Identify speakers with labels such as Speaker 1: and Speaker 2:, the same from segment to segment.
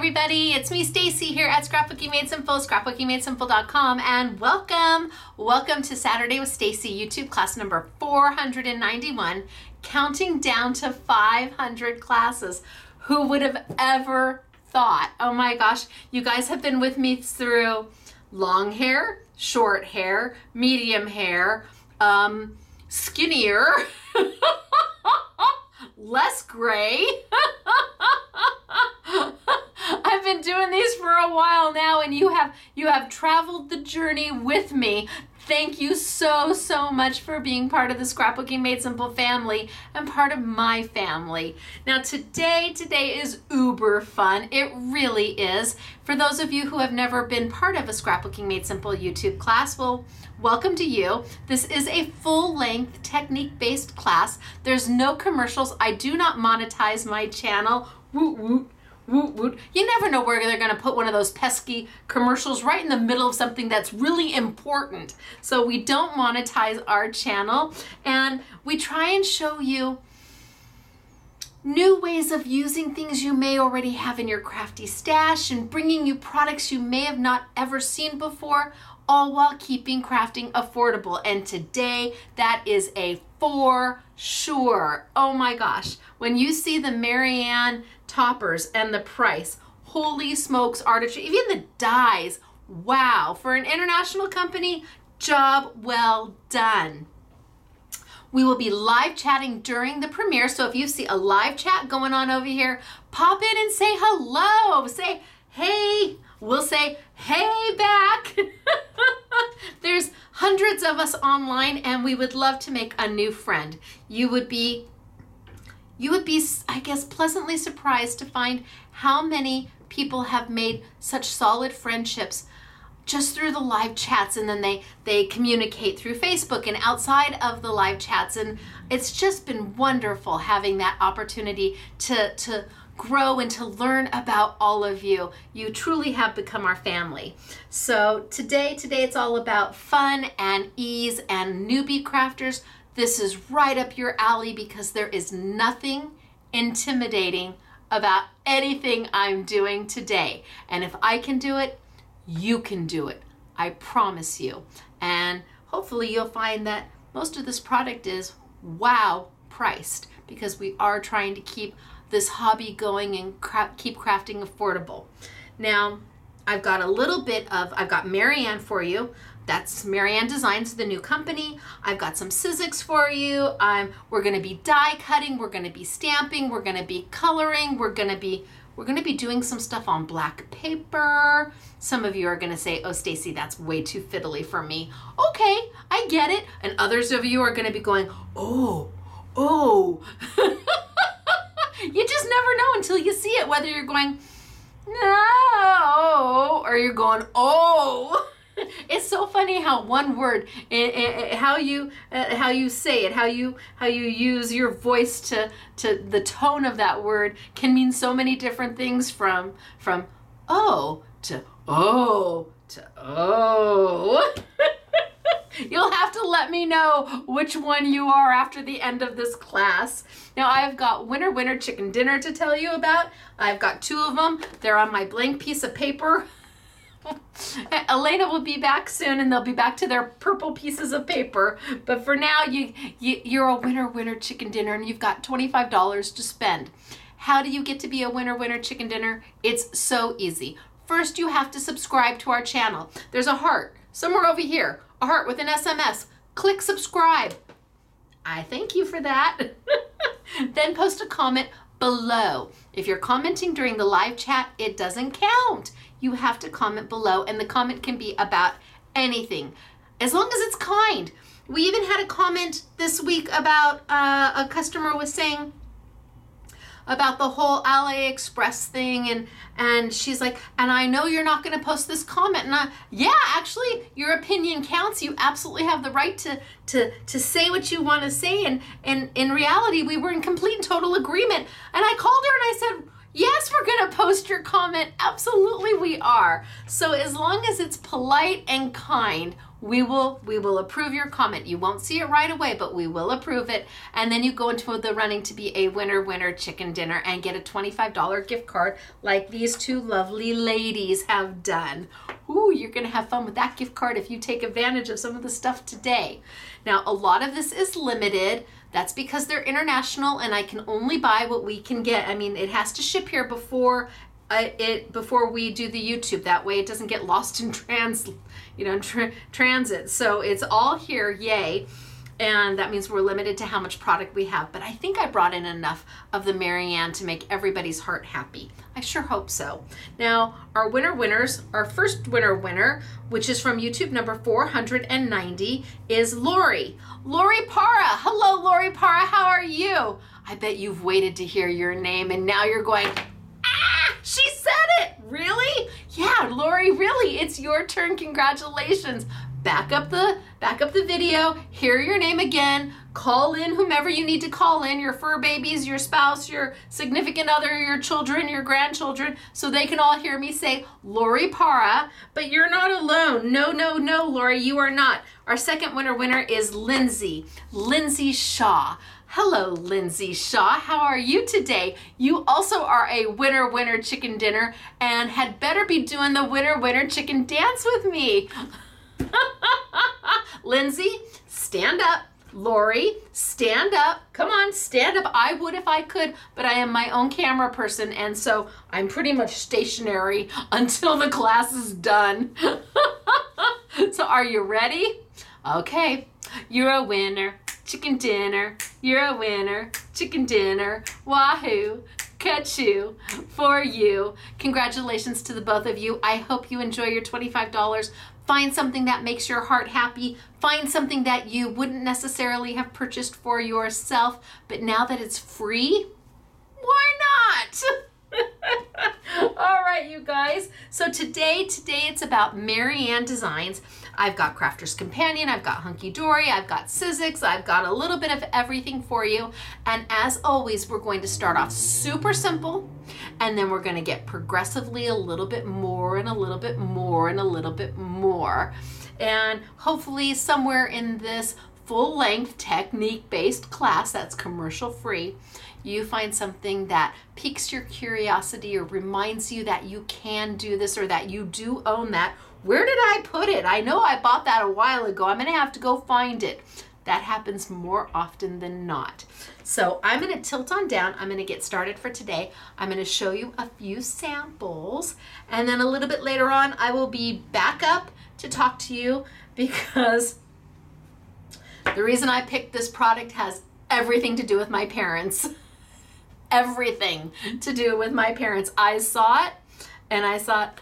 Speaker 1: everybody. It's me, Stacey, here at Scrapbooking Made Simple, scrapbookingmadesimple.com, and welcome, welcome to Saturday with Stacey YouTube class number 491, counting down to 500 classes. Who would have ever thought? Oh my gosh, you guys have been with me through long hair, short hair, medium hair, um, skinnier, less gray. I've been doing these for a while now and you have you have traveled the journey with me. Thank you so so much for being part of the Scrapbooking Made Simple family and part of my family. Now today today is uber fun. It really is. For those of you who have never been part of a Scrapbooking Made Simple YouTube class, well welcome to you. This is a full length technique based class. There's no commercials. I do not monetize my channel. Woot woot woot woot. You never know where they're going to put one of those pesky commercials right in the middle of something that's really important. So we don't monetize our channel and we try and show you new ways of using things you may already have in your crafty stash and bringing you products you may have not ever seen before all while keeping crafting affordable. And today, that is a for sure. Oh my gosh. When you see the Marianne toppers and the price, holy smokes, artistry, even the dies. Wow. For an international company, job well done. We will be live chatting during the premiere. So if you see a live chat going on over here, pop in and say hello. Say, hey, we'll say, hey back. There's hundreds of us online and we would love to make a new friend. You would be you would be I guess pleasantly surprised to find how many people have made such solid friendships just through the live chats and then they they communicate through Facebook and outside of the live chats and it's just been wonderful having that opportunity to to grow and to learn about all of you. You truly have become our family. So today, today it's all about fun and ease and newbie crafters. This is right up your alley because there is nothing intimidating about anything I'm doing today. And if I can do it, you can do it. I promise you. And hopefully you'll find that most of this product is wow priced because we are trying to keep this hobby going and cra- keep crafting affordable. Now, I've got a little bit of, I've got Marianne for you. That's Marianne Designs, the new company. I've got some Sizzix for you. I'm, we're gonna be die cutting, we're gonna be stamping, we're gonna be coloring, we're gonna be we're going to be doing some stuff on black paper. Some of you are going to say, "Oh, Stacey, that's way too fiddly for me." Okay, I get it. And others of you are going to be going, "Oh, oh." you just never know until you see it whether you're going no or you're going oh. It's so funny how one word eh, how you how you say it how you how you use your voice to to the tone of that word can mean so many different things from from oh to oh to oh You'll have to let me know which one you are after the end of this class. Now I've got winner winner chicken dinner to tell you about. I've got two of them. They're on my blank piece of paper. Elena will be back soon and they'll be back to their purple pieces of paper. But for now, you, you you're a winner winner chicken dinner and you've got $25 to spend. How do you get to be a winner winner chicken dinner? It's so easy. First, you have to subscribe to our channel. There's a heart somewhere over here a heart with an SMS. Click subscribe. I thank you for that. then post a comment below. If you're commenting during the live chat, it doesn't count. You have to comment below, and the comment can be about anything, as long as it's kind. We even had a comment this week about uh, a customer was saying, about the whole AliExpress thing and and she's like, and I know you're not going to post this comment. And I, yeah, actually, your opinion counts. You absolutely have the right to to to say what you want to say. And and in reality, we were in complete and total agreement. And I called her and I said. Yes, we're going to post your comment. Absolutely, we are. So, as long as it's polite and kind, we will we will approve your comment. You won't see it right away, but we will approve it. And then you go into the running to be a winner winner chicken dinner and get a $25 gift card like these two lovely ladies have done. Ooh, you're going to have fun with that gift card if you take advantage of some of the stuff today. Now, a lot of this is limited. That's because they're international and I can only buy what we can get. I mean, it has to ship here before uh, it before we do the YouTube. That way it doesn't get lost in trans, you know, tra- transit. So it's all here, yay. And that means we're limited to how much product we have. But I think I brought in enough of the Marianne to make everybody's heart happy. I sure hope so. Now, our winner winners, our first winner winner, which is from YouTube number 490, is Lori. Lori Para. Hello, Lori Para. How are you? I bet you've waited to hear your name and now you're going, ah, she said it. Really? Yeah, Lori, really. It's your turn. Congratulations. Back up the back up the video. Hear your name again. Call in whomever you need to call in, your fur babies, your spouse, your significant other, your children, your grandchildren, so they can all hear me say Lori Para. But you're not alone. No, no, no, Lori, you are not. Our second winner winner is Lindsay. Lindsay Shaw. Hello, Lindsay Shaw. How are you today? You also are a winner winner chicken dinner and had better be doing the winner winner chicken dance with me. Lindsay, stand up. Lori, stand up. Come on, stand up. I would if I could, but I am my own camera person, and so I'm pretty much stationary until the class is done. so, are you ready? Okay, you're a winner chicken dinner. You're a winner. Chicken dinner. Wahoo. Kachu for you. Congratulations to the both of you. I hope you enjoy your $25. Find something that makes your heart happy. Find something that you wouldn't necessarily have purchased for yourself, but now that it's free, why not? All right, you guys. So today, today it's about Marianne Designs. I've got Crafter's Companion, I've got Hunkydory, I've got Sizzix, I've got a little bit of everything for you. And as always, we're going to start off super simple, and then we're going to get progressively a little bit more and a little bit more and a little bit more. And hopefully, somewhere in this full length technique based class that's commercial free, you find something that piques your curiosity or reminds you that you can do this or that you do own that. Where did I put it? I know I bought that a while ago. I'm going to have to go find it. That happens more often than not. So I'm going to tilt on down. I'm going to get started for today. I'm going to show you a few samples. And then a little bit later on, I will be back up to talk to you because the reason I picked this product has everything to do with my parents. everything to do with my parents. I saw it and I thought,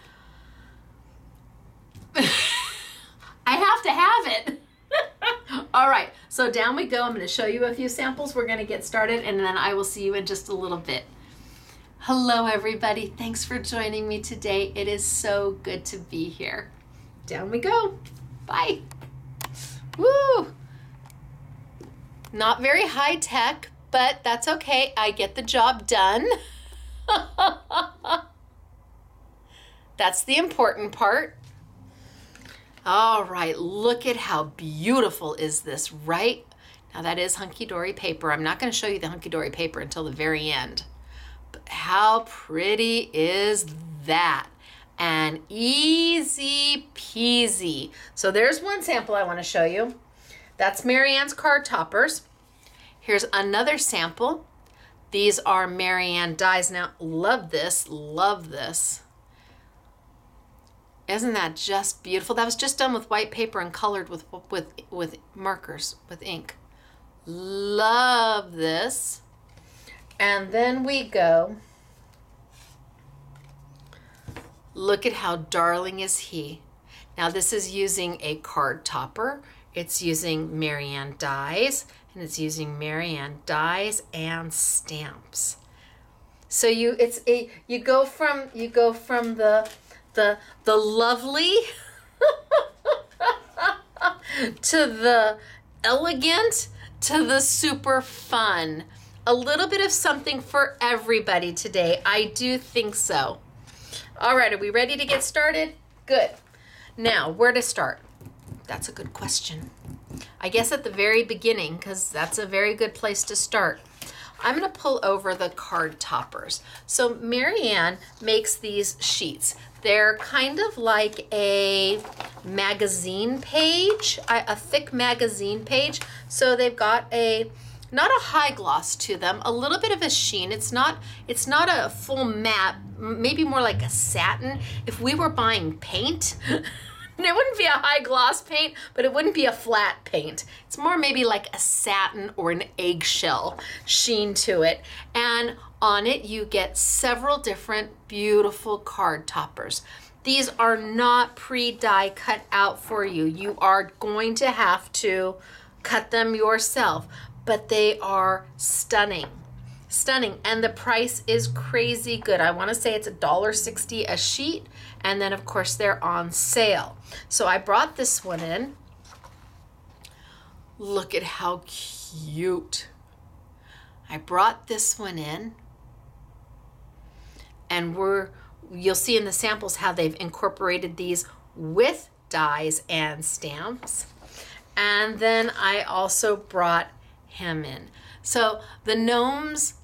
Speaker 1: I have to have it. All right, so down we go. I'm going to show you a few samples. We're going to get started and then I will see you in just a little bit. Hello, everybody. Thanks for joining me today. It is so good to be here. Down we go. Bye. Woo! Not very high tech, but that's okay. I get the job done. that's the important part. All right, look at how beautiful is this, right? Now that is Hunkydory paper. I'm not going to show you the Hunkydory paper until the very end. But how pretty is that? And easy peasy. So there's one sample I want to show you. That's Marianne's card toppers. Here's another sample. These are Marianne dies. Now, love this, love this. Isn't that just beautiful? That was just done with white paper and colored with, with, with markers, with ink. Love this. And then we go, look at how darling is he. Now this is using a card topper. It's using Marianne dies and it's using Marianne dies and stamps. So you it's a you go from you go from the the the lovely to the elegant to the super fun. A little bit of something for everybody today. I do think so. All right, are we ready to get started? Good. Now, where to start? That's a good question. I guess at the very beginning, because that's a very good place to start. I'm going to pull over the card toppers. So Marianne makes these sheets. They're kind of like a magazine page, a, thick magazine page. So they've got a not a high gloss to them, a little bit of a sheen. It's not it's not a full matte, maybe more like a satin. If we were buying paint, it wouldn't be a high gloss paint, but it wouldn't be a flat paint. It's more maybe like a satin or an eggshell sheen to it. And on it, you get several different beautiful card toppers. These are not pre-die cut out for you. You are going to have to cut them yourself, but they are stunning. Stunning and the price is crazy good. I want to say it's a dollar 60 a sheet and then of course they're on sale. So i brought this one in. Look at how cute. I brought this one in and we're you'll see in the samples how they've incorporated these with dies and stamps and then i also brought him in so the gnomes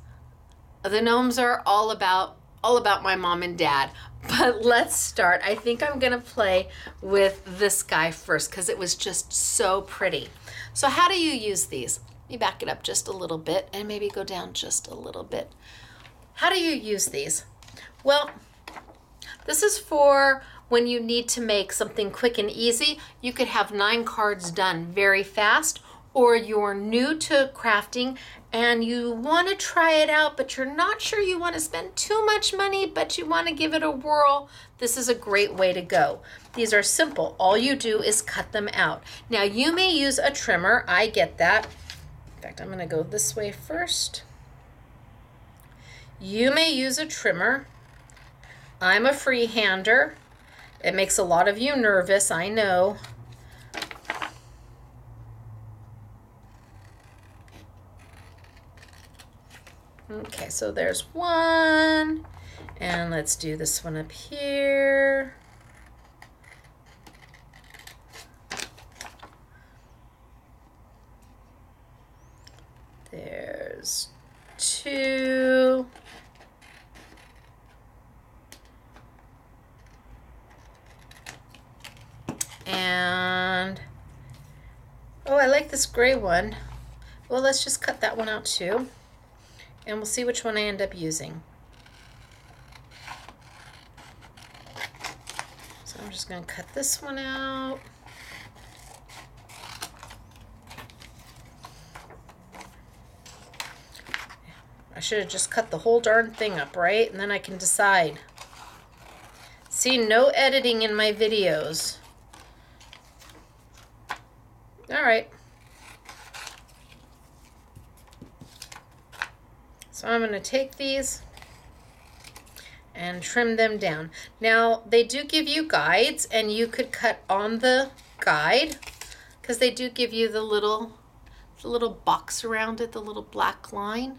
Speaker 1: the gnomes are all about all about my mom and dad. But let's start. I think I'm going to play with this guy first because it was just so pretty. So how do you use these? Let me back it up just a little bit and maybe go down just a little bit. How do you use these? Well, this is for when you need to make something quick and easy. You could have nine cards done very fast or you're new to crafting and you want to try it out, but you're not sure you want to spend too much money, but you want to give it a whirl, this is a great way to go. These are simple. All you do is cut them out. Now, you may use a trimmer. I get that. In fact, I'm going to go this way first. You may use a trimmer. I'm a freehander. It makes a lot of you nervous, I know. Okay, so there's one. And let's do this one up here. There's two. And, oh, I like this gray one. Well, let's just cut that one out too and we'll see which one I end up using. So I'm just going to cut this one out. I should have just cut the whole darn thing up, right? And then I can decide. See, no editing in my videos. All right. So I'm going to take these and trim them down. Now, they do give you guides, and you could cut on the guide because they do give you the little, the little box around it, the little black line.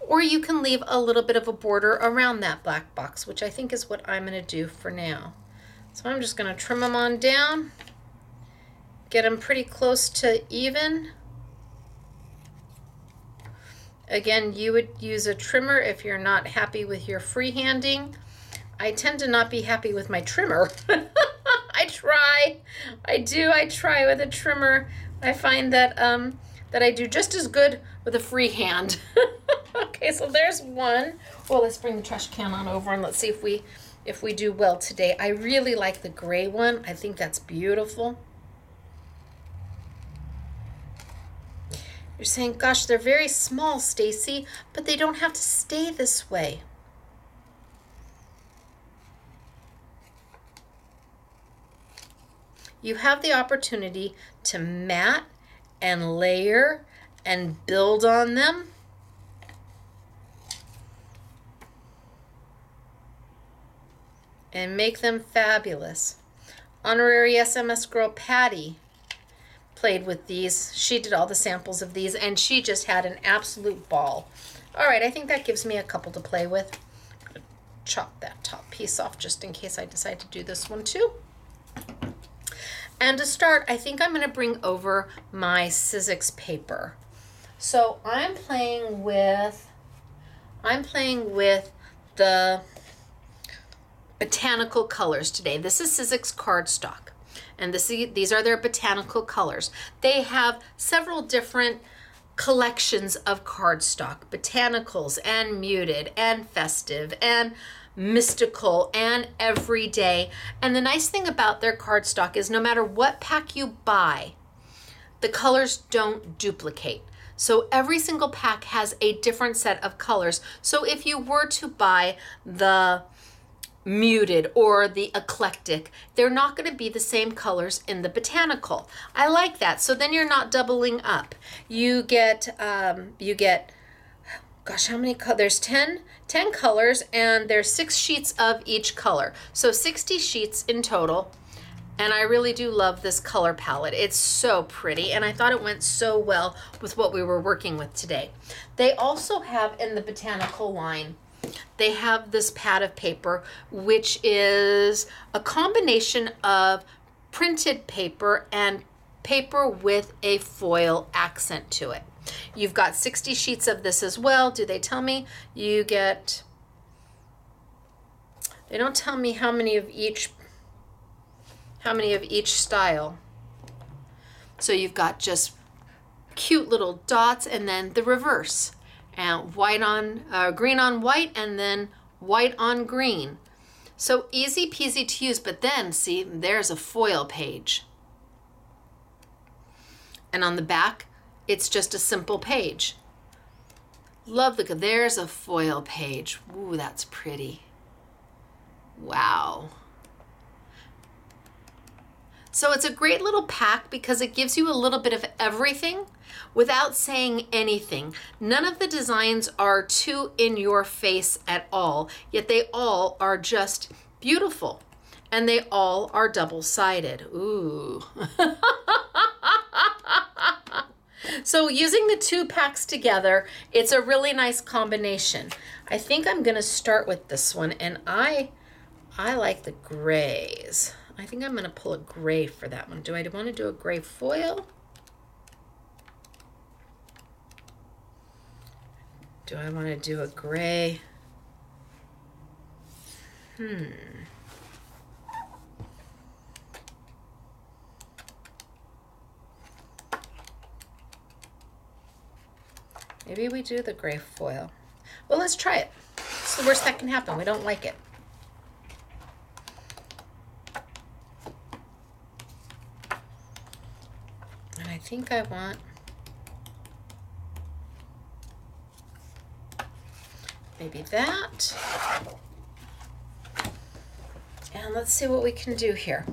Speaker 1: Or you can leave a little bit of a border around that black box, which I think is what I'm going to do for now. So I'm just going to trim them on down, get them pretty close to even. Again, you would use a trimmer if you're not happy with your freehanding. I tend to not be happy with my trimmer. I try. I do. I try with a trimmer. I find that um, that I do just as good with a freehand. okay, so there's one. Well, let's bring the trash can on over and let's see if we if we do well today. I really like the gray one. I think that's beautiful. You're saying, gosh, they're very small, Stacey, but they don't have to stay this way. You have the opportunity to mat and layer and build on them. And make them fabulous. Honorary SMS girl Patty played with these. She did all the samples of these, and she just had an absolute ball. All right, I think that gives me a couple to play with. chop that top piece off just in case I decide to do this one too. And to start, I think I'm going to bring over my Sizzix paper. So I'm playing with, I'm playing with the botanical colors today. This is Sizzix cardstock. And this, these are their botanical colors. They have several different collections of cardstock, botanicals and muted and festive and mystical and everyday. And the nice thing about their cardstock is no matter what pack you buy, the colors don't duplicate. So every single pack has a different set of colors. So if you were to buy the muted or the eclectic, they're not going to be the same colors in the botanical. I like that. So then you're not doubling up. You get, um, you get, gosh, how many colors? There's 10, 10 colors and there's six sheets of each color. So 60 sheets in total. And I really do love this color palette. It's so pretty and I thought it went so well with what we were working with today. They also have in the botanical line they have this pad of paper, which is a combination of printed paper and paper with a foil accent to it. You've got 60 sheets of this as well. Do they tell me? You get, they don't tell me how many of each, how many of each style. So you've got just cute little dots and then the reverse and white on uh, green on white and then white on green. So easy peasy to use, but then see, there's a foil page. And on the back, it's just a simple page. Love the, there's a foil page. Ooh, that's pretty. Wow. So it's a great little pack because it gives you a little bit of everything without saying anything. None of the designs are too in your face at all, yet they all are just beautiful. And they all are double-sided. Ooh. so using the two packs together, it's a really nice combination. I think I'm gonna start with this one and I, I like the grays. I think I'm going to pull a gray for that one. Do I want to do a gray foil? Do I want to do a gray? Hmm. Maybe we do the gray foil. Well, let's try it. It's the worst that can happen. We don't like it. And I think I want maybe that. And let's see what we can do here.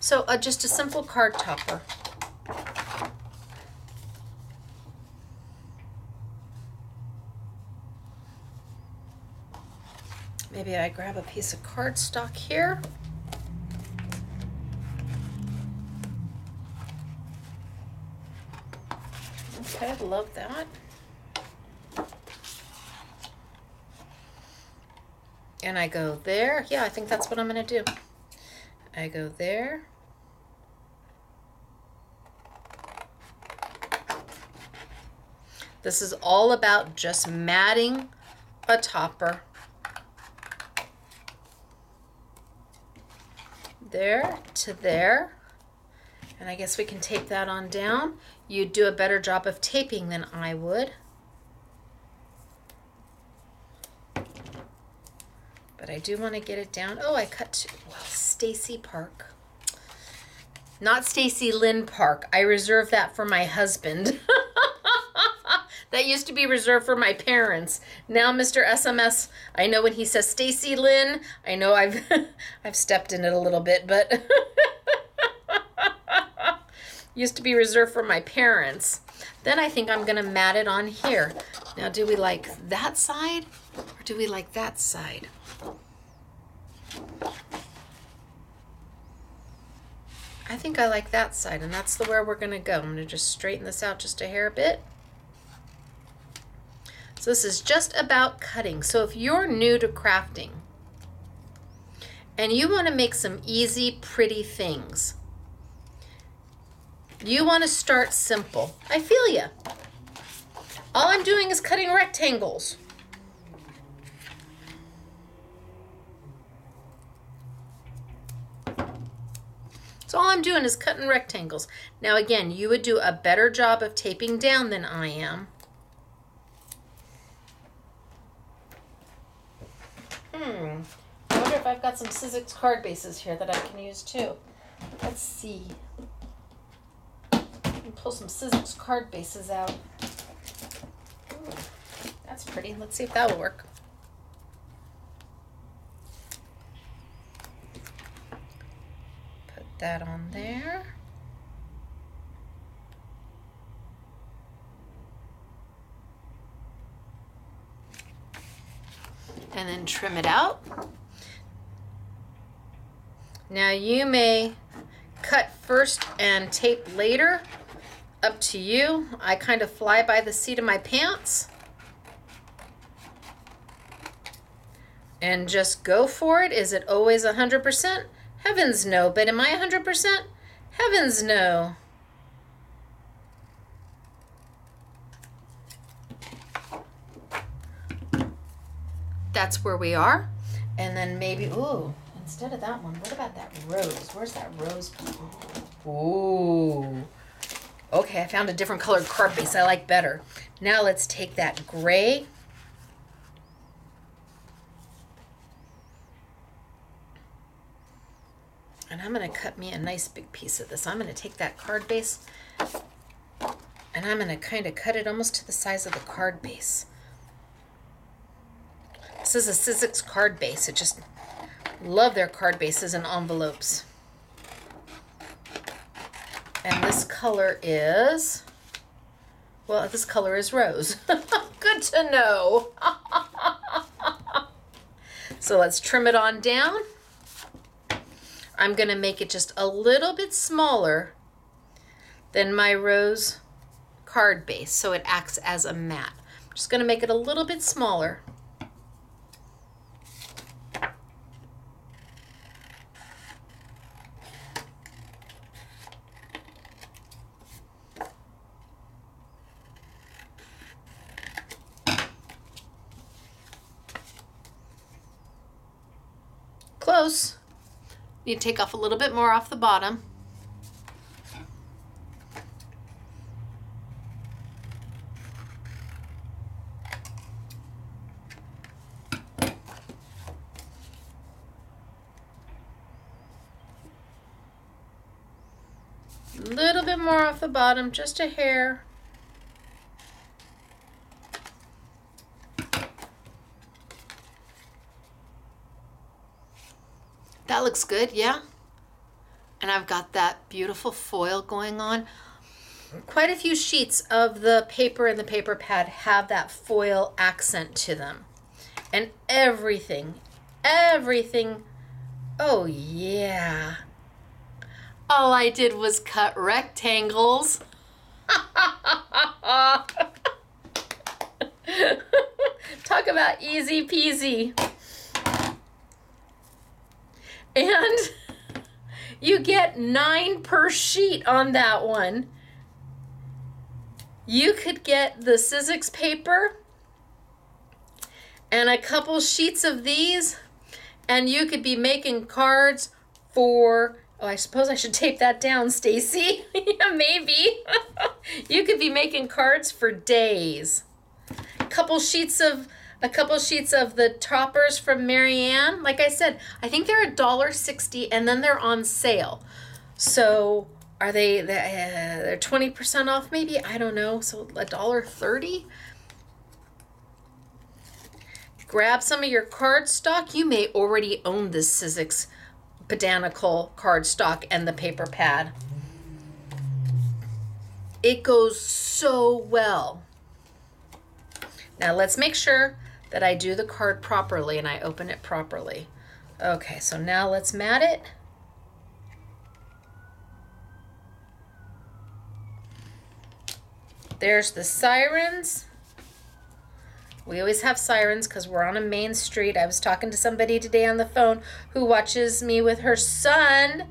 Speaker 1: So uh, just a simple card topper. Maybe I grab a piece of cardstock here. Okay, love that. And I go there. Yeah, I think that's what I'm going to do. I go there. This is all about just matting a topper. There to there. And I guess we can tape that on down. You'd do a better job of taping than I would. But I do want to get it down. Oh, I cut to, well, Stacey Park. Not Stacey Lynn Park. I reserve that for my husband. that used to be reserved for my parents. Now, Mr. SMS, I know when he says Stacey Lynn, I know I've I've stepped in it a little bit, but used to be reserved for my parents. Then I think I'm going to mat it on here. Now, do we like that side or do we like that side? I think I like that side, and that's the where we're going to go. I'm going to just straighten this out just a hair bit. So this is just about cutting. So if you're new to crafting and you want to make some easy, pretty things, You want to start simple. I feel you. All I'm doing is cutting rectangles. So all I'm doing is cutting rectangles. Now again, you would do a better job of taping down than I am. Hmm. I wonder if I've got some Sizzix card bases here that I can use too. Let's see. Pull some Sizzix card bases out. Ooh, that's pretty. Let's see if that will work. Put that on there. And then trim it out. Now you may cut first and tape later up to you. I kind of fly by the seat of my pants. And just go for it. Is it always 100%? Heavens no. But am I 100%? Heavens no. That's where we are. And then maybe, ooh, instead of that one, what about that rose? Where's that rose? Ooh. Okay, I found a different colored card base I like better. Now let's take that gray. I'm going to cut me a nice big piece of this. I'm going to take that card base and I'm going to kind of cut it almost to the size of the card base. This is a Sizzix card base. It just love their card bases and envelopes. And this color is, well, this color is rose. Good to know. so let's trim it on down. I'm going to make it just a little bit smaller than my rose card base so it acts as a mat. I'm just going to make it a little bit smaller. Close. To take off a little bit more off the bottom. A little bit more off the bottom, just a hair. That looks good, yeah? And I've got that beautiful foil going on. Quite a few sheets of the paper and the paper pad have that foil accent to them. And everything, everything, oh yeah. All I did was cut rectangles. Talk about easy peasy and you get nine per sheet on that one. You could get the Sizzix paper and a couple sheets of these, and you could be making cards for. Oh, I suppose I should tape that down, Stacey. yeah, maybe. you could be making cards for days. A couple sheets of a couple sheets of the toppers from Marianne. Like I said, I think they're a dollar sixty, and then they're on sale. So are they? Uh, they're twenty percent off, maybe. I don't know. So a dollar thirty. Grab some of your card stock. You may already own this Sizzix botanical card stock and the paper pad. It goes so well. Now let's make sure that I do the card properly and I open it properly. Okay, so now let's mat it. There's the sirens. We always have sirens because we're on a main street. I was talking to somebody today on the phone who watches me with her son.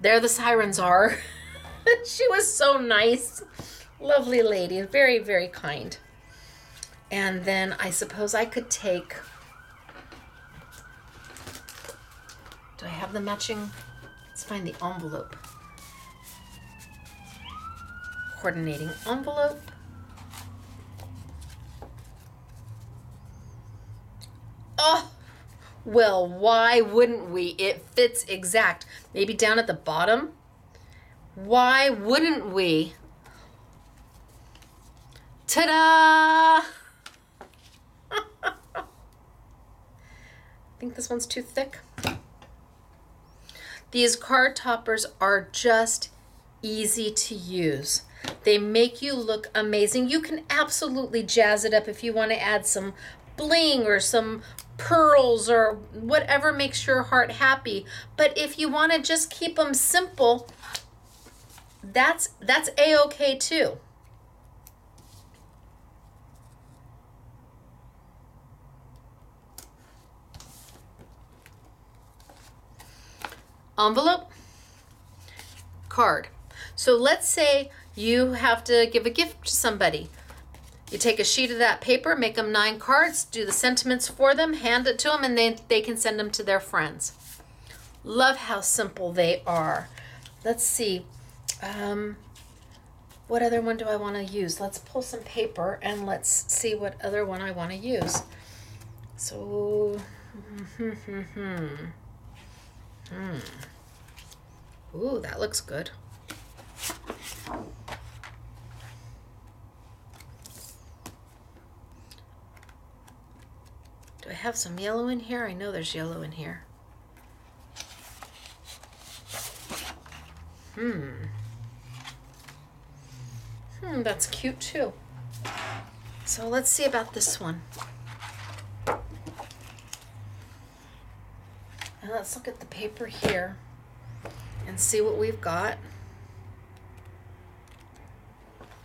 Speaker 1: There the sirens are. she was so nice. Lovely lady, very, very kind. And then I suppose I could take. Do I have the matching? Let's find the envelope. Coordinating envelope. Oh, well, why wouldn't we? It fits exact. Maybe down at the bottom. Why wouldn't we? Ta-da! I think this one's too thick. These card toppers are just easy to use. They make you look amazing. You can absolutely jazz it up if you want to add some bling or some pearls or whatever makes your heart happy. But if you want to just keep them simple, that's that's a-okay too. Envelope, card. So let's say you have to give a gift to somebody. You take a sheet of that paper, make them nine cards, do the sentiments for them, hand it to them, and they, they can send them to their friends. Love how simple they are. Let's see. Um, what other one do I want to use? Let's pull some paper and let's see what other one I want to use. So, hmm, hmm, hmm. Hmm. Ooh, that looks good. Do I have some yellow in here? I know there's yellow in here. Hmm. Hmm, that's cute too. So let's see about this one. And let's look at the paper here and see what we've got.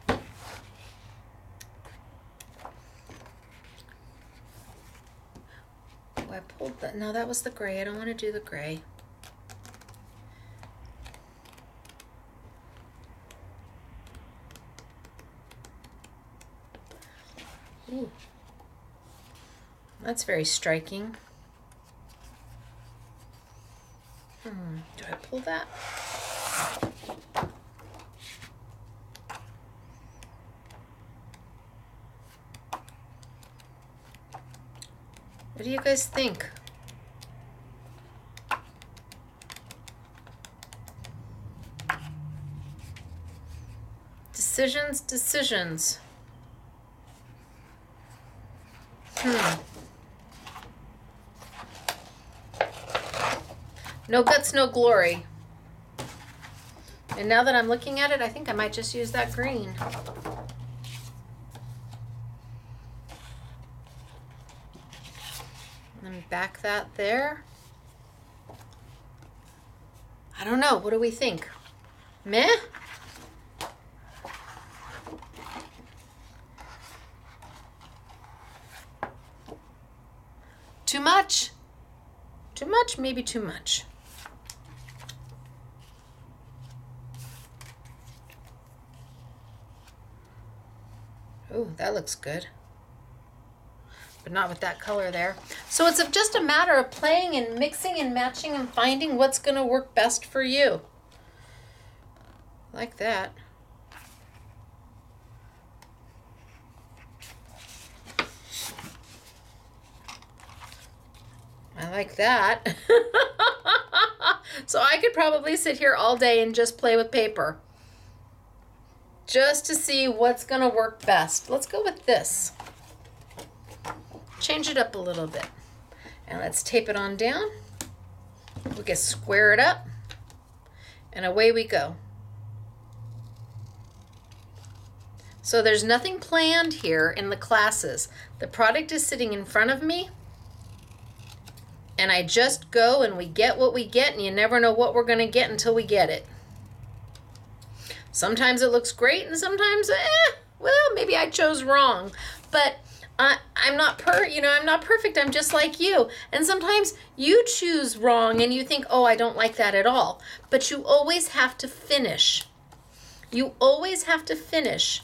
Speaker 1: Oh, I pulled that. No, that was the gray. I don't want to do the gray. Ooh. That's very striking. Do I pull that? What do you guys think? Decisions, decisions. Hmm. No guts, no glory. And now that I'm looking at it, I think I might just use that green. And back that there. I don't know. What do we think? Meh? Too much? Too much? Maybe too much. Ooh, that looks good. But not with that color there. So it's just a matter of playing and mixing and matching and finding what's going to work best for you. Like that. I like that. so I could probably sit here all day and just play with paper just to see what's going to work best. Let's go with this. Change it up a little bit. And let's tape it on down. We can square it up. And away we go. So there's nothing planned here in the classes. The product is sitting in front of me. And I just go and we get what we get and you never know what we're going to get until we get it. Sometimes it looks great, and sometimes, eh, well, maybe I chose wrong. But I'm not per, you know, I'm not perfect. I'm just like you. And sometimes you choose wrong, and you think, oh, I don't like that at all. But you always have to finish. You always have to finish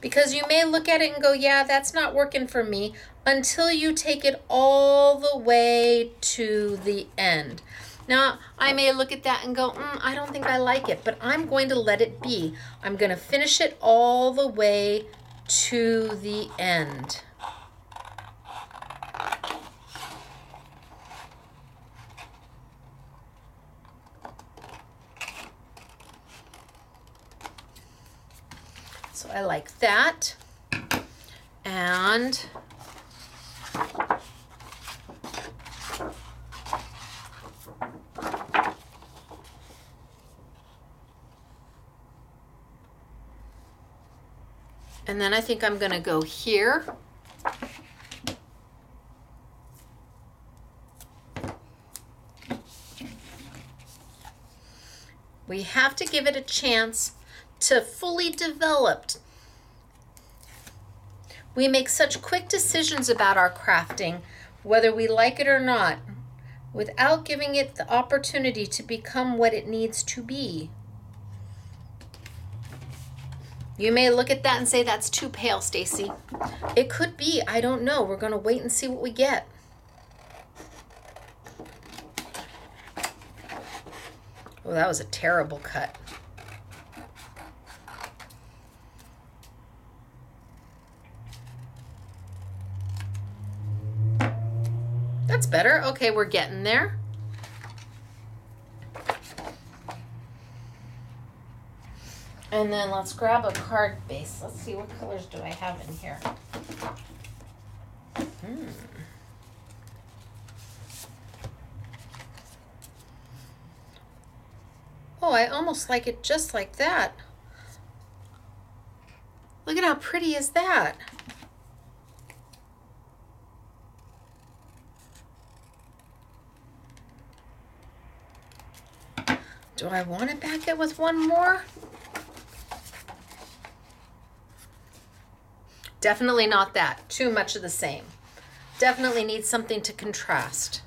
Speaker 1: because you may look at it and go, yeah, that's not working for me until you take it all the way to the end. Now, I may look at that and go, mm, I don't think I like it, but I'm going to let it be. I'm going to finish it all the way to the end. So I like that. And And then I think I'm going to go here. We have to give it a chance to fully develop. We make such quick decisions about our crafting, whether we like it or not, without giving it the opportunity to become what it needs to be. You may look at that and say that's too pale, Stacey. It could be. I don't know. We're going to wait and see what we get. Oh, that was a terrible cut. That's better. Okay, we're getting there. And then let's grab a card base. Let's see what colors do I have in here. Hmm. Oh, I almost like it just like that. Look at how pretty is that? Do I want to back it with one more? Definitely not that. Too much of the same. Definitely needs something to contrast.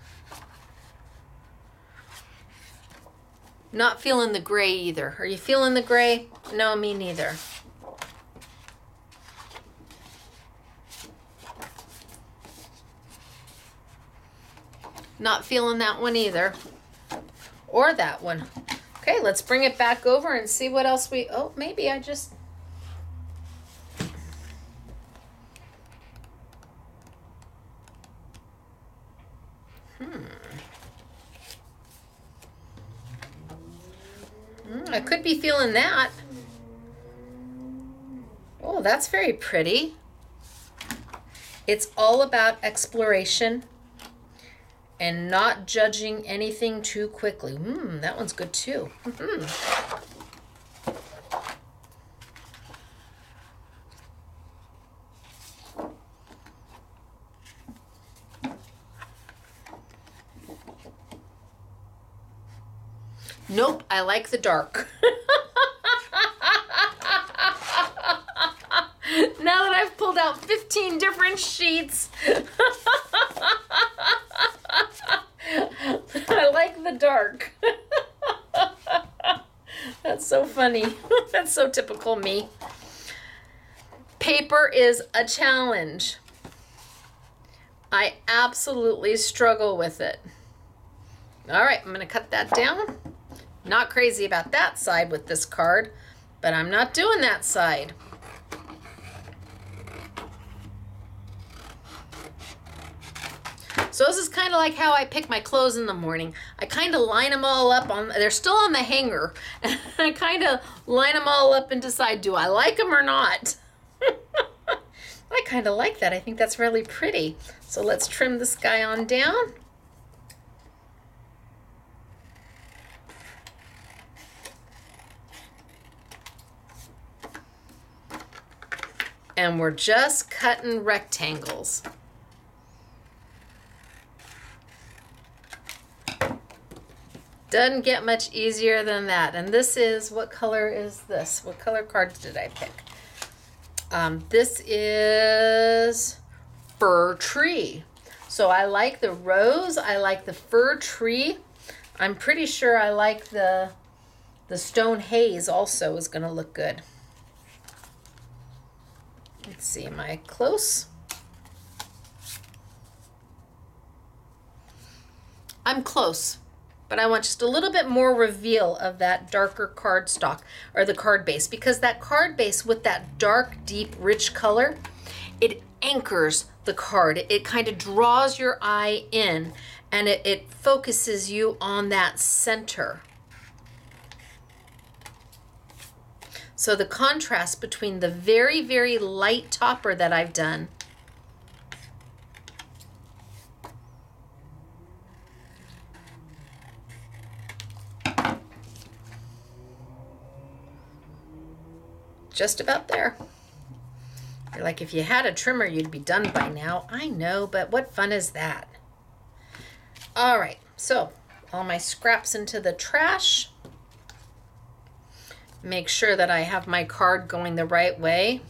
Speaker 1: Not feeling the gray either. Are you feeling the gray? No, me neither. Not feeling that one either. Or that one. Okay, let's bring it back over and see what else we... Oh, maybe I just I could be feeling that. Oh, that's very pretty. It's all about exploration and not judging anything too quickly. Mmm, that one's good too. Mm-hmm. Nope, I like the dark. now that I've pulled out 15 different sheets, I like the dark. That's so funny. That's so typical me. Paper is a challenge. I absolutely struggle with it. All right, I'm going to cut that down. Not crazy about that side with this card, but I'm not doing that side. So this is kind of like how I pick my clothes in the morning. I kind of line them all up on, they're still on the hanger. And I kind of line them all up and decide, do I like them or not? I kind of like that. I think that's really pretty. So let's trim this guy on down. And we're just cutting rectangles. Doesn't get much easier than that. And this is, what color is this? What color cards did I pick? Um, this is fir tree. So I like the rose. I like the fir tree. I'm pretty sure I like the The stone haze also is going to look good. Let's see, am I close? I'm close, but I want just a little bit more reveal of that darker cardstock or the card base because that card base with that dark, deep, rich color, it anchors the card. It, it kind of draws your eye in and it, it focuses you on that center. So the contrast between the very, very light topper that I've done just about there. You're like, if you had a trimmer, you'd be done by now. I know, but what fun is that? All right, so all my scraps into the trash. Make sure that I have my card going the right way.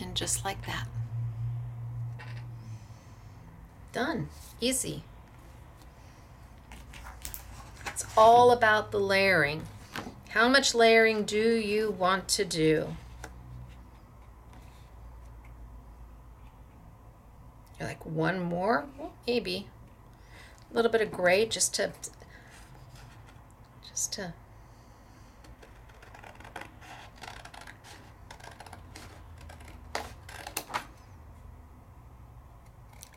Speaker 1: And just like that. Done. Easy. It's all about the layering. How much layering do you want to do? You're like, one more? Maybe. A little bit of gray just to, just to.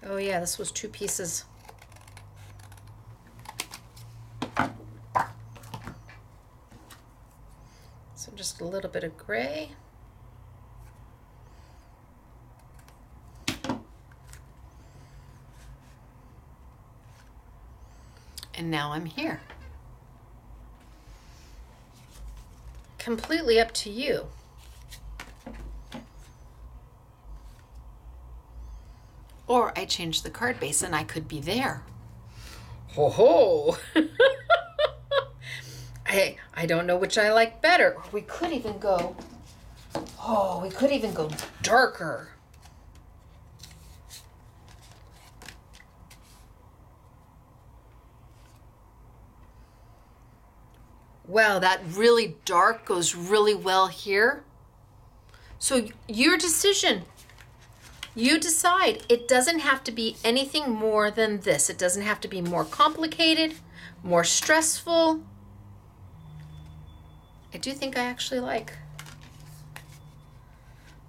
Speaker 1: Oh yeah, this was two pieces. So just a little bit of gray. Now I'm here. Completely up to you. Or I change the card base and I could be there. Ho ho! hey, I don't know which I like better. We could even go, oh, we could even go darker. Wow, that really dark goes really well here. So your decision. You decide. It doesn't have to be anything more than this. It doesn't have to be more complicated, more stressful. I do think I actually like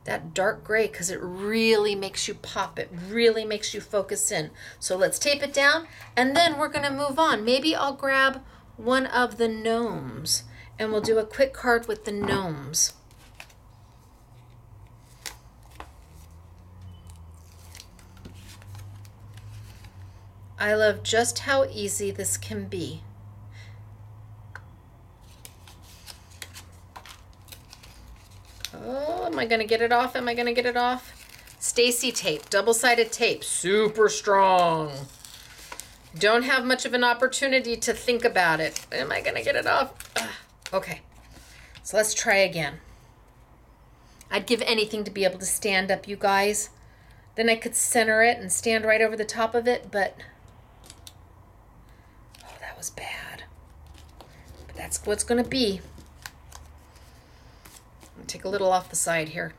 Speaker 1: that dark gray because it really makes you pop. It really makes you focus in. So let's tape it down and then we're going to move on. Maybe I'll grab one of the gnomes and we'll do a quick card with the gnomes. I love just how easy this can be. Oh, am I going to get it off? Am I going to get it off? Stacey tape, double-sided tape, super strong. Don't have much of an opportunity to think about it. Am I going to get it off? Ugh. Okay, so let's try again. I'd give anything to be able to stand up, you guys. Then I could center it and stand right over the top of it, but Oh, that was bad. But that's what's going to be. take a little off the side here.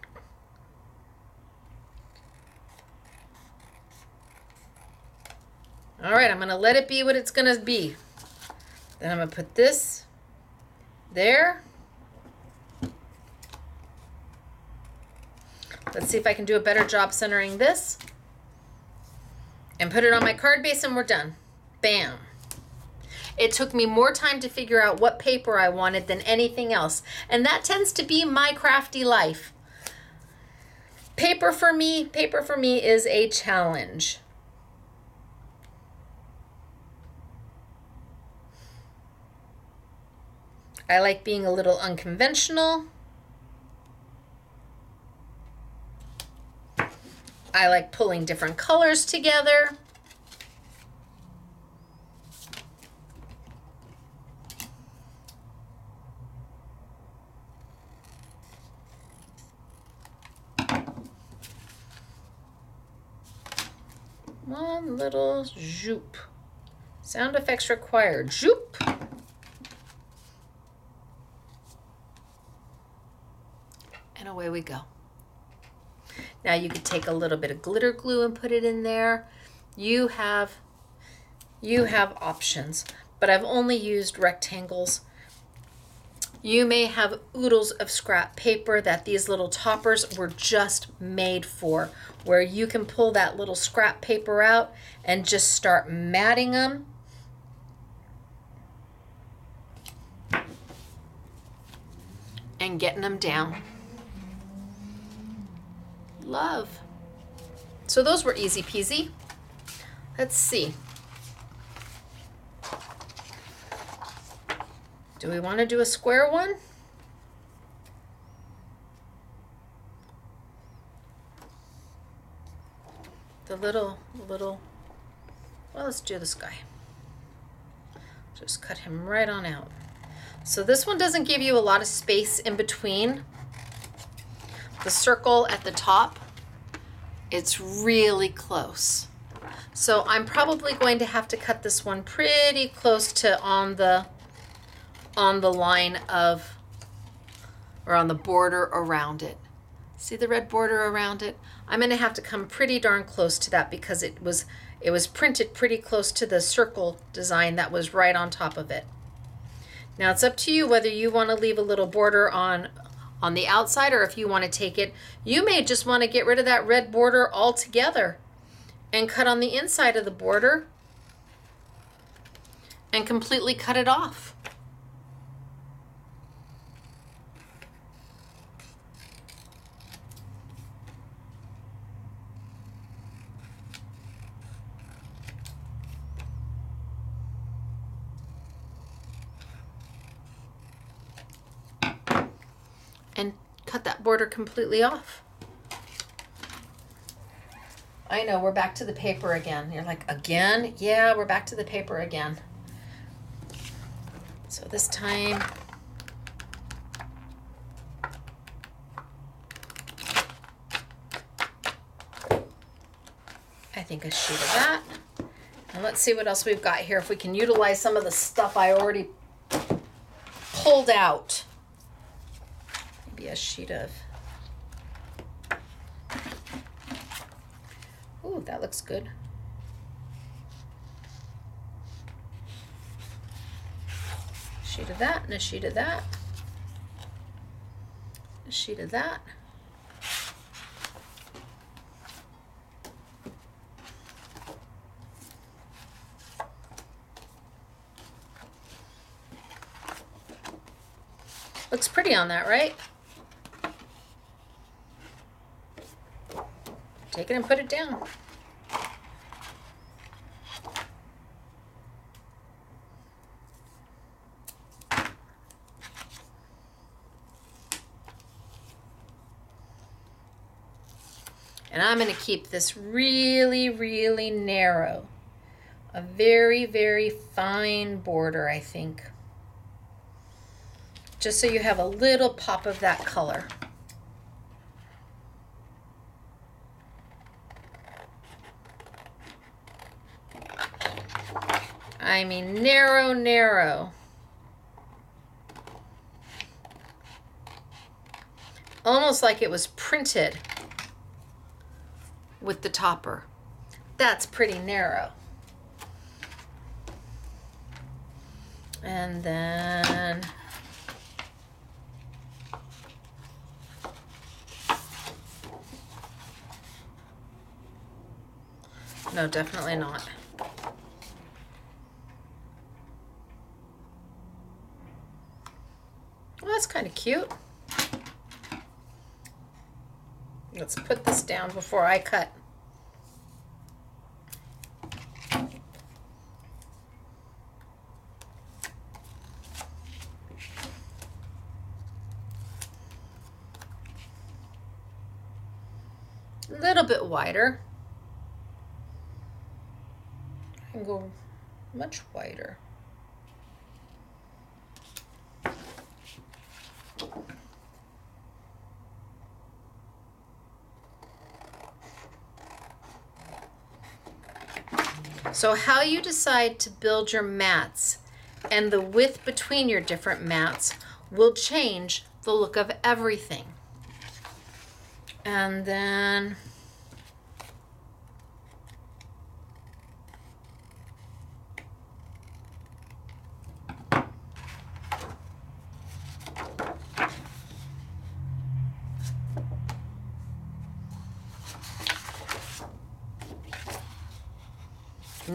Speaker 1: All right, I'm going to let it be what it's going to be. Then I'm going to put this there. Let's see if I can do a better job centering this. And put it on my card base and we're done. Bam. It took me more time to figure out what paper I wanted than anything else. And that tends to be my crafty life. Paper for me, paper for me is a challenge. I like being a little unconventional. I like pulling different colors together. One little zoop. Sound effects required. Zoop. And away we go. Now you could take a little bit of glitter glue and put it in there. You have you have options, but I've only used rectangles. You may have oodles of scrap paper that these little toppers were just made for, where you can pull that little scrap paper out and just start matting them. And getting them down love. So those were easy peasy. Let's see. Do we want to do a square one? The little, little, well, let's do this guy. Just cut him right on out. So this one doesn't give you a lot of space in between the circle at the top, it's really close. So I'm probably going to have to cut this one pretty close to on the on the line of or on the border around it. See the red border around it? I'm going to have to come pretty darn close to that because it was it was printed pretty close to the circle design that was right on top of it. Now it's up to you whether you want to leave a little border on on the outside or if you want to take it, you may just want to get rid of that red border altogether and cut on the inside of the border and completely cut it off. and cut that border completely off. I know, we're back to the paper again. You're like, again? Yeah, we're back to the paper again. So this time, I think a sheet of that. And let's see what else we've got here. If we can utilize some of the stuff I already pulled out a sheet of, ooh, that looks good. sheet of that and a sheet of that. A sheet of that. Looks pretty on that, right? Take it and put it down. And I'm going to keep this really, really narrow. A very, very fine border, I think. Just so you have a little pop of that color. I mean, narrow, narrow. Almost like it was printed with the topper. That's pretty narrow. And then No, definitely not. That's kind of cute. Let's put this down before I cut. A little bit wider. I can go much wider. So how you decide to build your mats and the width between your different mats will change the look of everything. And then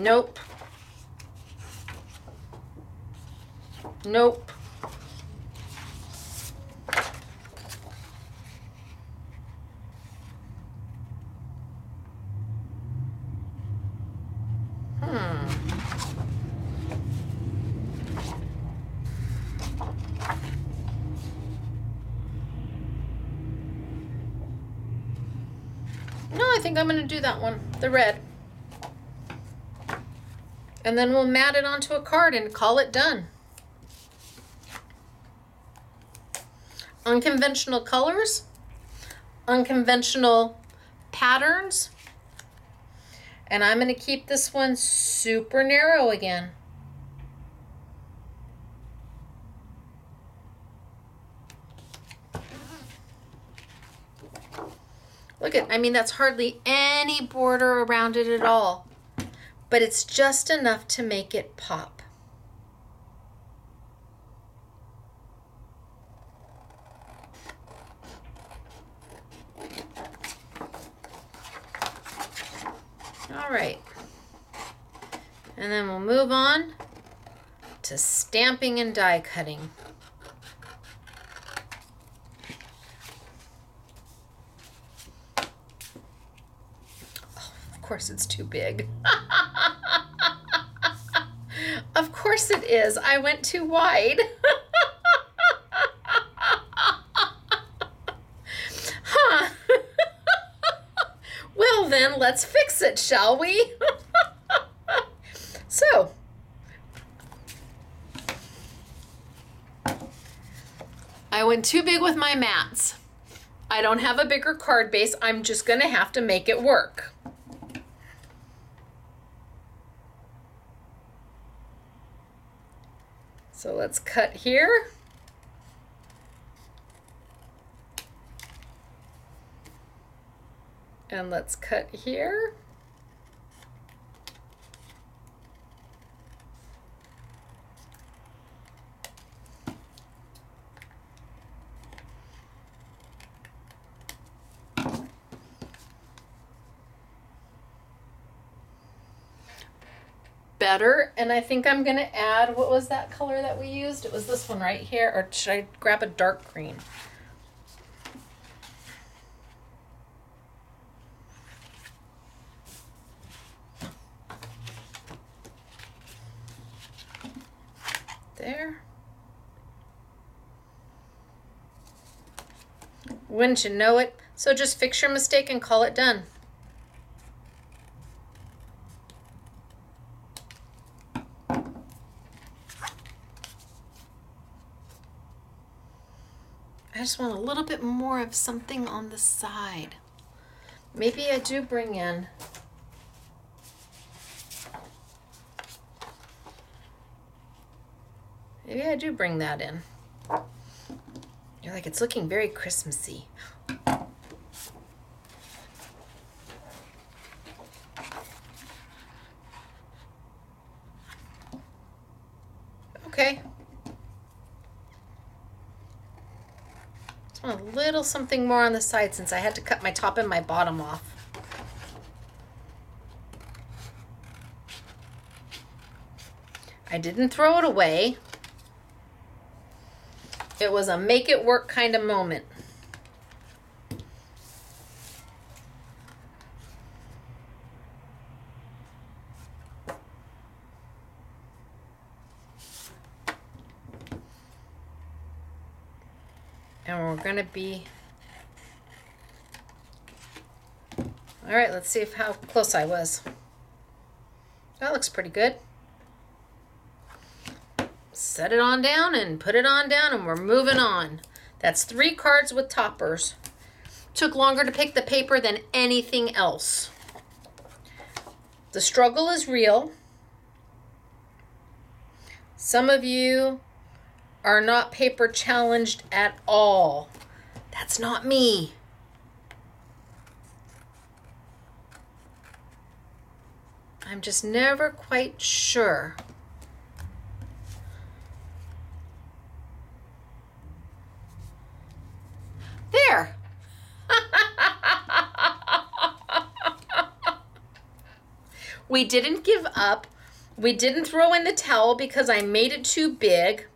Speaker 1: Nope. Nope. Hmm. No, I think I'm going to do that one, the red. And then we'll mat it onto a card and call it done. Unconventional colors, unconventional patterns. And I'm going to keep this one super narrow again. Look at, I mean, that's hardly any border around it at all but it's just enough to make it pop. All right. And then we'll move on to stamping and die cutting. Oh, of course it's too big. Of course it is. I went too wide. huh. well, then, let's fix it, shall we? so, I went too big with my mats. I don't have a bigger card base. I'm just going to have to make it work. So let's cut here. And let's cut here. better. And I think I'm to add, what was that color that we used? It was this one right here. Or should I grab a dark green? There. Wouldn't you know it? So just fix your mistake and call it done. I just want a little bit more of something on the side. Maybe I do bring in Maybe I do bring that in. You're like, it's looking very Christmassy. Okay. a little something more on the side since I had to cut my top and my bottom off. I didn't throw it away. It was a make it work kind of moment. We're gonna be. All right let's see if how close I was. That looks pretty good. Set it on down and put it on down and we're moving on. That's three cards with toppers. Took longer to pick the paper than anything else. The struggle is real. Some of you are not paper challenged at all. That's not me. I'm just never quite sure. There. we didn't give up. We didn't throw in the towel because I made it too big.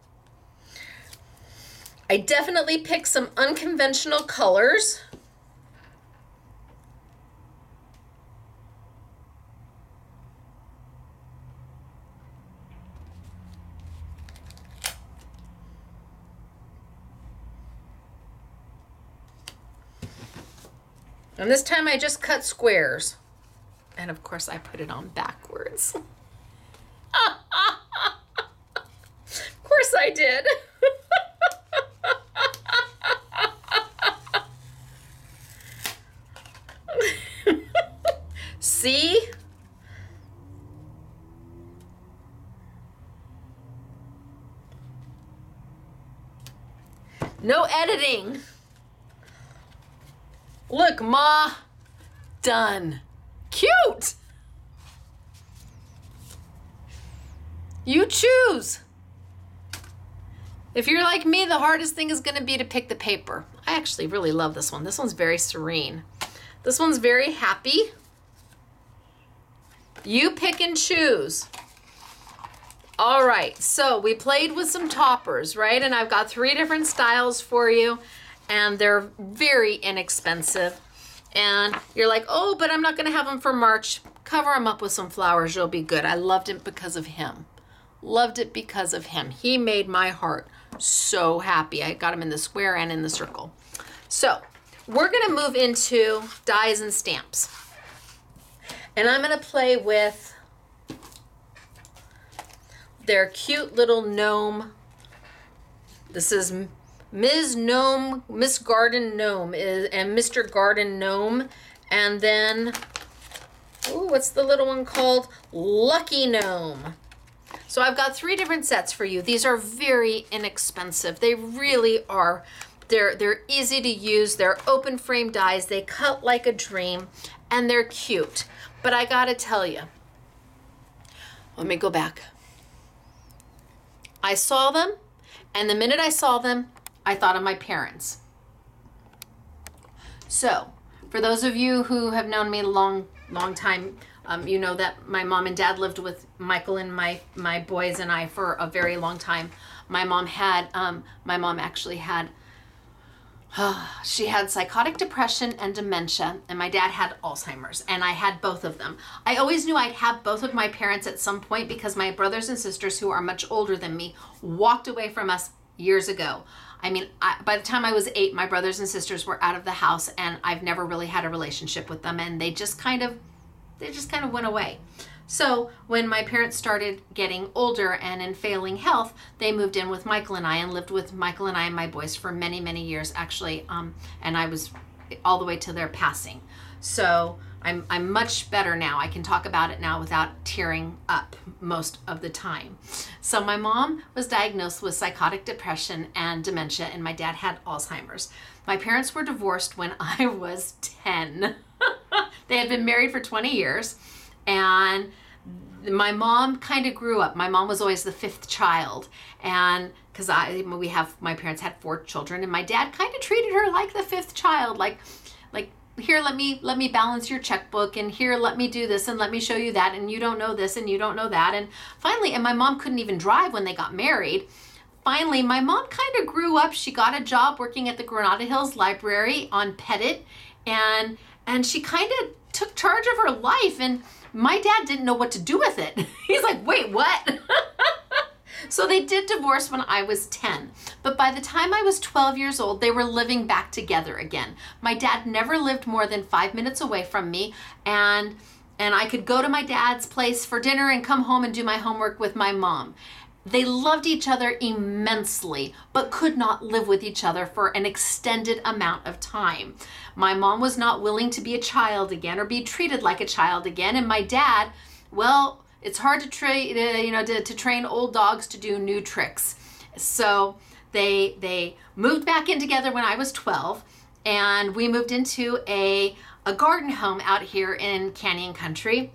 Speaker 1: I definitely picked some unconventional colors. And this time I just cut squares. And of course I put it on backwards. of course I did. See? No editing. Look, Ma. Done. Cute. You choose. If you're like me, the hardest thing is going to be to pick the paper. I actually really love this one. This one's very serene. This one's very happy. You pick and choose. All right, so we played with some toppers, right? And I've got three different styles for you, and they're very inexpensive. And you're like, oh, but I'm not gonna have them for March. Cover them up with some flowers, you'll be good. I loved it because of him. Loved it because of him. He made my heart so happy. I got him in the square and in the circle. So we're gonna move into dies and stamps. And I'm going to play with their cute little gnome. This is Ms. Gnome, Miss Garden Gnome is, and Mr. Garden Gnome. And then, oh, what's the little one called? Lucky Gnome. So I've got three different sets for you. These are very inexpensive. They really are. They're, they're easy to use. They're open frame dies. They cut like a dream and they're cute. But I gotta tell you, let me go back. I saw them, and the minute I saw them, I thought of my parents. So, for those of you who have known me a long, long time, um, you know that my mom and dad lived with Michael and my my boys and I for a very long time. My mom had, um, my mom actually had she had psychotic depression and dementia, and my dad had Alzheimer's, and I had both of them. I always knew I'd have both of my parents at some point because my brothers and sisters, who are much older than me, walked away from us years ago. I mean, I, by the time I was eight, my brothers and sisters were out of the house, and I've never really had a relationship with them, and they just kind of, they just kind of went away. So when my parents started getting older and in failing health, they moved in with Michael and I and lived with Michael and I and my boys for many, many years actually. Um, and I was all the way to their passing. So I'm, I'm much better now. I can talk about it now without tearing up most of the time. So, my mom was diagnosed with psychotic depression and dementia, and my dad had Alzheimer's. My parents were divorced when I was 10. they had been married for 20 years and my mom kind of grew up. My mom was always the fifth child, and because I we have my parents had four children, and my dad kind of treated her like the fifth child, like like here let me let me balance your checkbook and here let me do this and let me show you that and you don't know this and you don't know that. And finally and my mom couldn't even drive when they got married. Finally my mom kind of grew up. She got a job working at the granada hills library on Petit and and she kind of took charge of her life and my dad didn't know what to do with it. He's like, wait, what? so they did divorce when I was 10. But by the time I was 12 years old, they were living back together again. My dad never lived more than five minutes away from me. And and I could go to my dad's place for dinner and come home and do my homework with my mom. They loved each other immensely, but could not live with each other for an extended amount of time. My mom was not willing to be a child again or be treated like a child again, and my dad, well, it's hard to train, uh, you know, to, to train old dogs to do new tricks. So they they moved back in together when I was 12, and we moved into a a garden home out here in Canyon Country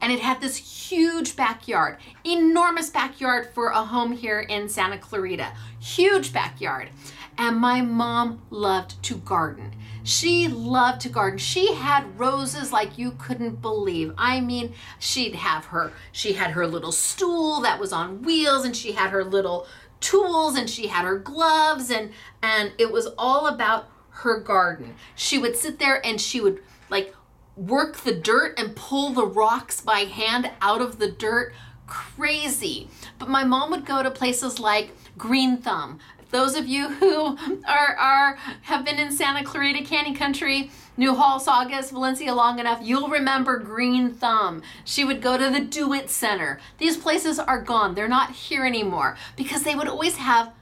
Speaker 1: and it had this huge backyard, enormous backyard for a home here in Santa Clarita. Huge backyard. And my mom loved to garden. She loved to garden. She had roses like you couldn't believe. I mean, she'd have her, she had her little stool that was on wheels and she had her little tools and she had her gloves and and it was all about her garden. She would sit there and she would like work the dirt and pull the rocks by hand out of the dirt. Crazy. But my mom would go to places like Green Thumb. Those of you who are, are have been in Santa Clarita Canyon Country, Newhall, Saugus, Valencia long enough, you'll remember Green Thumb. She would go to the Do It Center. These places are gone. They're not here anymore because they would always have,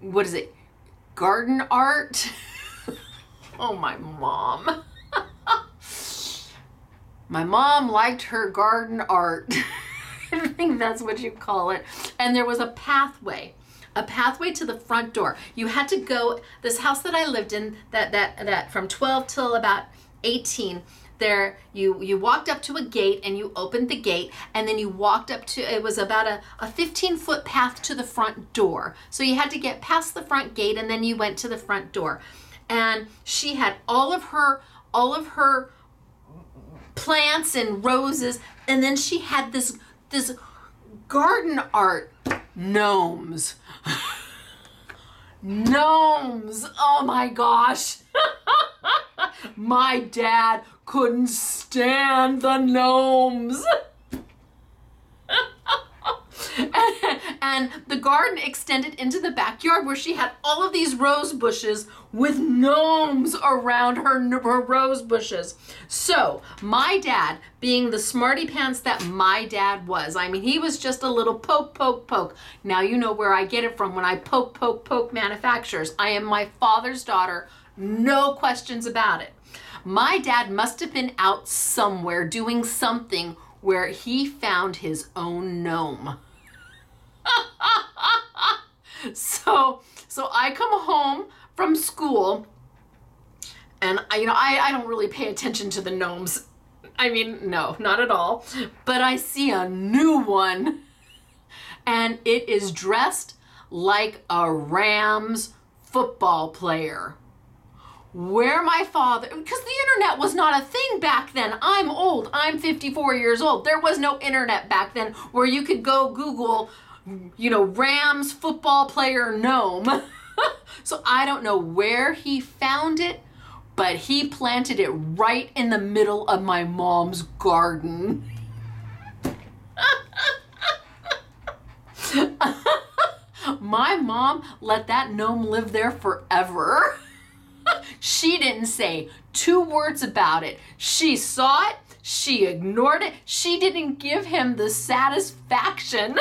Speaker 1: what is it, garden art? oh, my mom. My mom liked her garden art. I think that's what you call it. And there was a pathway a pathway to the front door. You had to go this house that I lived in that that that from 12 till about 18 there you you walked up to a gate and you opened the gate and then you walked up to it was about a, a 15 foot path to the front door so you had to get past the front gate and then you went to the front door and she had all of her all of her plants and roses and then she had this this garden art gnomes. Gnomes. Oh my gosh. My dad couldn't stand the gnomes. And the garden extended into the backyard where she had all of these rose bushes with gnomes around her, her rose bushes. So, my dad, being the smarty pants that my dad was, I mean, he was just a little poke, poke, poke. Now you know where I get it from when I poke, poke, poke manufacturers. I am my father's daughter, no questions about it. My dad must have been out somewhere doing something where he found his own gnome. So so I come home from school and I, you know I, I don't really pay attention to the gnomes. I mean, no, not at all. But I see a new one and it is dressed like a Rams football player where my father because the internet was not a thing back then i'm old i'm 54 years old there was no internet back then where you could go google you know, Rams football player gnome. so I don't know where he found it, but he planted it right in the middle of my mom's garden. my mom let that gnome live there forever. she didn't say two words about it. She saw it, she ignored it, she didn't give him the satisfaction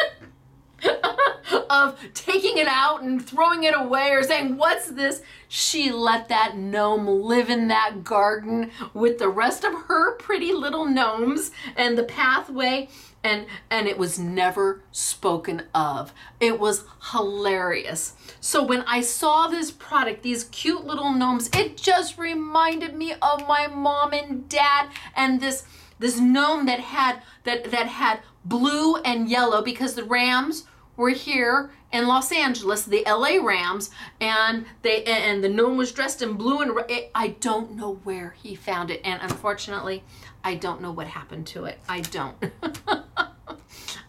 Speaker 1: of taking it out and throwing it away or saying, What's this? She let that gnome live in that garden with the rest of her pretty little gnomes and the pathway. And, and it was never spoken of. It was hilarious. So when I saw this product, these cute little gnomes, it just reminded me of my mom and dad and this this gnome that had that that had blue and yellow because the Rams were here in Los Angeles, the LA Rams, and they and the gnome was dressed in blue and red. I don't know where he found it, and unfortunately, I don't know what happened to it. I don't.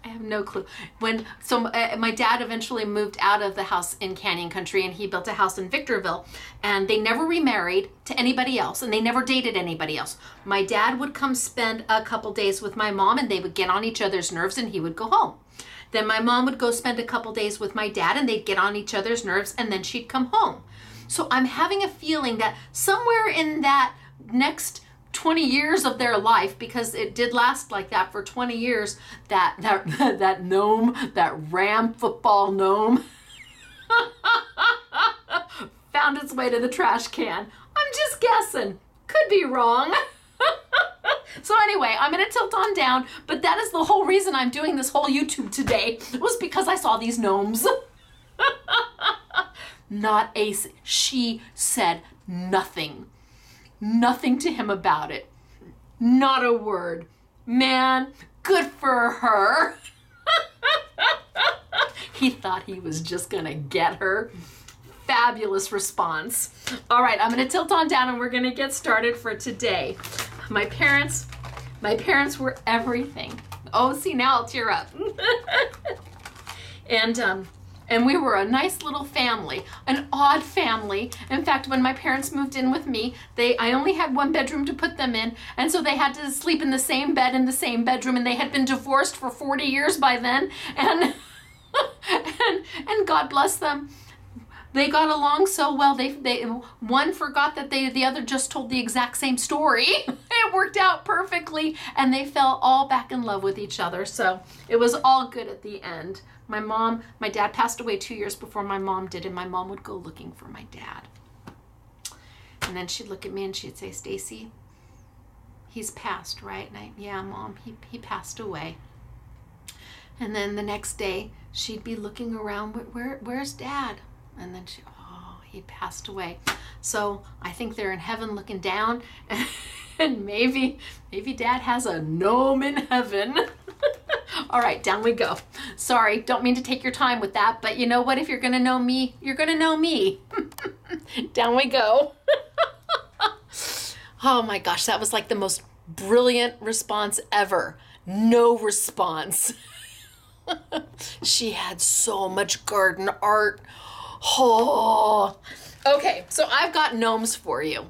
Speaker 1: I have no clue. When so uh, my dad eventually moved out of the house in Canyon Country and he built a house in Victorville and they never remarried to anybody else and they never dated anybody else. My dad would come spend a couple days with my mom and they would get on each other's nerves and he would go home. Then my mom would go spend a couple days with my dad and they'd get on each other's nerves and then she'd come home. So I'm having a feeling that somewhere in that next 20 years of their life because it did last like that for 20 years that that that gnome that ram football gnome found its way to the trash can. I'm just guessing. Could be wrong so anyway i'm to tilt on down but that is the whole reason i'm doing this whole youtube today was because i saw these gnomes not a she said nothing nothing to him about it. Not a word. Man, good for her. he thought he was just gonna get her. Fabulous response. All right, I'm gonna tilt on down and we're gonna get started for today. My parents, my parents were everything. Oh, see, now I'll tear up. and um, and we were a nice little family, an odd family. In fact, when my parents moved in with me, they I only had one bedroom to put them in, and so they had to sleep in the same bed in the same bedroom, and they had been divorced for 40 years by then, and and and God bless them they got along so well. They they one forgot that they the other just told the exact same story. It worked out perfectly and they fell all back in love with each other. So it was all good at the end. My mom my dad passed away two years before my mom did and my mom would go looking for my dad. And then she'd look at me and she'd say Stacey he's passed right? And I, yeah mom he, he passed away. And then the next day she'd be looking around where, where where's dad and then she oh he passed away. So i think they're in heaven looking down. And maybe maybe dad has a gnome in heaven. All right down we go. Sorry don't mean to take your time with that but you know what? If you're gonna know me you're gonna know me. Down we go. Oh my gosh that was like the most brilliant response ever. No response. She had so much garden art Oh. Okay, so I've got gnomes for you.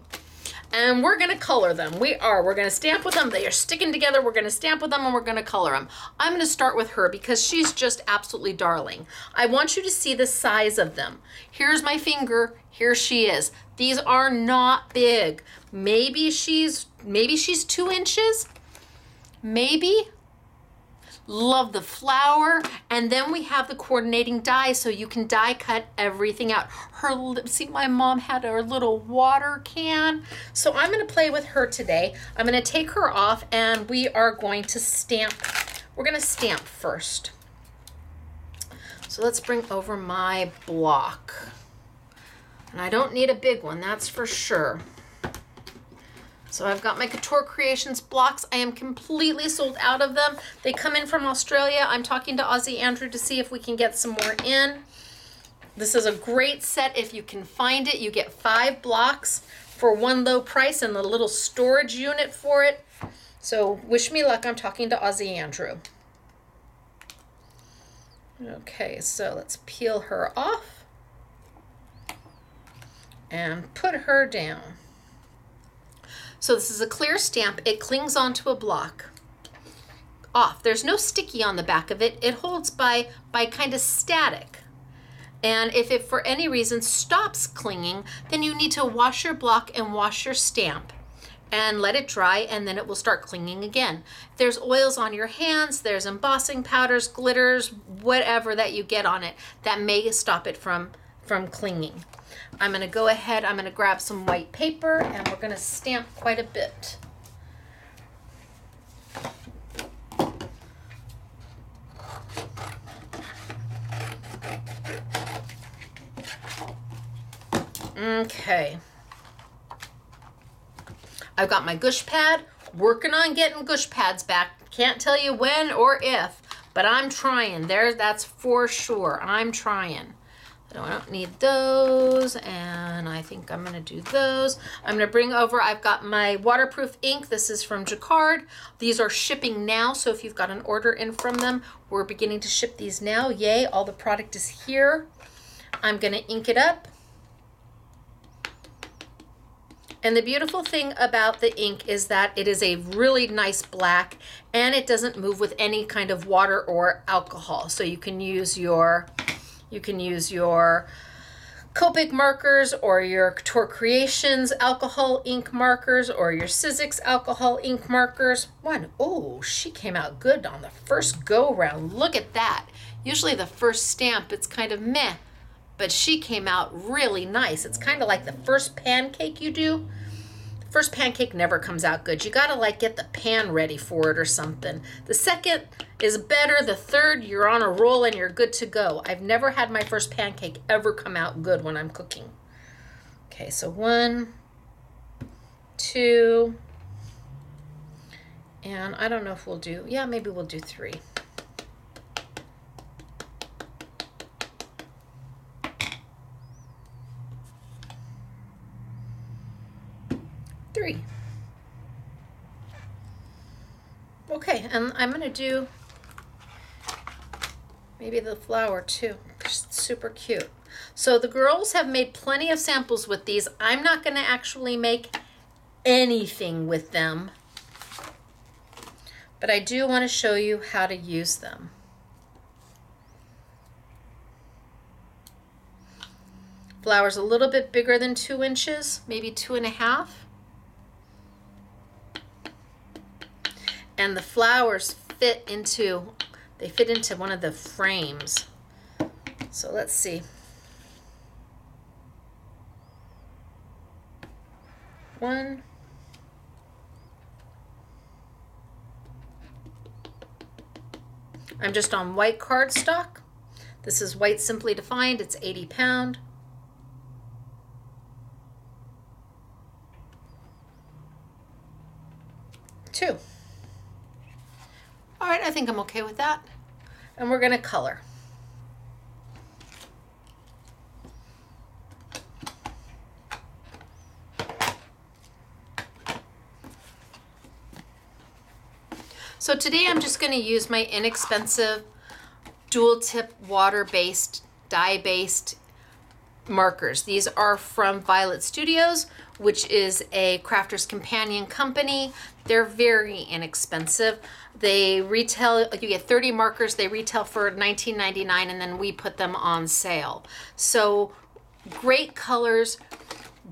Speaker 1: And we're gonna color them. We are. We're gonna stamp with them. They are sticking together. We're gonna stamp with them and we're gonna color them. I'm gonna start with her because she's just absolutely darling. I want you to see the size of them. Here's my finger. Here she is. These are not big. Maybe she's maybe she's two inches. Maybe Love the flower. And then we have the coordinating die so you can die cut everything out. Her, see, my mom had her little water can. So I'm gonna play with her today. I'm gonna take her off and we are going to stamp. We're gonna stamp first. So let's bring over my block. And I don't need a big one, that's for sure. So I've got my Couture Creations blocks. I am completely sold out of them. They come in from Australia. I'm talking to Aussie Andrew to see if we can get some more in. This is a great set if you can find it. You get five blocks for one low price and a little storage unit for it. So wish me luck. I'm talking to Aussie Andrew. Okay, so let's peel her off and put her down. So this is a clear stamp. It clings onto a block off. There's no sticky on the back of it. It holds by, by kind of static. And if it for any reason stops clinging, then you need to wash your block and wash your stamp and let it dry and then it will start clinging again. There's oils on your hands, there's embossing powders, glitters, whatever that you get on it that may stop it from, from clinging. I'm going to go ahead, I'm going to grab some white paper and we're going to stamp quite a bit. Okay. I've got my gush pad, working on getting gush pads back. Can't tell you when or if, but I'm trying. There, that's for sure. I'm trying. I don't need those, and I think I'm gonna do those. I'm gonna bring over, I've got my waterproof ink. This is from Jacquard. These are shipping now, so if you've got an order in from them, we're beginning to ship these now. Yay, all the product is here. I'm gonna ink it up. And the beautiful thing about the ink is that it is a really nice black and it doesn't move with any kind of water or alcohol. So you can use your you can use your Copic markers or your Couture Creations alcohol ink markers or your Sizzix alcohol ink markers. One, oh, she came out good on the first go round. Look at that. Usually the first stamp, it's kind of meh, but she came out really nice. It's kind of like the first pancake you do. First pancake never comes out good. You gotta like get the pan ready for it or something. The second is better. The third, you're on a roll and you're good to go. I've never had my first pancake ever come out good when I'm cooking. Okay, so one, two, and I don't know if we'll do, yeah, maybe we'll do three. Three. Okay, and I'm gonna do maybe the flower too. Super cute. So the girls have made plenty of samples with these. I'm not gonna actually make anything with them, but I do wanna show you how to use them. Flower's a little bit bigger than two inches, maybe two and a half. And the flowers fit into they fit into one of the frames. So let's see. One. I'm just on white cardstock. This is white simply defined. It's 80 pound. Two. All right, I think I'm okay with that and we're to color. So today I'm just to use my inexpensive dual tip water-based, dye-based markers. These are from Violet Studios, which is a crafter's companion company. They're very inexpensive. They retail, you get 30 markers, they retail for $19.99 and then we put them on sale. So great colors,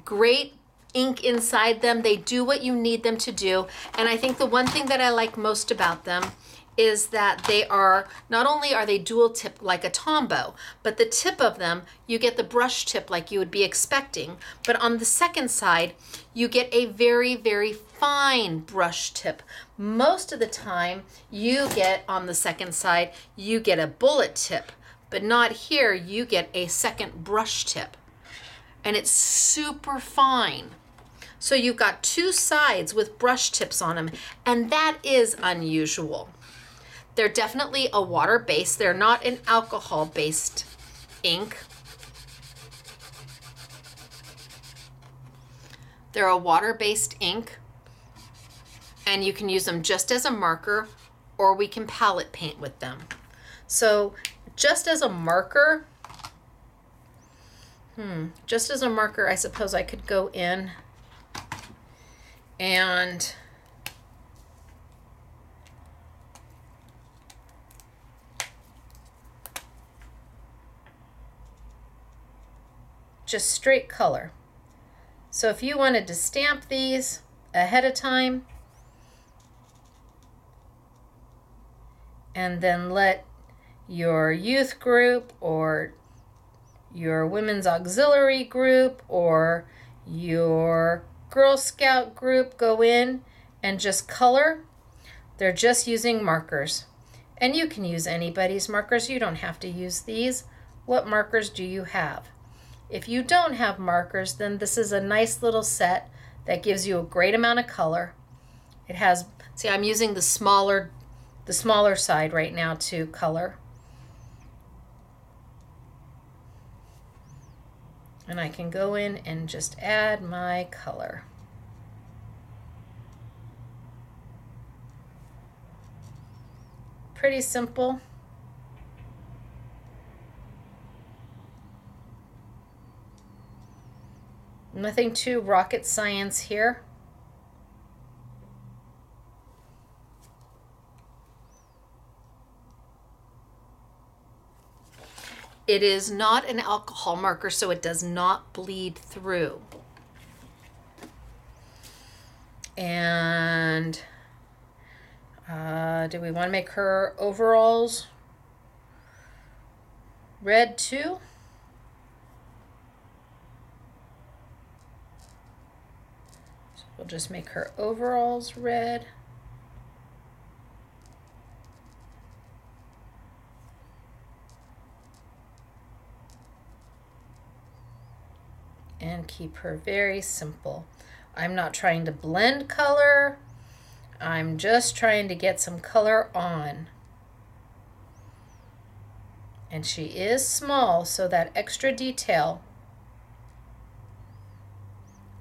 Speaker 1: great ink inside them. They do what you need them to do. And I think the one thing that I like most about them is that they are not only are they dual tip like a Tombow, but the tip of them you get the brush tip like you would be expecting, but on the second side you get a very very fine brush tip. Most of the time you get on the second side you get a bullet tip, but not here you get a second brush tip. And it's super fine. So you've got two sides with brush tips on them, and that is unusual. They're definitely a water based. They're not an alcohol based ink. They're a water based ink and you can use them just as a marker or we can palette paint with them. So just as a marker, hmm, just as a marker, I suppose I could go in and just straight color. So if you wanted to stamp these ahead of time and then let your youth group or your women's auxiliary group or your Girl Scout group go in and just color, they're just using markers. And you can use anybody's markers. You don't have to use these. What markers do you have? If you don't have markers, then this is a nice little set that gives you a great amount of color. It has, see, I'm using the smaller, the smaller side right now to color. And I can go in and just add my color. Pretty simple. Nothing too rocket science here. it is not an alcohol marker, so it does not bleed through. And uh, do we want to make her overalls red too? We'll just make her overalls red. and keep her very simple. I'm not trying to blend color. I'm just trying to get some color on. And she is small, so that extra detail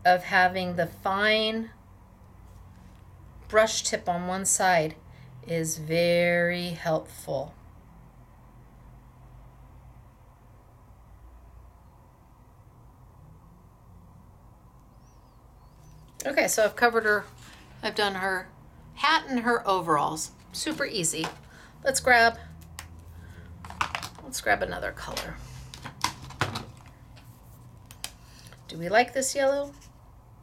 Speaker 1: of having the fine brush tip on one side is very helpful. Okay, so I've covered her. I've done her hat and her overalls. Super easy. Let's grab, let's grab another color. Do we like this yellow?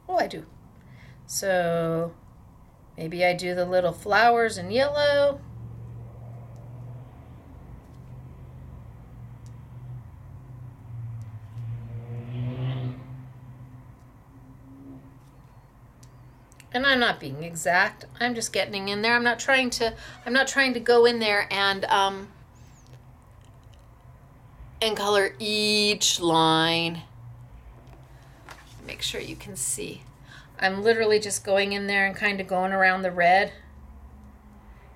Speaker 1: Oh, I do. So maybe I do the little flowers in yellow. and I'm not being exact. I'm just getting in there. I'm not trying to. I'm not trying to go in there and um, and color each line. Make sure you can see. I'm literally just going in there and kind of going around the red.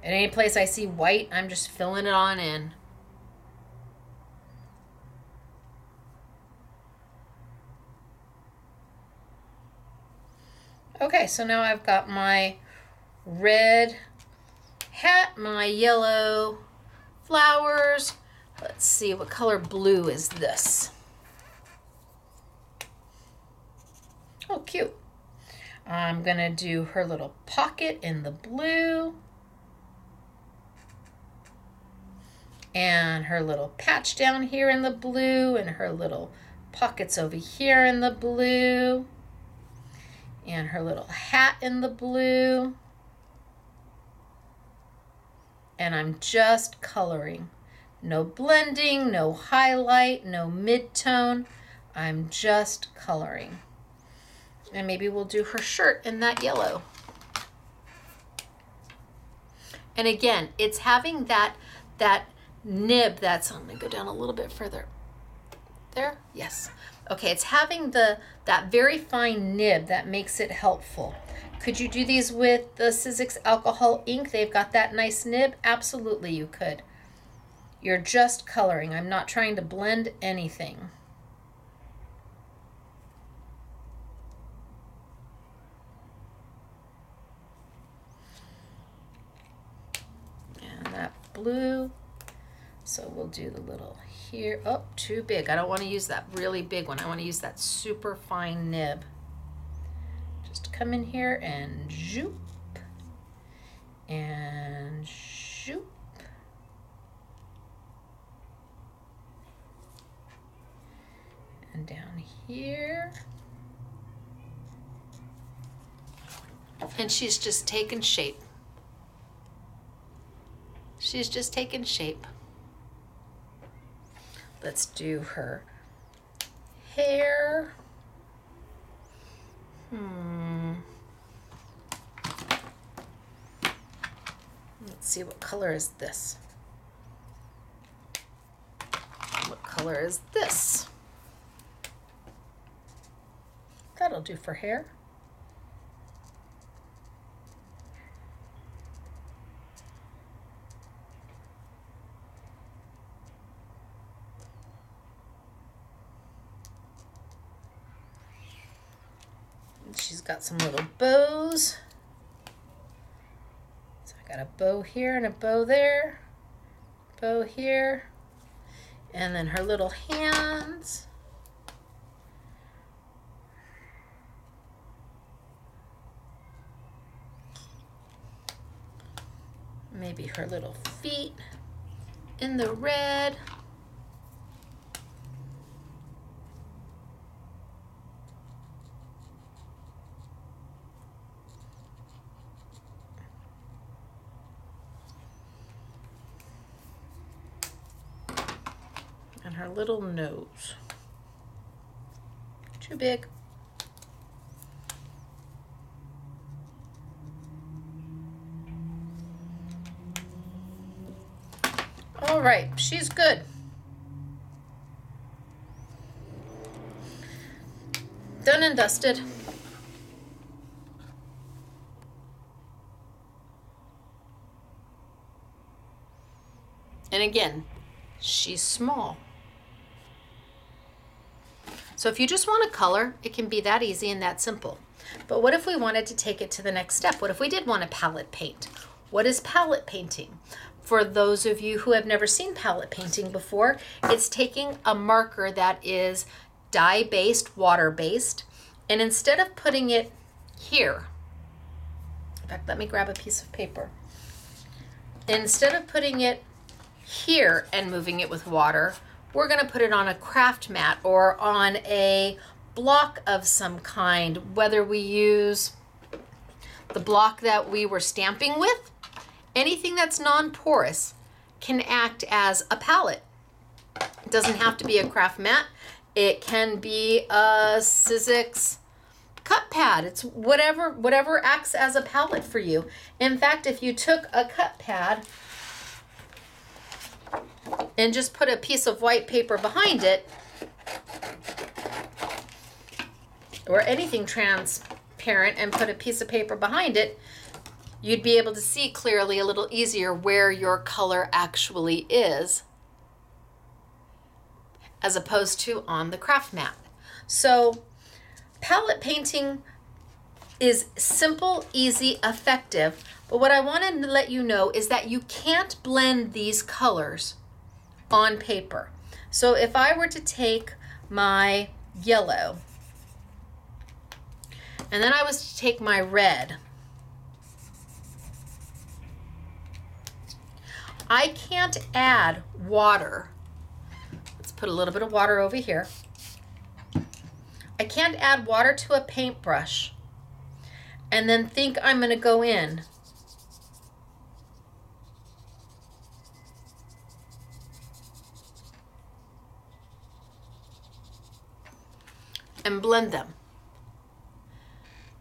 Speaker 1: And any place I see white, I'm just filling it on in. Okay, so now I've got my red hat, my yellow flowers. Let's see, what color blue is this? Oh, cute. I'm going to do her little pocket in the blue. And her little patch down here in the blue and her little pockets over here in the blue and her little hat in the blue. And I'm just coloring. No blending, no highlight, no mid-tone. I'm just coloring. And maybe we'll do her shirt in that yellow. And again, it's having that, that nib that's, I'm gonna go down a little bit further. There, yes. Okay, it's having the that very fine nib that makes it helpful. Could you do these with the Sizzix alcohol ink? They've got that nice nib. Absolutely, you could. You're just coloring. I'm not trying to blend anything. And that blue. So we'll do the little here. Oh, too big. I don't want to use that really big one. I want to use that super fine nib. Just come in here and zoop. And zoop. And down here. And she's just taken shape. She's just taken shape. Let's do her hair. Hmm. Let's see, what color is this? What color is this? That'll do for hair. Got some little bows. So I got a bow here and a bow there, bow here, and then her little hands. Maybe her little feet in the red. Little nose. Too big. All right, she's good. Done and dusted. And again, she's small. So if you just want a color, it can be that easy and that simple. But what if we wanted to take it to the next step? What if we did want to palette paint? What is palette painting? For those of you who have never seen palette painting before, it's taking a marker that is dye-based, water-based, and instead of putting it here, in fact, let me grab a piece of paper. Instead of putting it here and moving it with water, we're going to put it on a craft mat or on a block of some kind, whether we use the block that we were stamping with, anything that's non-porous can act as a palette. It doesn't have to be a craft mat. It can be a Sizzix cut pad. It's whatever whatever acts as a palette for you. In fact, if you took a cut pad and just put a piece of white paper behind it, or anything transparent and put a piece of paper behind it, you'd be able to see clearly a little easier where your color actually is as opposed to on the craft mat. So palette painting is simple, easy, effective, but what I wanted to let you know is that you can't blend these colors on paper. So if I were to take my yellow and then I was to take my red, I can't add water. Let's put a little bit of water over here. I can't add water to a paintbrush and then think I'm going to go in and blend them.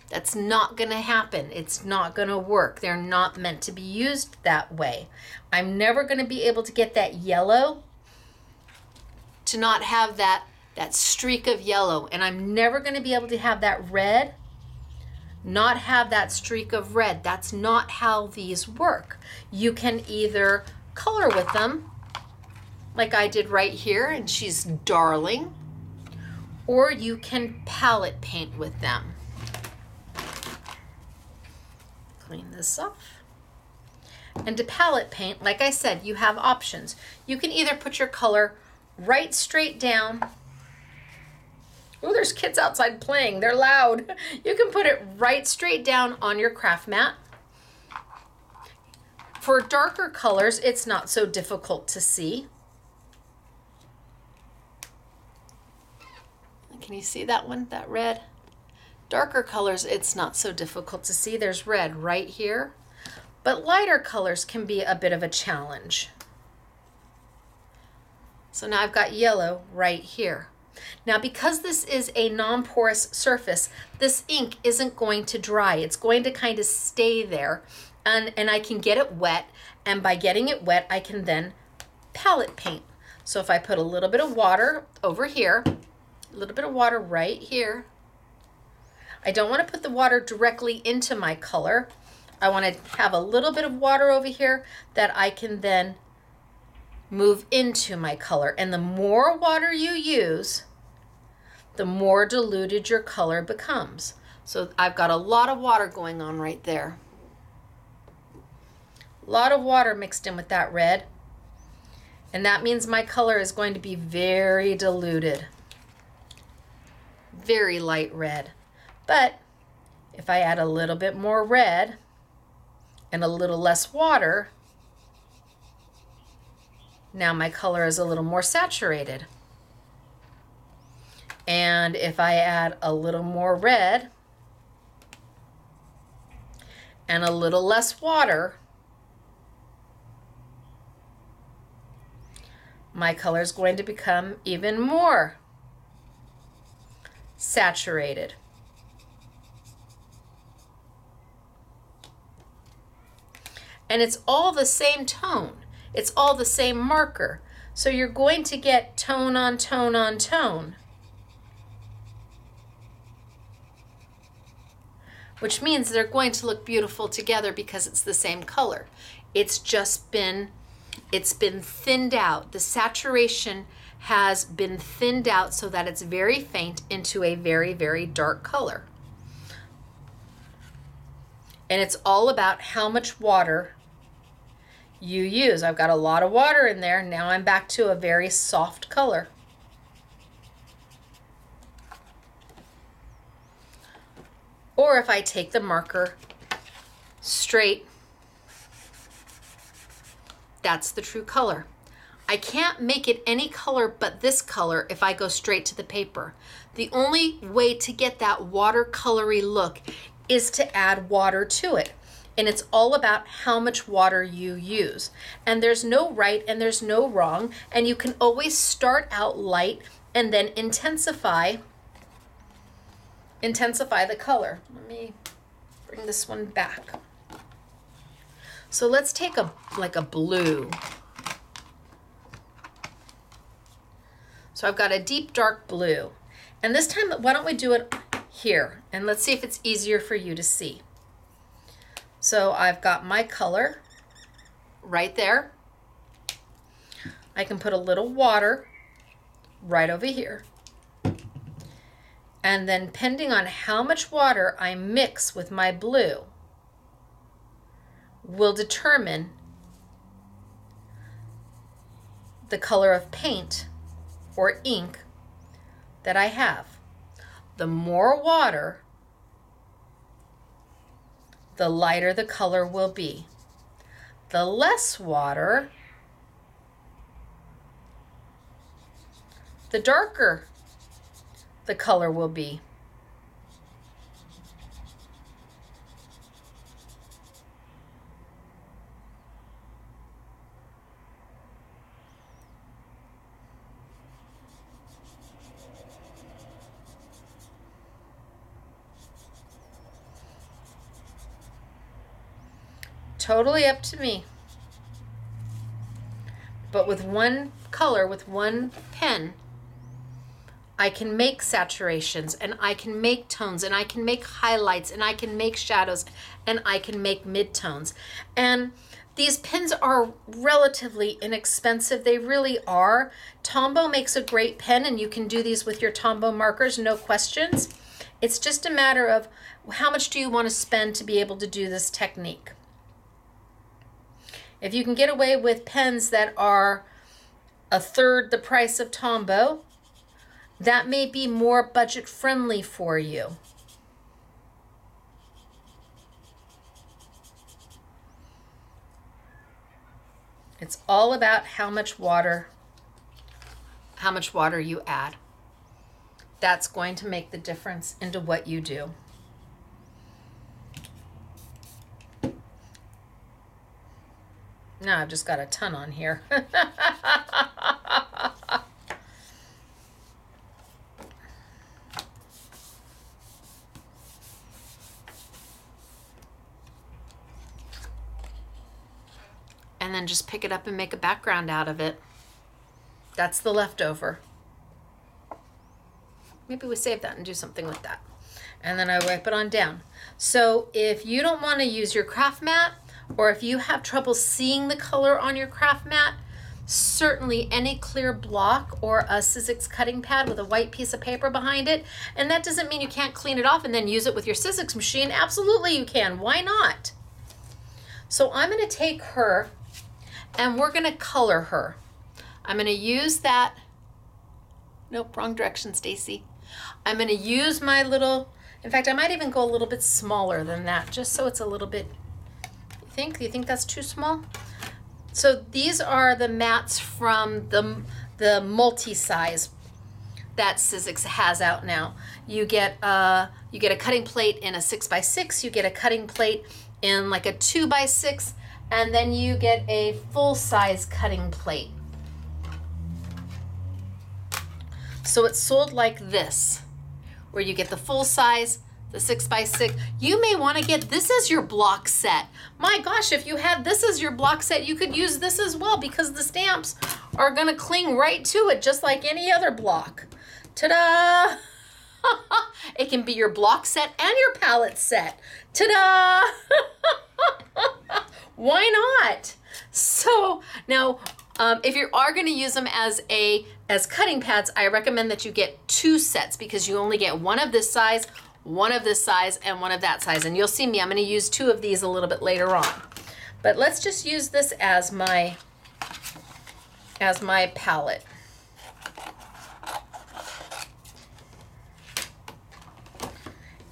Speaker 1: That's not going to happen. It's not going to work. They're not meant to be used that way. I'm never going to be able to get that yellow to not have that that streak of yellow and I'm never going to be able to have that red not have that streak of red. That's not how these work. You can either color with them like I did right here and she's darling or you can palette paint with them. Clean this off. And to palette paint, like I said, you have options. You can either put your color right straight down. Oh, there's kids outside playing. They're loud. You can put it right straight down on your craft mat. For darker colors, it's not so difficult to see. Can you see that one, that red? Darker colors, it's not so difficult to see. There's red right here, but lighter colors can be a bit of a challenge. So now I've got yellow right here. Now because this is a non-porous surface, this ink isn't going to dry. It's going to kind of stay there and, and I can get it wet and by getting it wet I can then palette paint. So if I put a little bit of water over here a little bit of water right here. I don't want to put the water directly into my color. I want to have a little bit of water over here that I can then move into my color. And the more water you use, the more diluted your color becomes. So I've got a lot of water going on right there. A lot of water mixed in with that red. And that means my color is going to be very diluted very light red. But if I add a little bit more red and a little less water, now my color is a little more saturated. And if I add a little more red and a little less water, my color is going to become even more saturated. And it's all the same tone. It's all the same marker. So you're going to get tone on tone on tone. Which means they're going to look beautiful together because it's the same color. It's just been it's been thinned out. The saturation has been thinned out so that it's very faint into a very, very dark color. And it's all about how much water you use. I've got a lot of water in there. Now I'm back to a very soft color. Or if I take the marker straight that's the true color. I can't make it any color but this color if I go straight to the paper. The only way to get that watercolory look is to add water to it. And it's all about how much water you use. And there's no right and there's no wrong. And you can always start out light and then intensify intensify the color. Let me bring this one back. So let's take a like a blue. So I've got a deep dark blue. And this time, why don't we do it here? And let's see if it's easier for you to see. So I've got my color right there. I can put a little water right over here. And then depending on how much water I mix with my blue, will determine the color of paint or ink that I have. The more water, the lighter the color will be. The less water, the darker the color will be. Totally up to me. But with one color, with one pen, I can make saturations and I can make tones and I can make highlights and I can make shadows and I can make midtones. And these pens are relatively inexpensive. They really are. Tombow makes a great pen and you can do these with your Tombow markers, no questions. It's just a matter of how much do you want to spend to be able to do this technique. If you can get away with pens that are a third the price of Tombow, that may be more budget friendly for you. It's all about how much water how much water you add. That's going to make the difference into what you do. No, I've just got a ton on here. and then just pick it up and make a background out of it. That's the leftover. Maybe we save that and do something with that. And then I wipe it on down. So if you don't want to use your craft mat, or if you have trouble seeing the color on your craft mat, certainly any clear block or a Sizzix cutting pad with a white piece of paper behind it. And that doesn't mean you can't clean it off and then use it with your Sizzix machine. Absolutely you can. Why not? So I'm going to take her and we're going to color her. I'm going to use that. Nope, wrong direction, Stacey. I'm going to use my little, in fact, I might even go a little bit smaller than that, just so it's a little bit think? You think that's too small? So these are the mats from the, the multi-size that Sizzix has out now. You get a, you get a cutting plate in a six by six, you get a cutting plate in like a two by six, and then you get a full size cutting plate. So it's sold like this, where you get the full size, the six by six. You may want to get this as your block set. My gosh, if you had this as your block set, you could use this as well because the stamps are gonna cling right to it just like any other block. Ta-da! it can be your block set and your palette set. Ta-da! Why not? So now, um, if you are going to use them as a as cutting pads, I recommend that you get two sets because you only get one of this size, one of this size, and one of that size. And you'll see me, I'm going to use two of these a little bit later on. But let's just use this as my as my palette.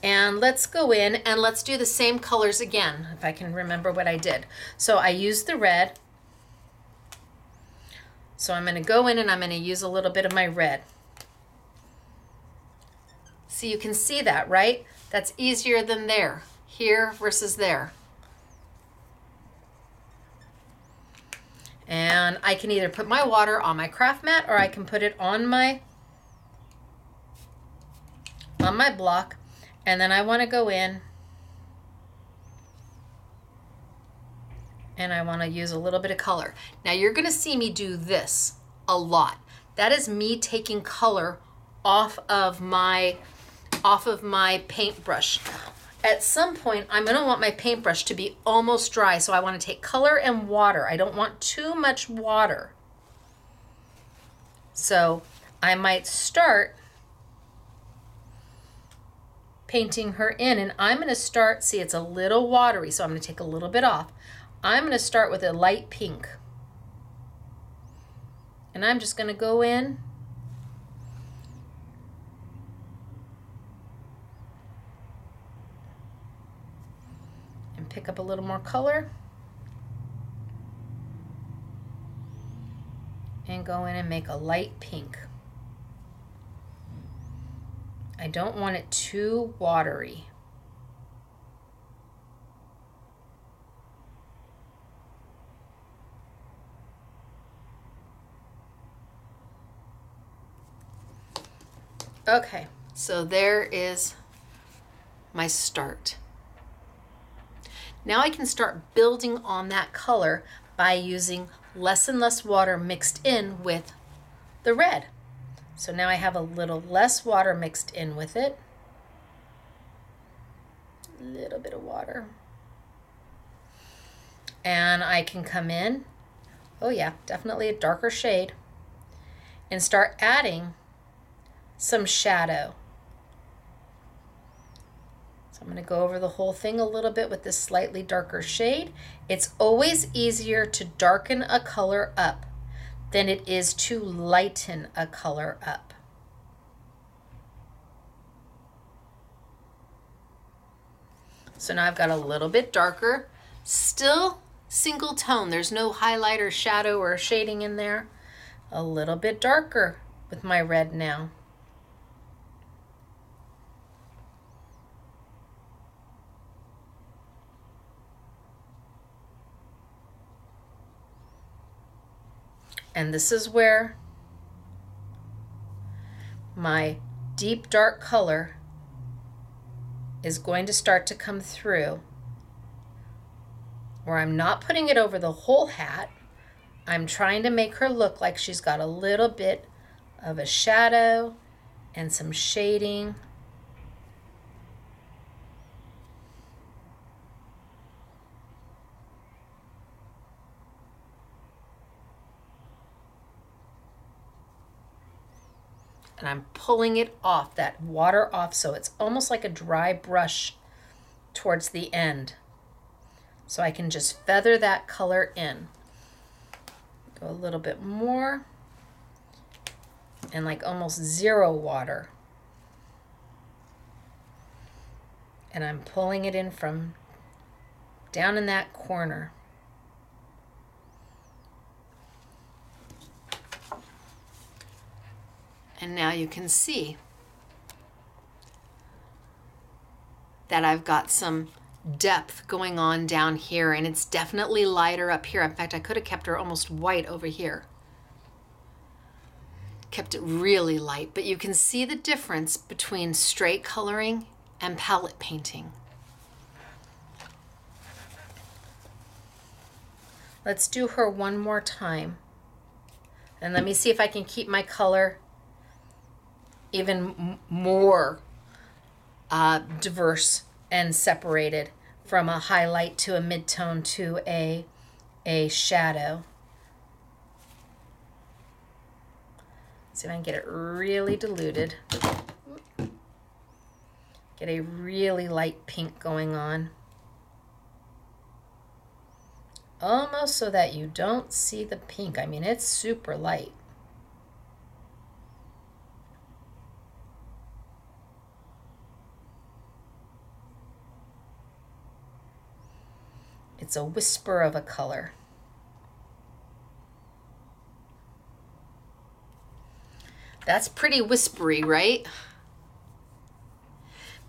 Speaker 1: And let's go in and let's do the same colors again, if I can remember what I did. So I used the red. So I'm gonna go in and I'm gonna use a little bit of my red. So you can see that, right? That's easier than there, here versus there. And I can either put my water on my craft mat or I can put it on my on my block and then I want to go in and I want to use a little bit of color. Now you're going to see me do this a lot. That is me taking color off of my off of my paintbrush. At some point, I'm going to want my paintbrush to be almost dry, so I want to take color and water. I don't want too much water. So I might start painting her in and I'm going to start, see it's a little watery, so I'm going to take a little bit off. I'm going to start with a light pink. And I'm just going to go in pick up a little more color. And go in and make a light pink. I don't want it too watery. Okay, so there is my start. Now I can start building on that color by using less and less water mixed in with the red. So now I have a little less water mixed in with it. A little bit of water. And I can come in, oh yeah, definitely a darker shade, and start adding some shadow. So I'm going to go over the whole thing a little bit with this slightly darker shade. It's always easier to darken a color up than it is to lighten a color up. So now I've got a little bit darker, still single tone. There's no highlight or shadow or shading in there. A little bit darker with my red now. And this is where my deep dark color is going to start to come through where I'm not putting it over the whole hat. I'm trying to make her look like she's got a little bit of a shadow and some shading. And I'm pulling it off, that water off, so it's almost like a dry brush towards the end. So I can just feather that color in. Go a little bit more. And like almost zero water. And I'm pulling it in from down in that corner. And now you can see that I've got some depth going on down here and it's definitely lighter up here. In fact, I could have kept her almost white over here. kept it really light, but you can see the difference between straight coloring and palette painting. Let's do her one more time. And let me see if I can keep my color even more uh, diverse and separated from a highlight to a midtone to a, a shadow. See if I can get it really diluted. Get a really light pink going on. Almost so that you don't see the pink. I mean, it's super light. It's a whisper of a color. That's pretty whispery, right?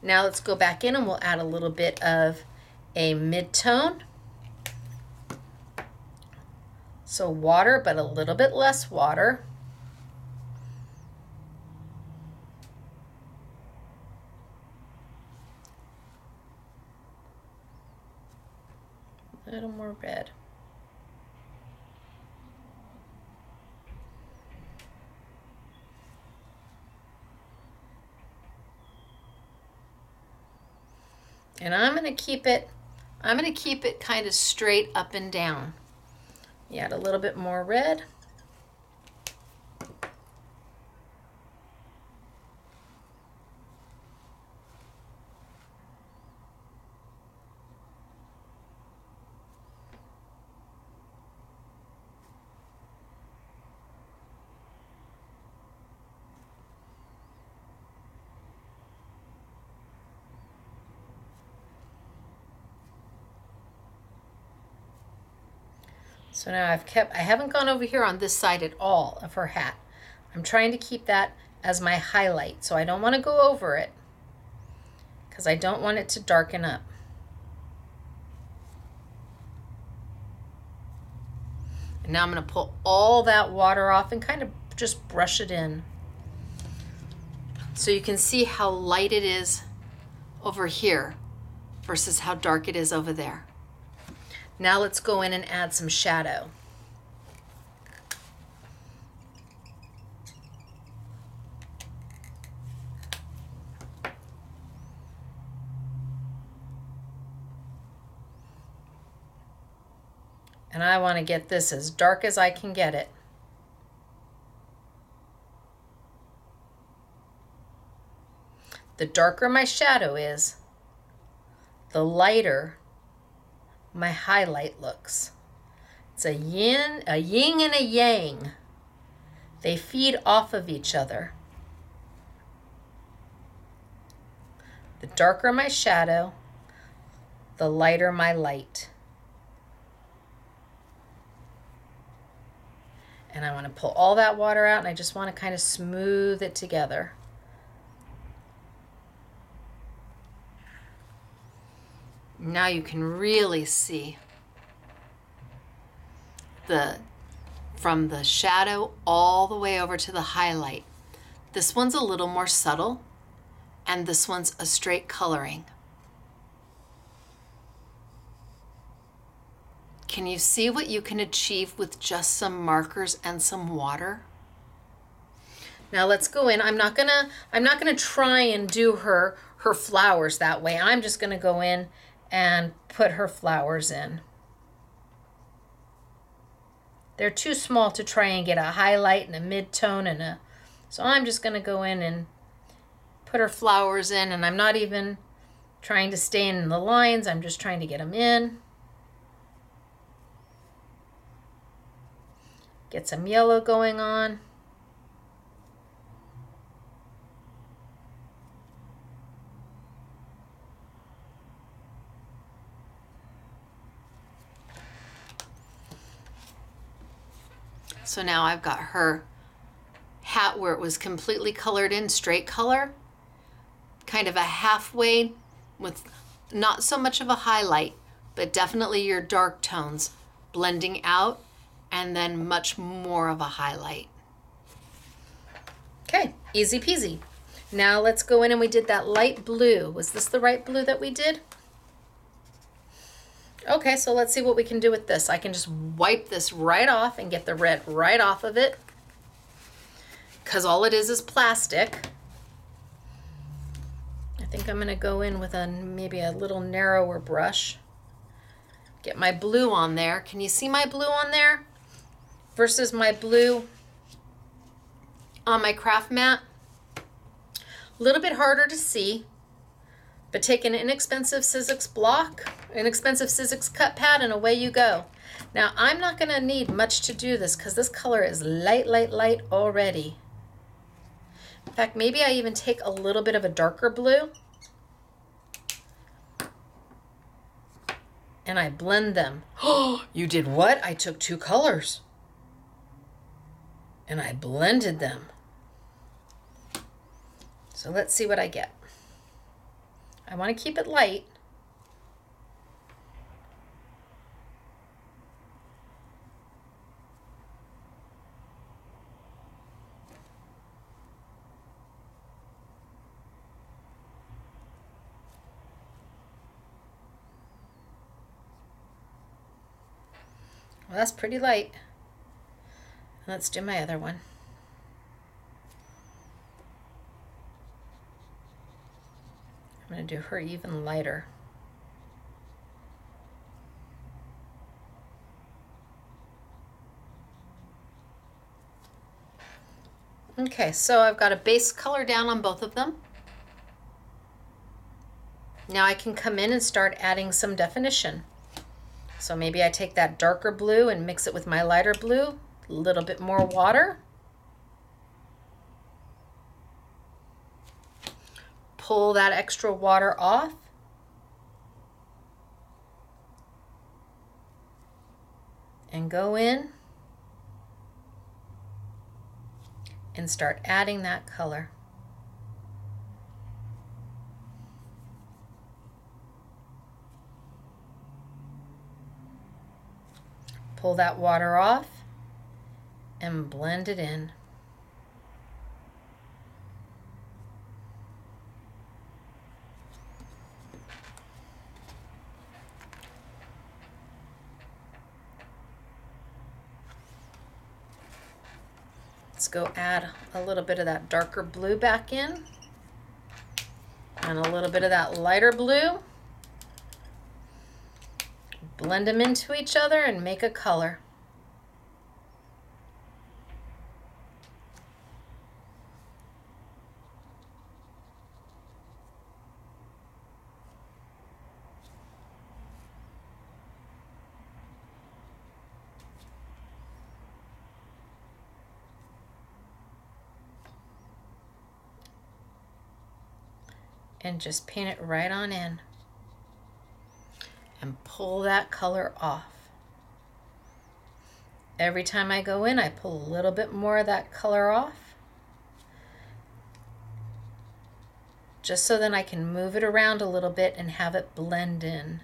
Speaker 1: Now let's go back in and we'll add a little bit of a mid-tone. So water, but a little bit less water. A little more red. And I'm going to keep it, I'm going to keep it kind of straight up and down. You add a little bit more red. So now I've kept, I haven't gone over here on this side at all of her hat. I'm trying to keep that as my highlight. So I don't want to go over it because I don't want it to darken up. And now I'm going to pull all that water off and kind of just brush it in. So you can see how light it is over here versus how dark it is over there. Now let's go in and add some shadow. And I want to get this as dark as I can get it. The darker my shadow is, the lighter my highlight looks. It's a yin, a yin and a yang. They feed off of each other. The darker my shadow, the lighter my light. And I want to pull all that water out and I just want to kind of smooth it together. Now you can really see the from the shadow all the way over to the highlight. This one's a little more subtle and this one's a straight coloring. Can you see what you can achieve with just some markers and some water? Now let's go in. I'm not gonna I'm not gonna try and do her her flowers that way. I'm just gonna go in and put her flowers in. They're too small to try and get a highlight and a mid-tone and a so I'm just going to go in and put her flowers in and I'm not even trying to stay in the lines. I'm just trying to get them in. Get some yellow going on. So now I've got her hat where it was completely colored in straight color, kind of a halfway with not so much of a highlight, but definitely your dark tones blending out and then much more of a highlight. Okay, easy peasy. Now let's go in and we did that light blue. Was this the right blue that we did? Okay, so let's see what we can do with this. I can just wipe this right off and get the red right off of it. Because all it is is plastic. I think I'm going to go in with a maybe a little narrower brush. Get my blue on there. Can you see my blue on there? Versus my blue on my craft mat. A little bit harder to see, but take an inexpensive Sizzix block, inexpensive Sizzix cut pad, and away you go. Now, I'm not going to need much to do this because this color is light, light, light already. In fact, maybe I even take a little bit of a darker blue and I blend them. Oh, you did what? I took two colors and I blended them. So let's see what I get. I want to keep it light. Well, that's pretty light. Let's do my other one. I'm going to do her even lighter. Okay, so I've got a base color down on both of them. Now I can come in and start adding some definition. So maybe I take that darker blue and mix it with my lighter blue, a little bit more water. Pull that extra water off. And go in and start adding that color. Pull that water off and blend it in. Go add a little bit of that darker blue back in and a little bit of that lighter blue. Blend them into each other and make a color. And just paint it right on in and pull that color off. Every time I go in, I pull a little bit more of that color off. Just so then I can move it around a little bit and have it blend in.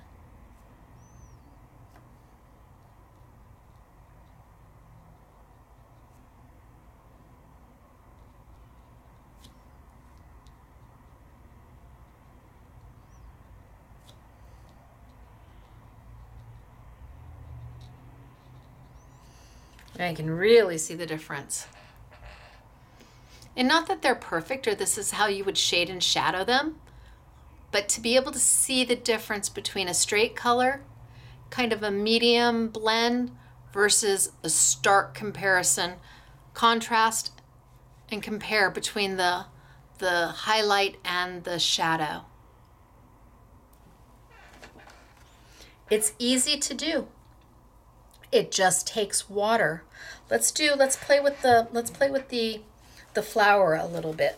Speaker 1: I can really see the difference. And not that they're perfect or this is how you would shade and shadow them, but to be able to see the difference between a straight color, kind of a medium blend, versus a stark comparison, contrast and compare between the, the highlight and the shadow. It's easy to do. It just takes water. Let's do, let's play with the, let's play with the, the flower a little bit.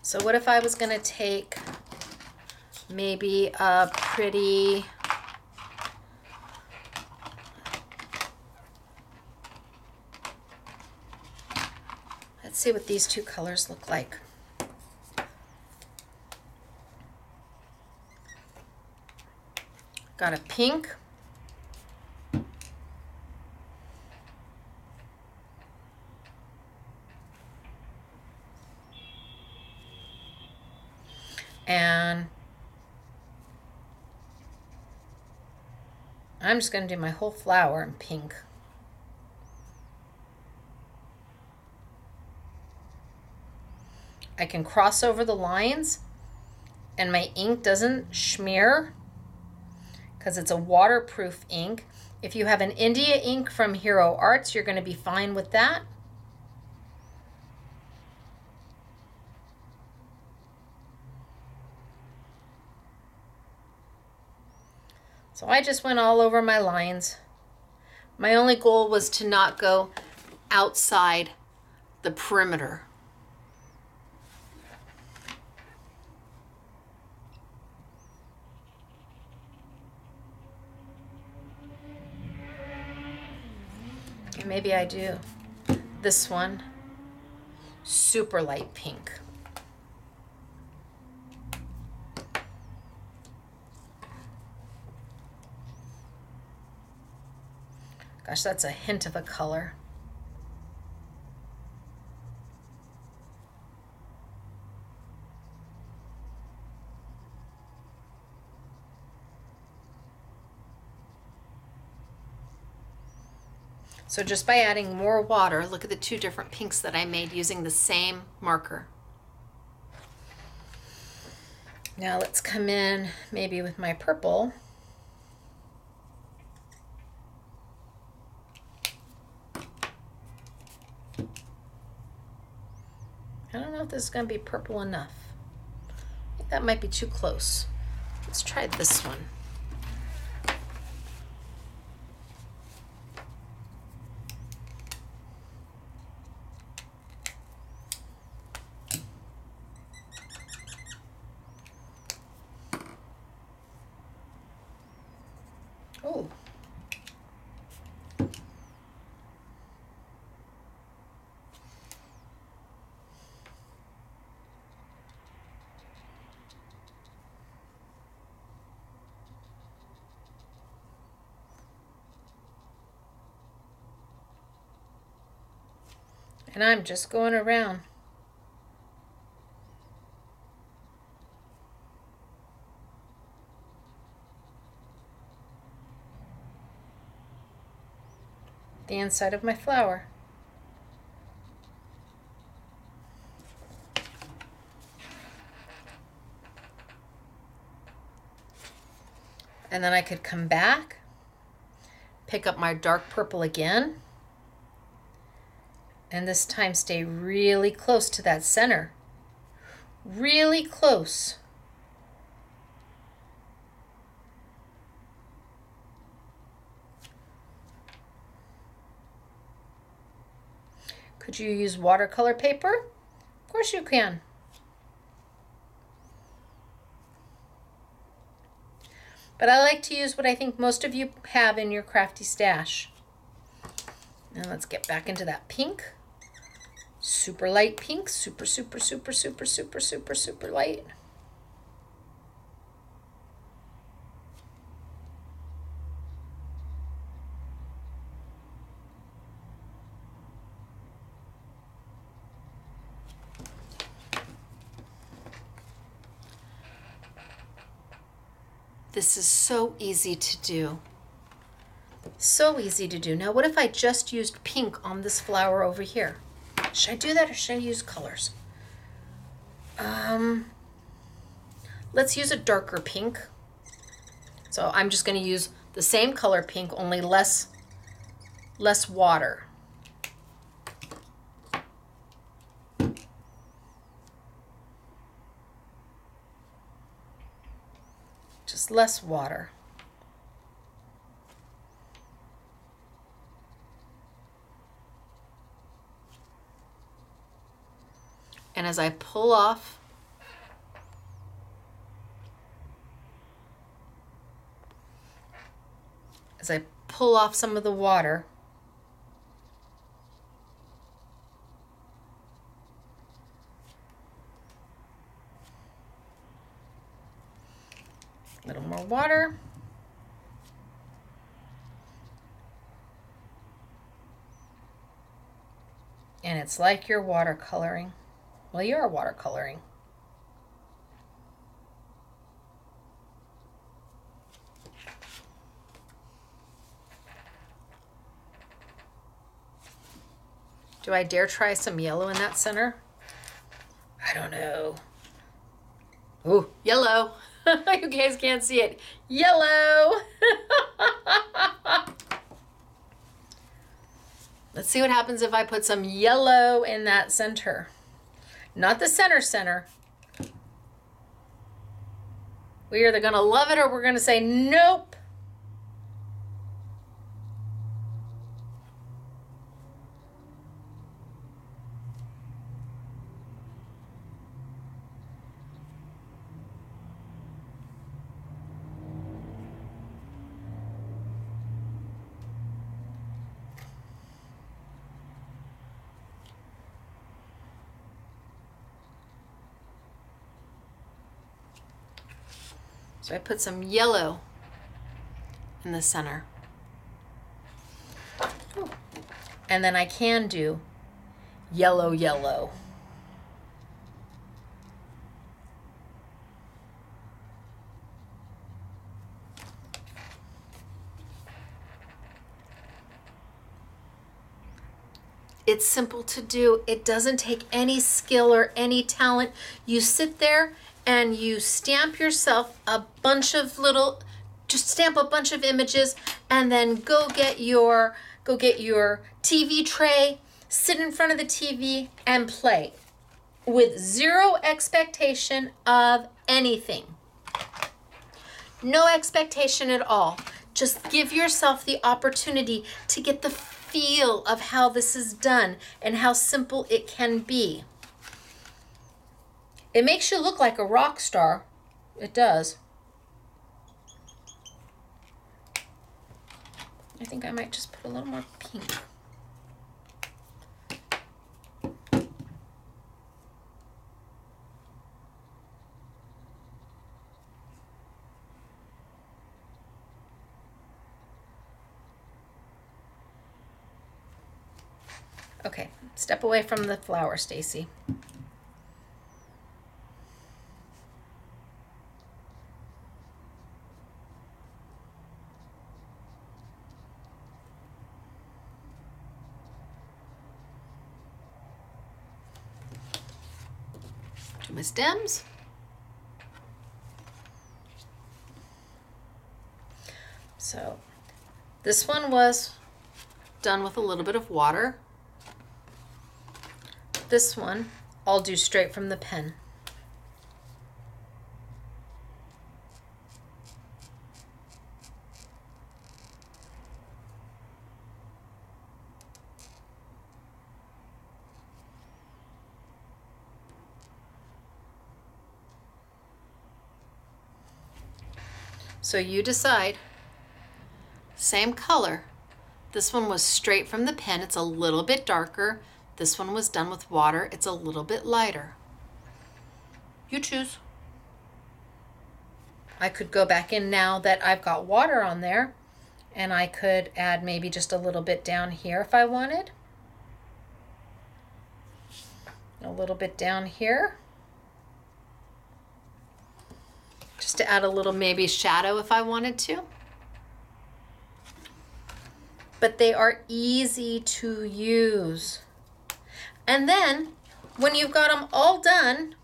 Speaker 1: So what if I was going to take maybe a pretty, let's see what these two colors look like. Got a pink.
Speaker 2: And I'm just going to do my whole flower in pink. I can cross over the lines and my ink doesn't smear because it's a waterproof ink. If you have an India ink from Hero Arts, you're going to be fine with that. So I just went all over my lines.
Speaker 1: My only goal was to not go outside the perimeter.
Speaker 2: Maybe I do this one super light pink. Gosh, that's a hint of a color. So just by adding more water,
Speaker 1: Look at the two different pinks that I made using the same marker.
Speaker 2: now let's come in maybe with my purple. I don't know if this is going to be purple enough. That might be too close. Let's try this one. Oh. And I'm just going around. the inside of my flower. And then I could come back, pick up my dark purple again, and this time stay really close to that center. Really close. Could you use watercolor paper? Of course you can. But I like to use what I think most of you have in your crafty stash. Now let's get back into that pink. Super light pink, super, super, super, super, super, super, super light.
Speaker 1: This is so easy to do.
Speaker 2: So easy to do. Now, what if I just used pink on this flower over here? Should I do that or should I use colors? Um, let's use a darker pink. So I'm just going to use the same color pink, only less, less water. Just less water. And as I pull off as I pull off some of the water, a little more water. And it's like you're watercoloring. Well, you are watercoloring. Do I dare try some yellow in that center? I don't know.
Speaker 1: Ooh, yellow. you guys can't see it.
Speaker 2: Yellow. Let's see what happens if I put some yellow in that center. Not the center center. We're either going to love it or we're going to say nope.
Speaker 1: I put some yellow in the center.
Speaker 2: And then I can do yellow, yellow.
Speaker 1: It's simple to do. It doesn't take any skill or any talent. You sit there and you stamp yourself a bunch of little just stamp a bunch of images and then go get your go get your TV tray, sit in front of the TV and play with zero expectation of anything. No expectation at all. Just give yourself the opportunity to get the feel of how this is done and how simple it can be.
Speaker 2: It makes you look like a rock star. It does. I think I might just put a little more pink. Okay, step away from the flower, Stacey.
Speaker 1: my stems.
Speaker 2: So this one was done with a little bit of water. This one I'll do straight from the pen. So you decide.
Speaker 1: Same color. This one was straight from the pen. It's a little bit darker. This one was done with water. It's a little bit lighter. You choose.
Speaker 2: I could go back in now that I've got water on there and I could add maybe just a little bit down here if I wanted. A little bit down here.
Speaker 1: Just to add a little maybe shadow if I wanted to.
Speaker 2: But they are easy to use. And then when you've got them all done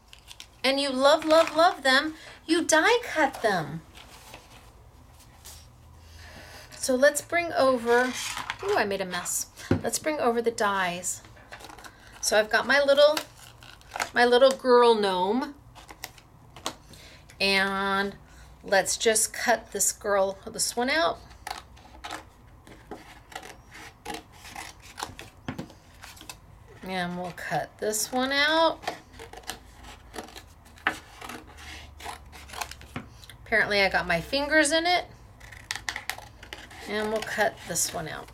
Speaker 2: and you love, love, love them, you die cut them. So let's bring over, oh, I made a mess. Let's bring over the dies. So I've got my little, my little girl gnome and let's just cut this girl, this one out. And we'll cut this one out. Apparently I got my fingers in it. And we'll cut this one out.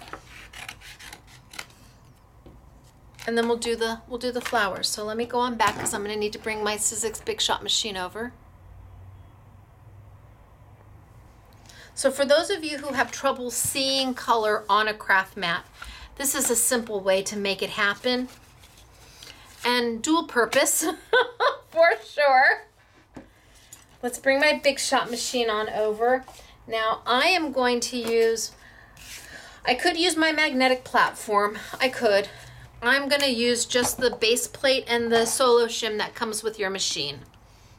Speaker 2: And then we'll do the we'll do the flowers. So let me go on back because I'm gonna need to bring my Sizzix Big Shot machine over. So for those of you who have trouble seeing color on a craft mat, this is a simple way to make it happen. And dual purpose, for sure. Let's bring my Big Shot machine on over. Now I am going to use, I could use my magnetic platform, I could, I'm gonna use just the base plate and the solo shim that comes with your machine.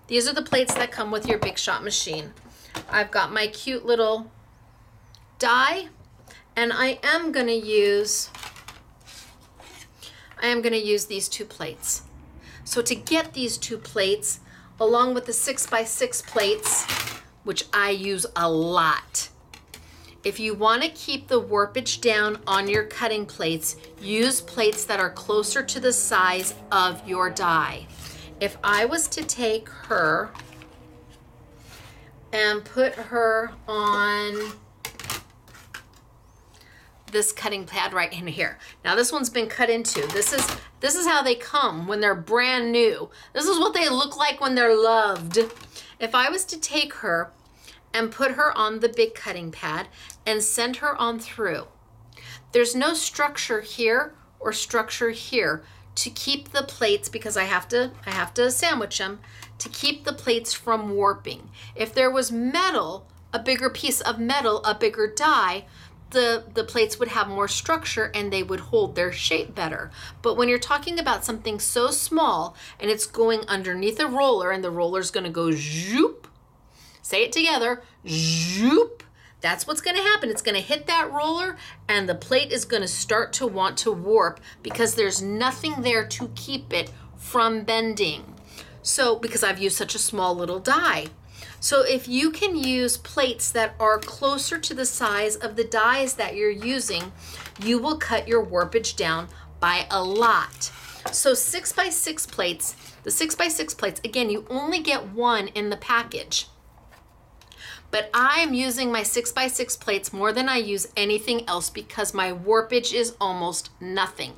Speaker 2: These are the plates that come with your Big Shot machine. I've got my cute little die and I am gonna use, I am gonna use these two plates. So to get these two plates, along with the six by six plates, which I use a lot, if you want to keep the warpage down on your cutting plates, use plates that are closer to the size of your die. If I was to take her and put her on this cutting pad right in here. Now this one's been cut into. This is this is how they come when they're brand new. This is what they look like when they're loved. If I was to take her and put her on the big cutting pad and send her on through. There's no structure here or structure here to keep the plates because I have to I have to sandwich them to keep the plates from warping. If there was metal, a bigger piece of metal, a bigger die, the the plates would have more structure and they would hold their shape better. But when you're talking about something so small and it's going underneath a roller and the roller's going to go zoop Say it together. Zoop. That's what's going to happen. It's going to hit that roller and the plate is going to start to want to warp because there's nothing there to keep it from bending. So, because I've used such a small little die. So, if you can use plates that are closer to the size of the dies that you're using, you will cut your warpage down by a lot. So, six by six plates, the six by six plates, again, you only get one in the package but I am using my 6x6 plates more than I use anything else because my warpage is almost nothing.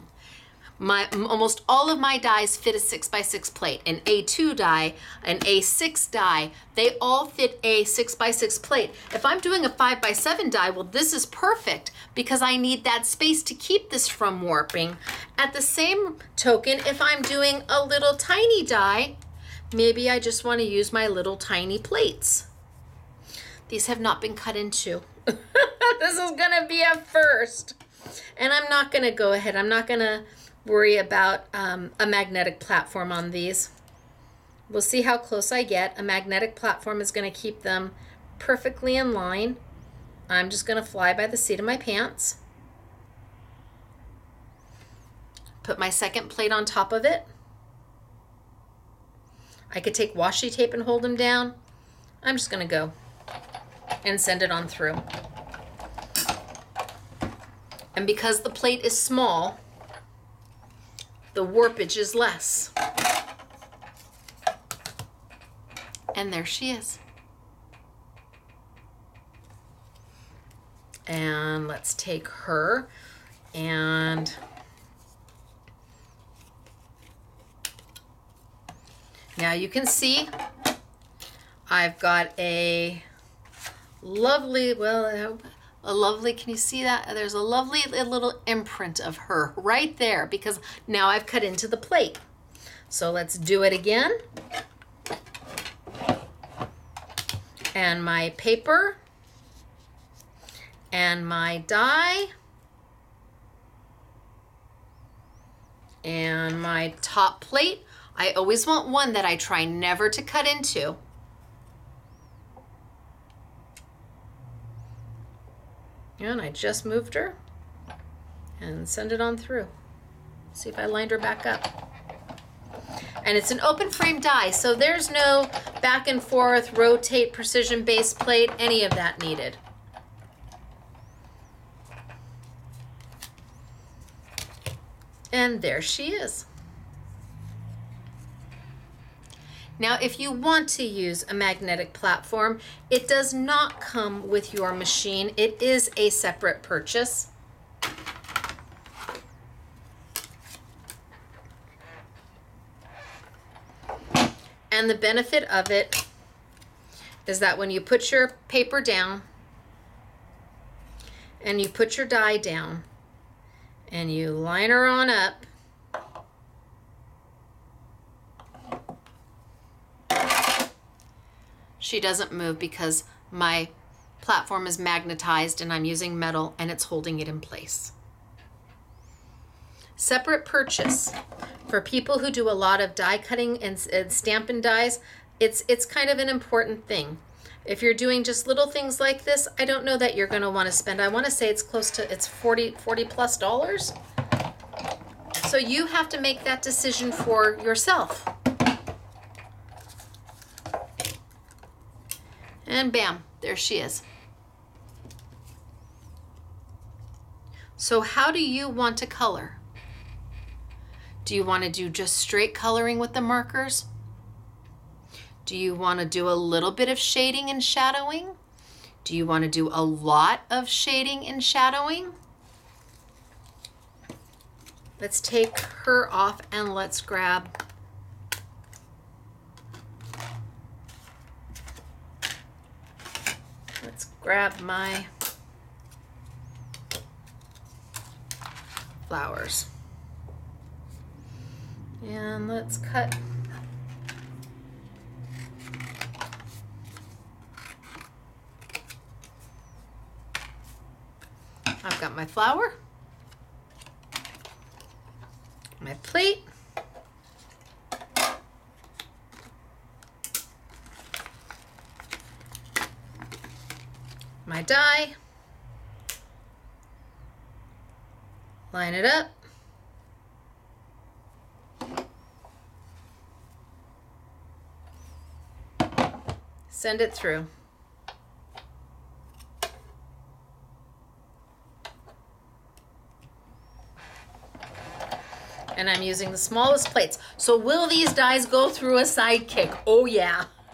Speaker 2: My almost all of my dies fit a 6x6 plate. An A2 die, an A6 die, they all fit a 6x6 plate. If I'm doing a 5x7 die, well this is perfect because I need that space to keep this from warping. At the same token, if I'm doing a little tiny die, maybe I just want to use my little tiny plates. These have not been cut into. this is to be a first. And I'm not to go ahead. I'm not to worry about um, a magnetic platform on these. We'll see how close I get. A magnetic platform is going to keep them perfectly in line. I'm just going to fly by the seat of my pants. Put my second plate on top of it. I could take washi tape and hold them down. I'm just going to go and send it on through. And because the plate is small, the warpage is less. And there she is. And let's take her and now you can see I've got a lovely, well, a lovely, can you see that? There's a lovely little imprint of her right there because now I've cut into the plate. So let's do it again. And my paper and my die and my top plate. I always want one that I try never to cut into. And I just moved her and send it on through. See if I lined her back up. And it's an open frame die, so there's no back and forth, rotate, precision base plate, any of that needed. And there she is. Now, if you want to use a magnetic platform, it does not come with your machine. It is a separate purchase. And the benefit of it is that when you put your paper down and you put your die down and you line her on up, she doesn't move because my platform is magnetized and I'm using metal and it's holding it in place. separate purchase for people who do a lot of die cutting and, and dies. It's it's kind of an important thing. If you're doing just little things like this, I don't know that you're going to want to spend. I want to say it's close to it's 40 40 plus dollars. So you have to make that decision for yourself. And bam, there she is. So how do you want to color? Do you want to do just straight coloring with the markers? Do you want to do a little bit of shading and shadowing? Do you want to do a lot of shading and shadowing? Let's take her off and let's grab let's grab my flowers. And let's cut I've got my flower, my plate, my die, line it up, send it through. and I'm using the smallest plates. So will these dies go through a sidekick? Oh yeah,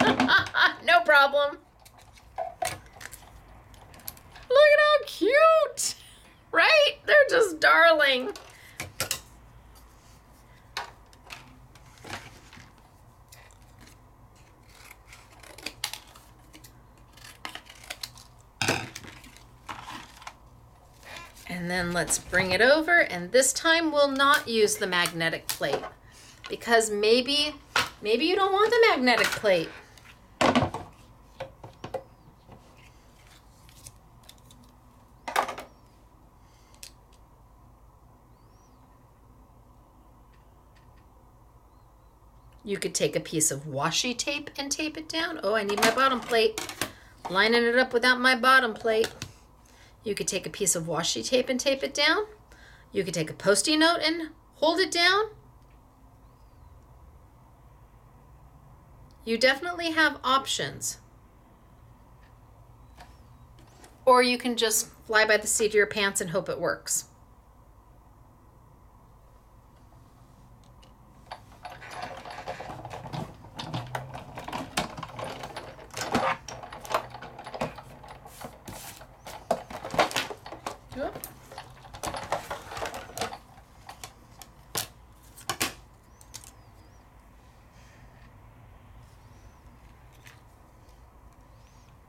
Speaker 2: no problem. Look at how cute, right? They're just darling. And then let's bring it over and this time we'll not use the magnetic plate because maybe, maybe you don't want the magnetic plate. You could take a piece of washi tape and tape it down. Oh, I need my bottom plate. Lining it up without my bottom plate. You could take a piece of washi tape and tape it down. You could take a post-it note and hold it down. You definitely have options. Or you can just fly by the seat of your pants and hope it works.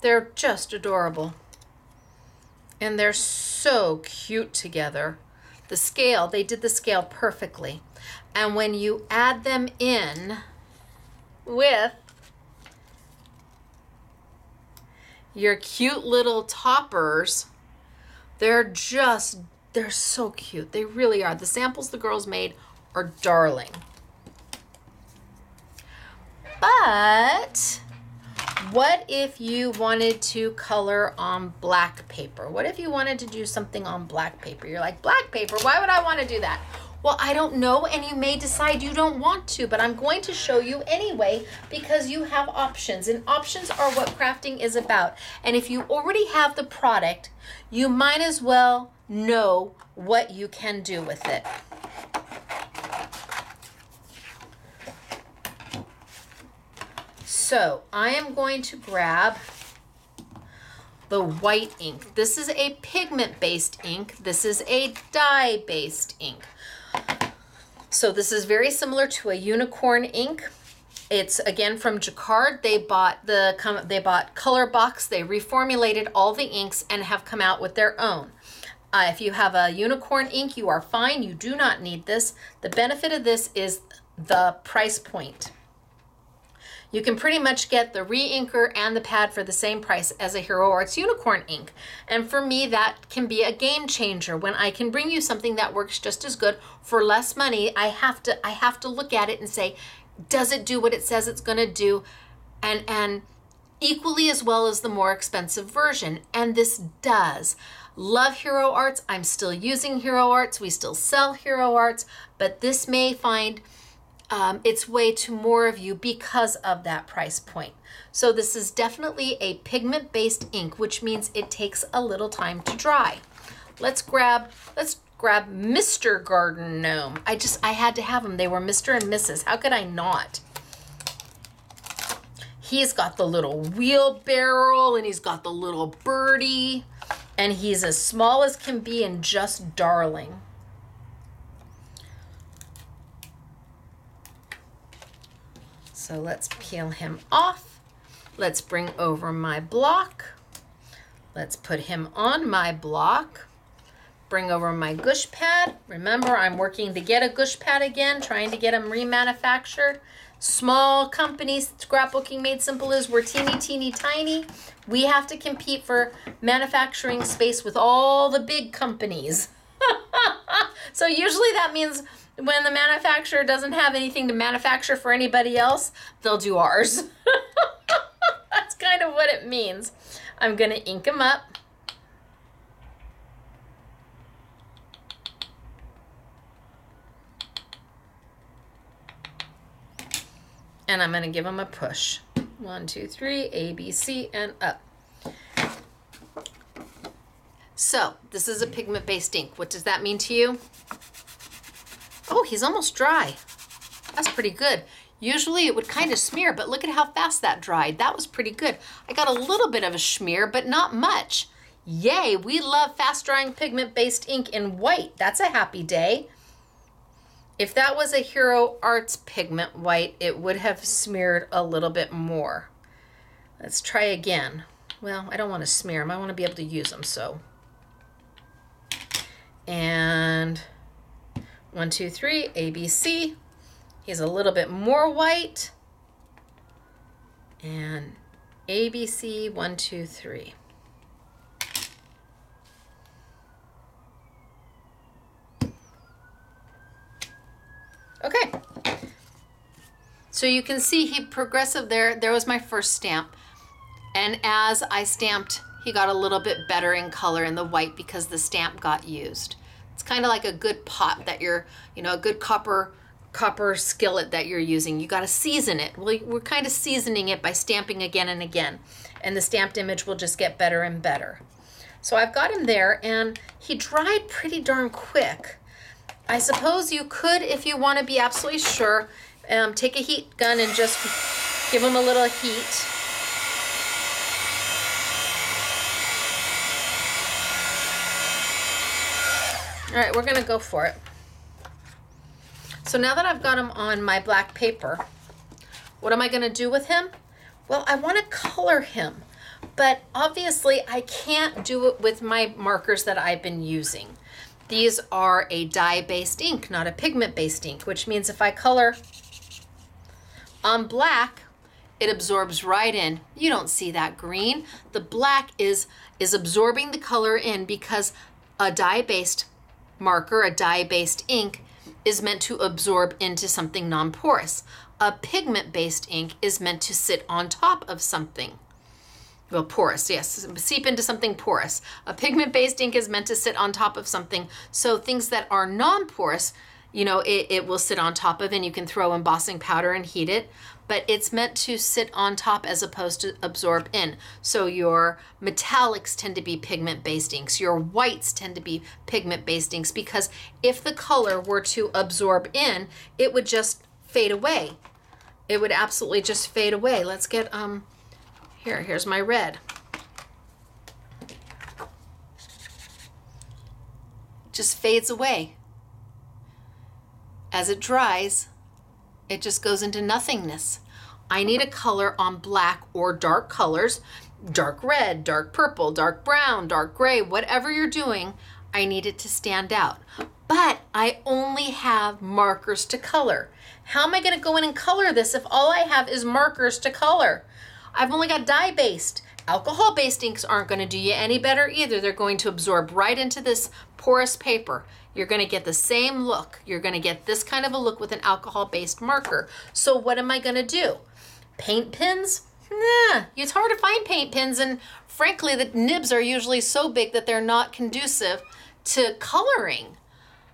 Speaker 2: They're just adorable. And they're so cute together. The scale, they did the scale perfectly. And when you add them in with your cute little toppers, they're just, they're so cute. They really are. The samples the girls made are darling. But what if you wanted to color on black paper? What if you wanted to do something on black paper? You're like, black paper, why would I want to do that? Well, I don't know, and you may decide you don't want to, but I'm going to show you anyway because you have options, and options are what crafting is about. And if you already have the product, you might as well know what you can do with it. So I am going to grab the white ink. This is a pigment-based ink. This is a dye-based ink. So this is very similar to a unicorn ink. It's again from Jacquard. They bought the they bought Color Box. They reformulated all the inks and have come out with their own. Uh, if you have a unicorn ink, you are fine. You do not need this. The benefit of this is the price point. You can pretty much get the re-inker and the pad for the same price as a Hero Arts Unicorn ink. And for me, that can be a game changer. When I can bring you something that works just as good for less money, I have to I have to look at it and say, does it do what it says it's gonna do? And and equally as well as the more expensive version. And this does. Love Hero Arts. I'm still using Hero Arts. We still sell Hero Arts, but this may find um, its way to more of you because of that price point. So this is definitely a pigment-based ink, which means it takes a little time to dry. Let's grab, let's grab Mr. Garden Gnome. I just, I had to have them. They were Mr. and Mrs. How could I not? He's got the little wheelbarrow and he's got the little birdie and he's as small as can be and just darling. So let's peel him off. Let's bring over my block. Let's put him on my block. Bring over my gush pad. Remember, I'm working to get a gush pad again, trying to get them remanufactured. Small companies, scrapbooking made simple is we're teeny, teeny, tiny. We have to compete for manufacturing space with all the big companies. so usually that means when the manufacturer doesn't have anything to manufacture for anybody else, they'll do ours. That's kind of what it means. I'm going to ink them up. and I'm gonna give them a push. One, two, three, A, B, C, and up. So this is a pigment-based ink. What does that mean to you? Oh, he's almost dry. That's pretty good. Usually it would kind of smear, but look at how fast that dried. That was pretty good. I got a little bit of a smear, but not much. Yay, we love fast drying pigment-based ink in white. That's a happy day. If that was a Hero Arts pigment white, it would have smeared a little bit more. Let's try again. Well, I don't want to smear them. I want to be able to use them, so. And one, two, three, ABC. He's a little bit more white. And ABC, one, two, three. Okay. So you can see he progressive there. There was my first stamp. And as I stamped, he got a little bit better in color in the white because the stamp got used. It's kind of like a good pot that you're, you know, a good copper copper skillet that you're using. You got to season it. Well, we're kind of seasoning it by stamping again and again. And the stamped image will just get better and better. So I've got him there and he dried pretty darn quick. I suppose you could, if you want to be absolutely sure, um, take a heat gun and just give him a little heat. All right, we're gonna go for it. So now that I've got him on my black paper, what am I gonna do with him? Well, I wanna color him, but obviously I can't do it with my markers that I've been using. These are a dye-based ink, not a pigment-based ink, which means if I color on black, it absorbs right in. You don't see that green. The black is, is absorbing the color in because a dye-based marker, a dye-based ink, is meant to absorb into something non-porous. A pigment-based ink is meant to sit on top of something well, porous, yes, seep into something porous. A pigment-based ink is meant to sit on top of something, so things that are non-porous, you know, it, it will sit on top of and you can throw embossing powder and heat it, but it's meant to sit on top as opposed to absorb in. So your metallics tend to be pigment-based inks, your whites tend to be pigment-based inks because if the color were to absorb in, it would just fade away. It would absolutely just fade away. Let's get, um, here, here's my red. Just fades away. As it dries, it just goes into nothingness. I need a color on black or dark colors, dark red, dark purple, dark brown, dark gray, whatever you're doing, I need it to stand out. but I only have markers to color. How am I gonna go in and color this if all I have is markers to color? I've only got dye-based. Alcohol-based inks aren't gonna do you any better either. They're going to absorb right into this porous paper. You're gonna get the same look. You're gonna get this kind of a look with an alcohol-based marker. So what am I gonna do? Paint pens? Nah, it's hard to find paint pens and frankly the nibs are usually so big that they're not conducive to coloring.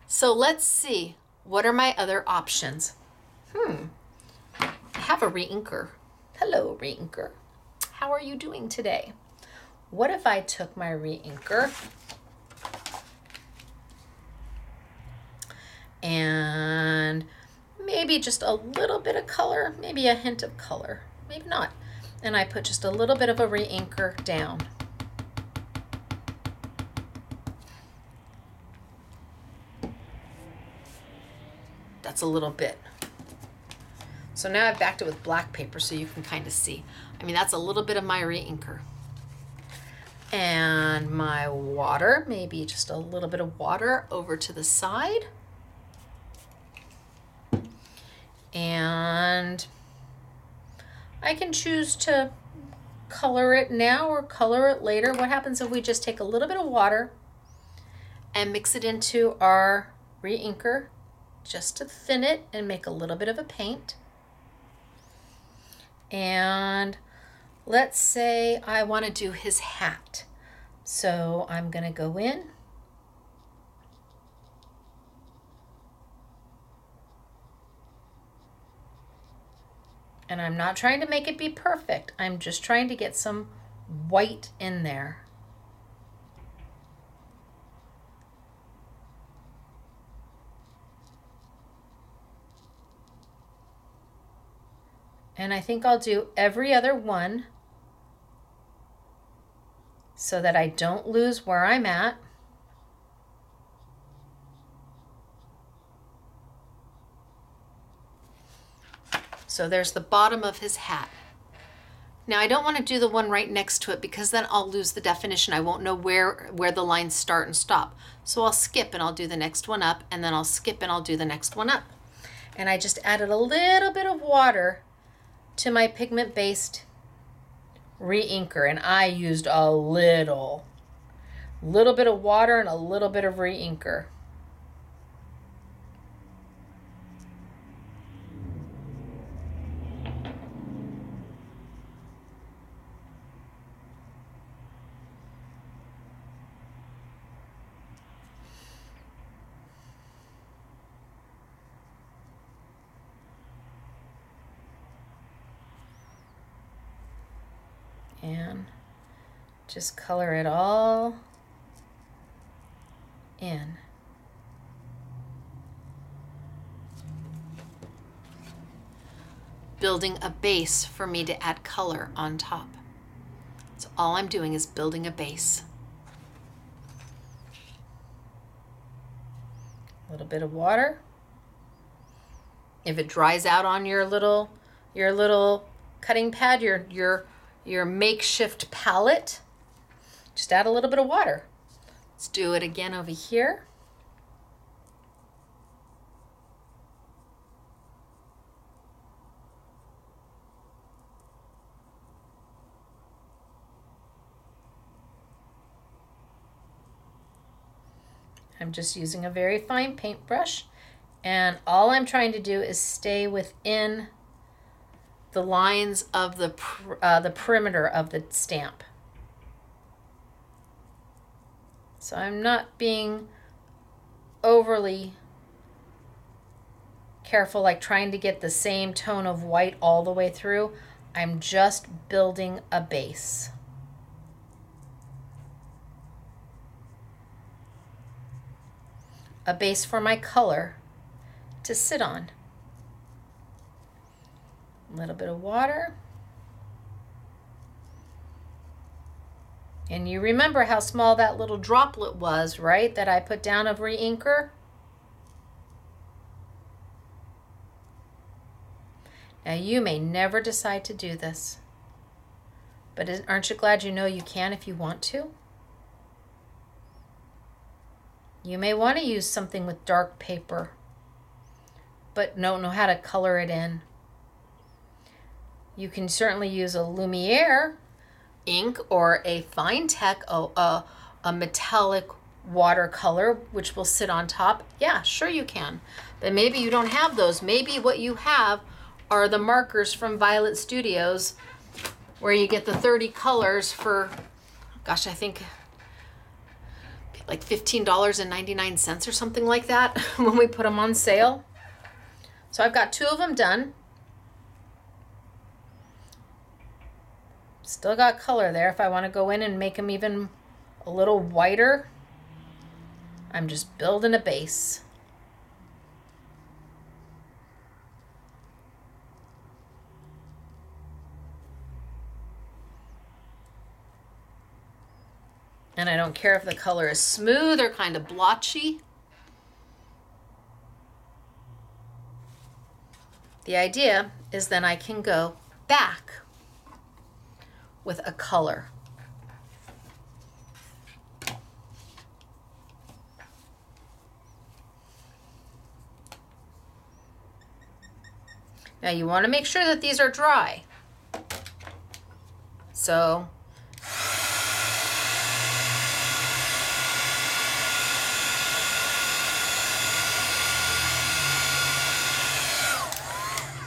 Speaker 2: So let's see, what are my other options? Hmm, I have a reinker. Hello, reinker. How are you doing today? What if I took my reinker and maybe just a little bit of color, maybe a hint of color, maybe not. And I put just a little bit of a reinker down. That's a little bit. So now I've backed it with black paper so you can kind of see. I mean, that's a little bit of my reinker. And my water, maybe just a little bit of water over to the side. And I can choose to color it now or color it later. What happens if we just take a little bit of water and mix it into our reinker just to thin it and make a little bit of a paint. And let's say I want to do his hat. So I'm going to go in. And I'm not trying to make it be perfect. I'm just trying to get some white in there. And I think I'll do every other one so that I don't lose where I'm at. So there's the bottom of his hat. Now I don't want to do the one right next to it because then I'll lose the definition. I won't know where, where the lines start and stop. So I'll skip and I'll do the next one up and then I'll skip and I'll do the next one up. And I just added a little bit of water to my pigment-based re-inker and I used a little, little bit of water and a little bit of re-inker. and just color it all in. Building a base for me to add color on top. So all I'm doing is building a base. A little bit of water. If it dries out on your little your little cutting pad, your your your makeshift palette, just add a little bit of water. Let's do it again over here. I'm just using a very fine paintbrush and all I'm trying to do is stay within the lines of the, uh, the perimeter of the stamp. So I'm not being overly careful, like trying to get the same tone of white all the way through. I'm just building a base. A base for my color to sit on. A little bit of water. And you remember how small that little droplet was, right? That I put down of re-inker? Now you may never decide to do this. But aren't you glad you know you can if you want to? You may want to use something with dark paper, but don't know how to color it in. You can certainly use a Lumiere ink or a Finetec, a, a, a metallic watercolor, which will sit on top. Yeah, sure you can. But maybe you don't have those. Maybe what you have are the markers from Violet Studios where you get the 30 colors for, gosh, I think like $15.99 or something like that when we put them on sale. So I've got two of them done. Still got color there if I want to go in and make them even a little whiter. I'm just building a base. And I don't care if the color is smooth or kind of blotchy. The idea is then I can go back with a color. Now you want to make sure that these are dry. So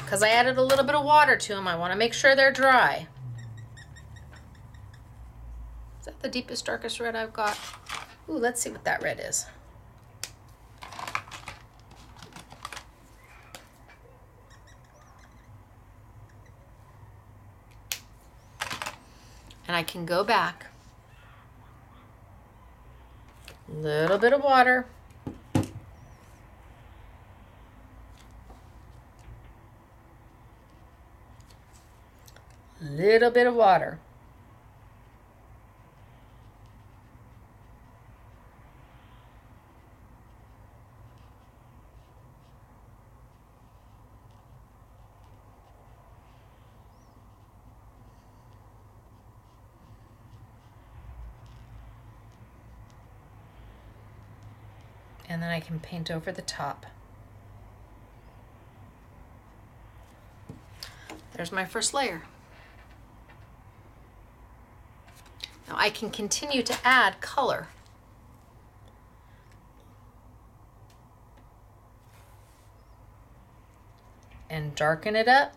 Speaker 2: because I added a little bit of water to them. I want to make sure they're dry. That the deepest, darkest red I've got? Ooh, let's see what that red is. And I can go back. Little bit of water. little bit of water. Then I can paint over the top. There's my first layer. Now I can continue to add color. And darken it up.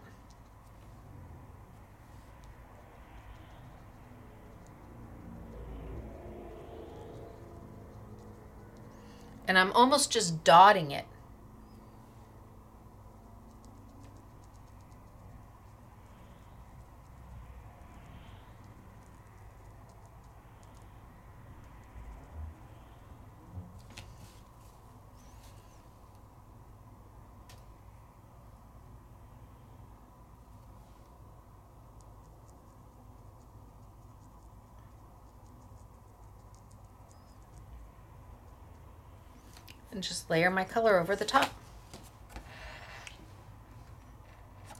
Speaker 2: And I'm almost just dotting it. And just layer my color over the top.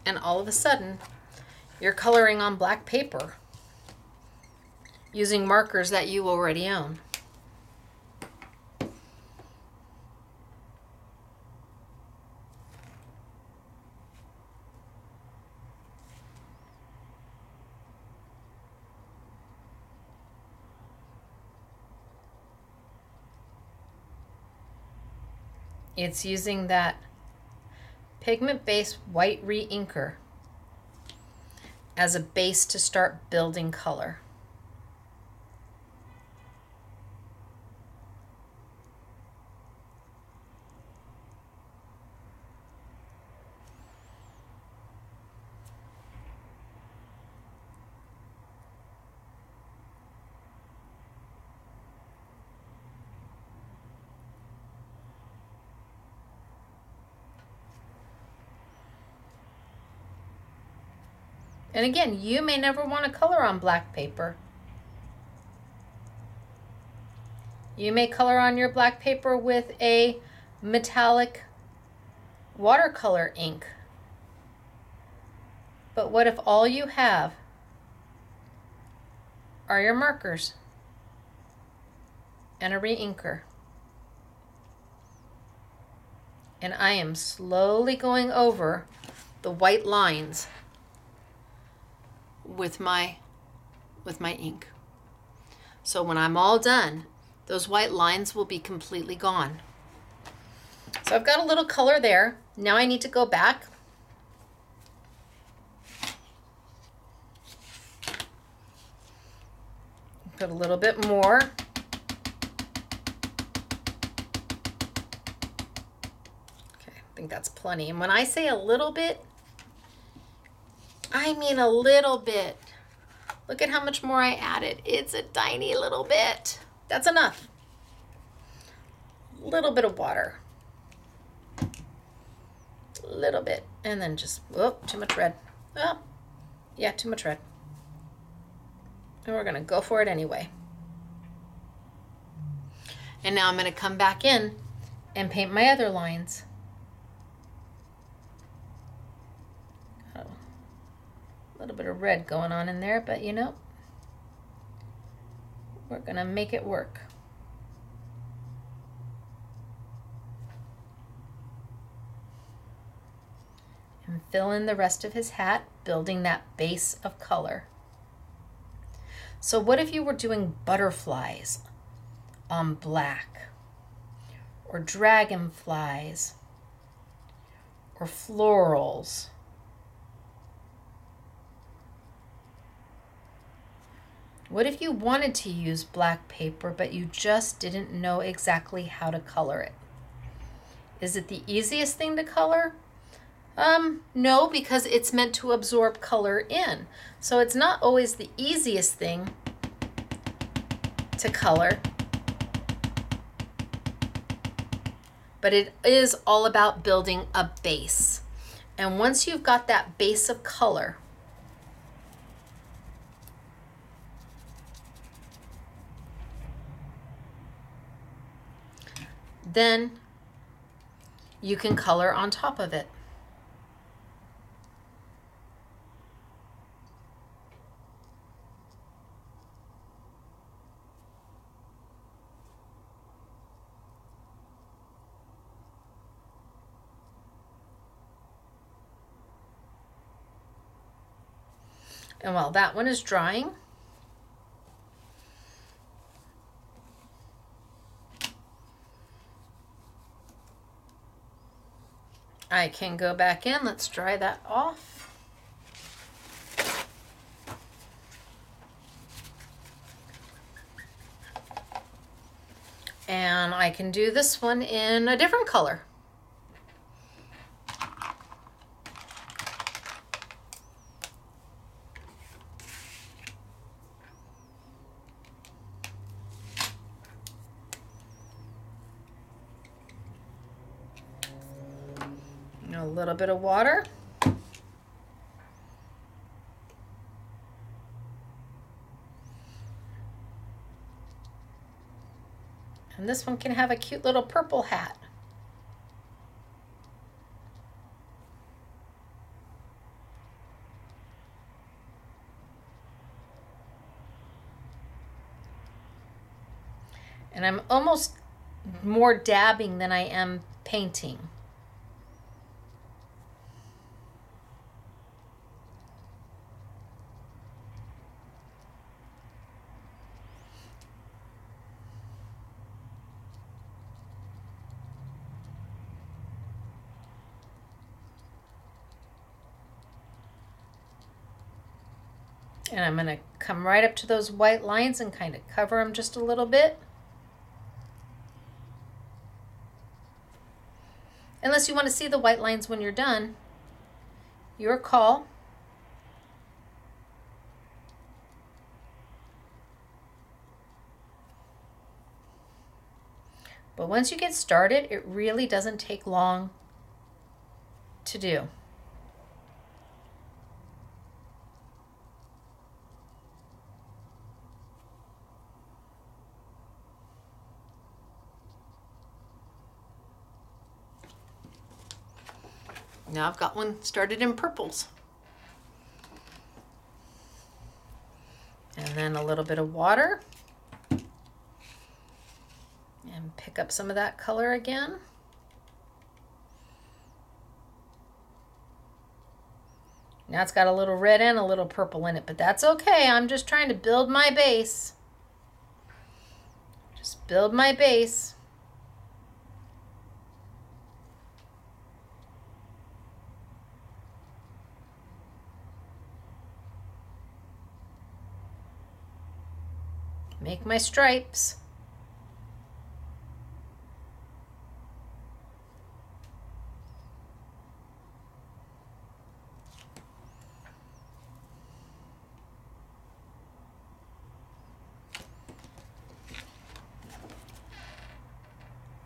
Speaker 2: And all of a sudden, you're coloring on black paper using markers that you already own. It's using that pigment-based white re-inker as a base to start building color. And again, you may never want to color on black paper. You may color on your black paper with a metallic watercolor ink. But what if all you have are your markers and a re-inker? And I am slowly going over the white lines with my with my ink. So when I'm all done, those white lines will be completely gone. So I've got a little color there. Now I need to go back. Put a little bit more. Okay, I think that's plenty. And when I say a little bit, I mean a little bit. Look at how much more I added. It's a tiny little bit. That's enough. A Little bit of water. A Little bit. And then just, oh, too much red. Oh, yeah, too much red. And we're gonna go for it anyway. And now I'm gonna come back in and paint my other lines. A little bit of red going on in there, but you know, we're gonna make it work. And fill in the rest of his hat, building that base of color. So what if you were doing butterflies on black? Or dragonflies? Or florals? What if you wanted to use black paper but you just didn't know exactly how to color it? Is it the easiest thing to color? Um, no, because it's meant to absorb color in. So it's not always the easiest thing to color. But it is all about building a base. And once you've got that base of color, then you can color on top of it. And while that one is drying, I can go back in. Let's dry that off. And I can do this one in a different color. A little bit of water. And this one can have a cute little purple hat. And I'm almost more dabbing than I am painting. And I'm going to come right up to those white lines and kind of cover them just a little bit. Unless you want to see the white lines when you're done. Your call. But once you get started, it really doesn't take long to do. Now I've got one started in purples. And then a little bit of water. And pick up some of that color again. Now it's got a little red and a little purple in it, but that's okay. I'm just trying to build my base. Just build my base. Make my stripes.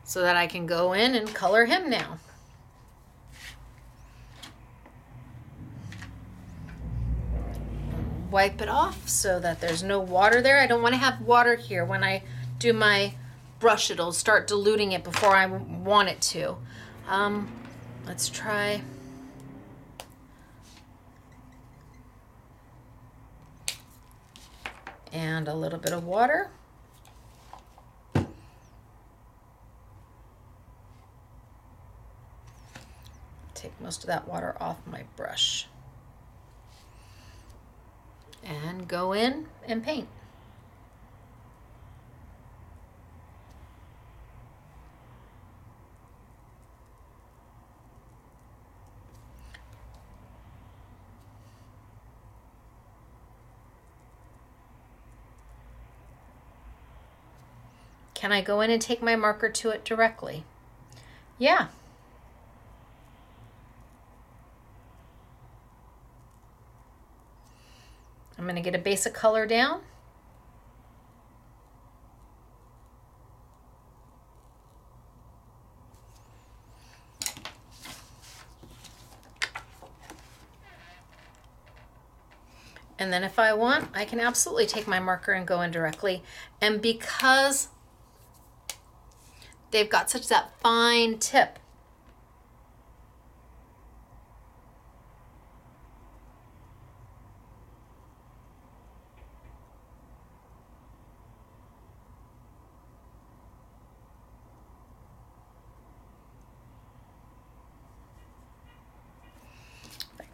Speaker 2: so that I can go in and color him now. Wipe it off so that there's no water there. I don't want to have water here. When I do my brush, it'll start diluting it before I want it to. Um, let's try. And a little bit of water. take most of that water off my brush. And go in and paint. Can I go in and take my marker to it directly? Yeah, I'm going to get a basic color down. And then if I want, I can absolutely take my marker and go in directly. And because they've got such that fine tip,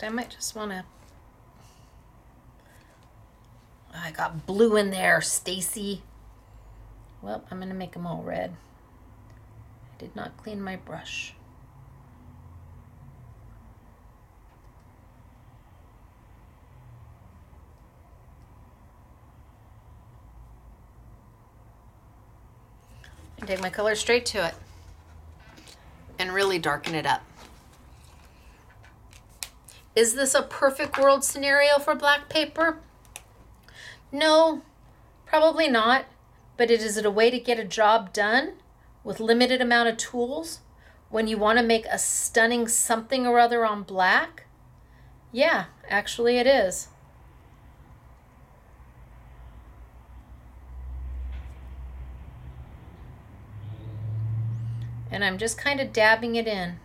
Speaker 2: I might just want to. I got blue in there, Stacey. Well, I'm going to make them all red. I did not clean my brush. And take my color straight to it and really darken it up. Is this a perfect world scenario for black paper? No, probably not. But is it a way to get a job done with limited amount of tools when you want to make a stunning something or other on black? Yeah, actually it is. And I'm just kind of dabbing it in.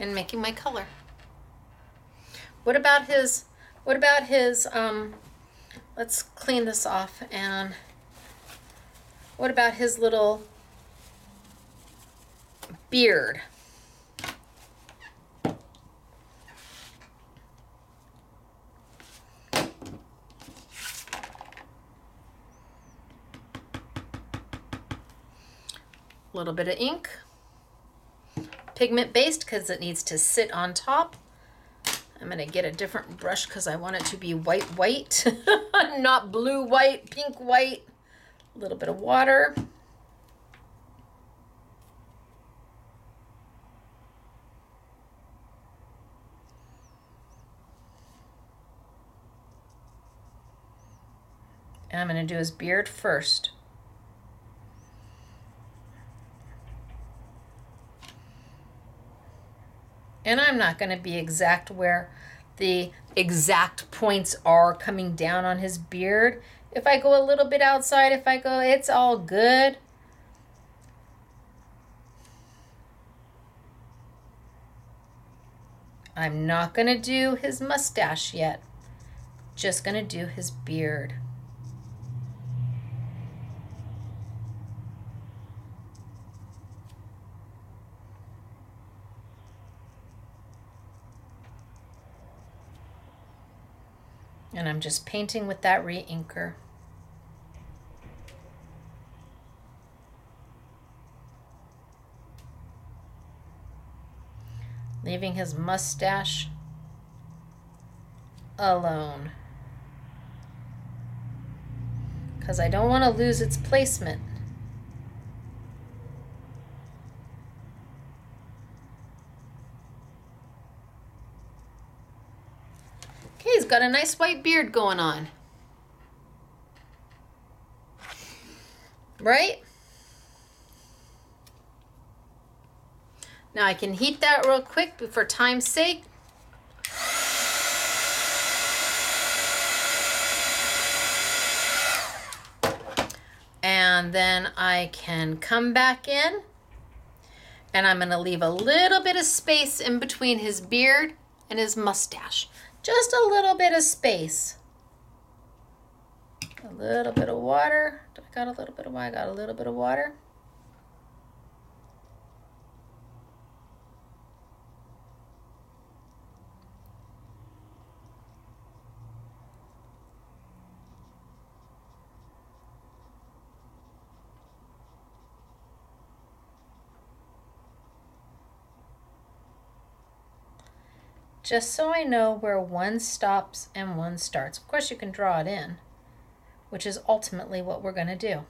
Speaker 2: And making my color. What about his, what about his, um, let's clean this off and what about his little beard? A little bit of ink pigment based because it needs to sit on top. I'm going to get a different brush because I want it to be white white, not blue white, pink white. A little bit of water. And I'm going to do his beard first. And I'm not going to be exact where the exact points are coming down on his beard. If I go a little bit outside, if I go, it's all good. I'm not going to do his mustache yet. Just going to do his beard. And I'm just painting with that re-inker. Leaving his mustache alone. Because I don't want to lose its placement. He's got a nice white beard going on. Right? Now I can heat that real quick for time's sake. And then I can come back in and I'm going to leave a little bit of space in between his beard and his mustache. Just a little bit of space. A little bit of water. I got a little bit of water? I got a little bit of water. Just so I know where one stops and one starts. Of course, you can draw it in, which is ultimately what we're going to do.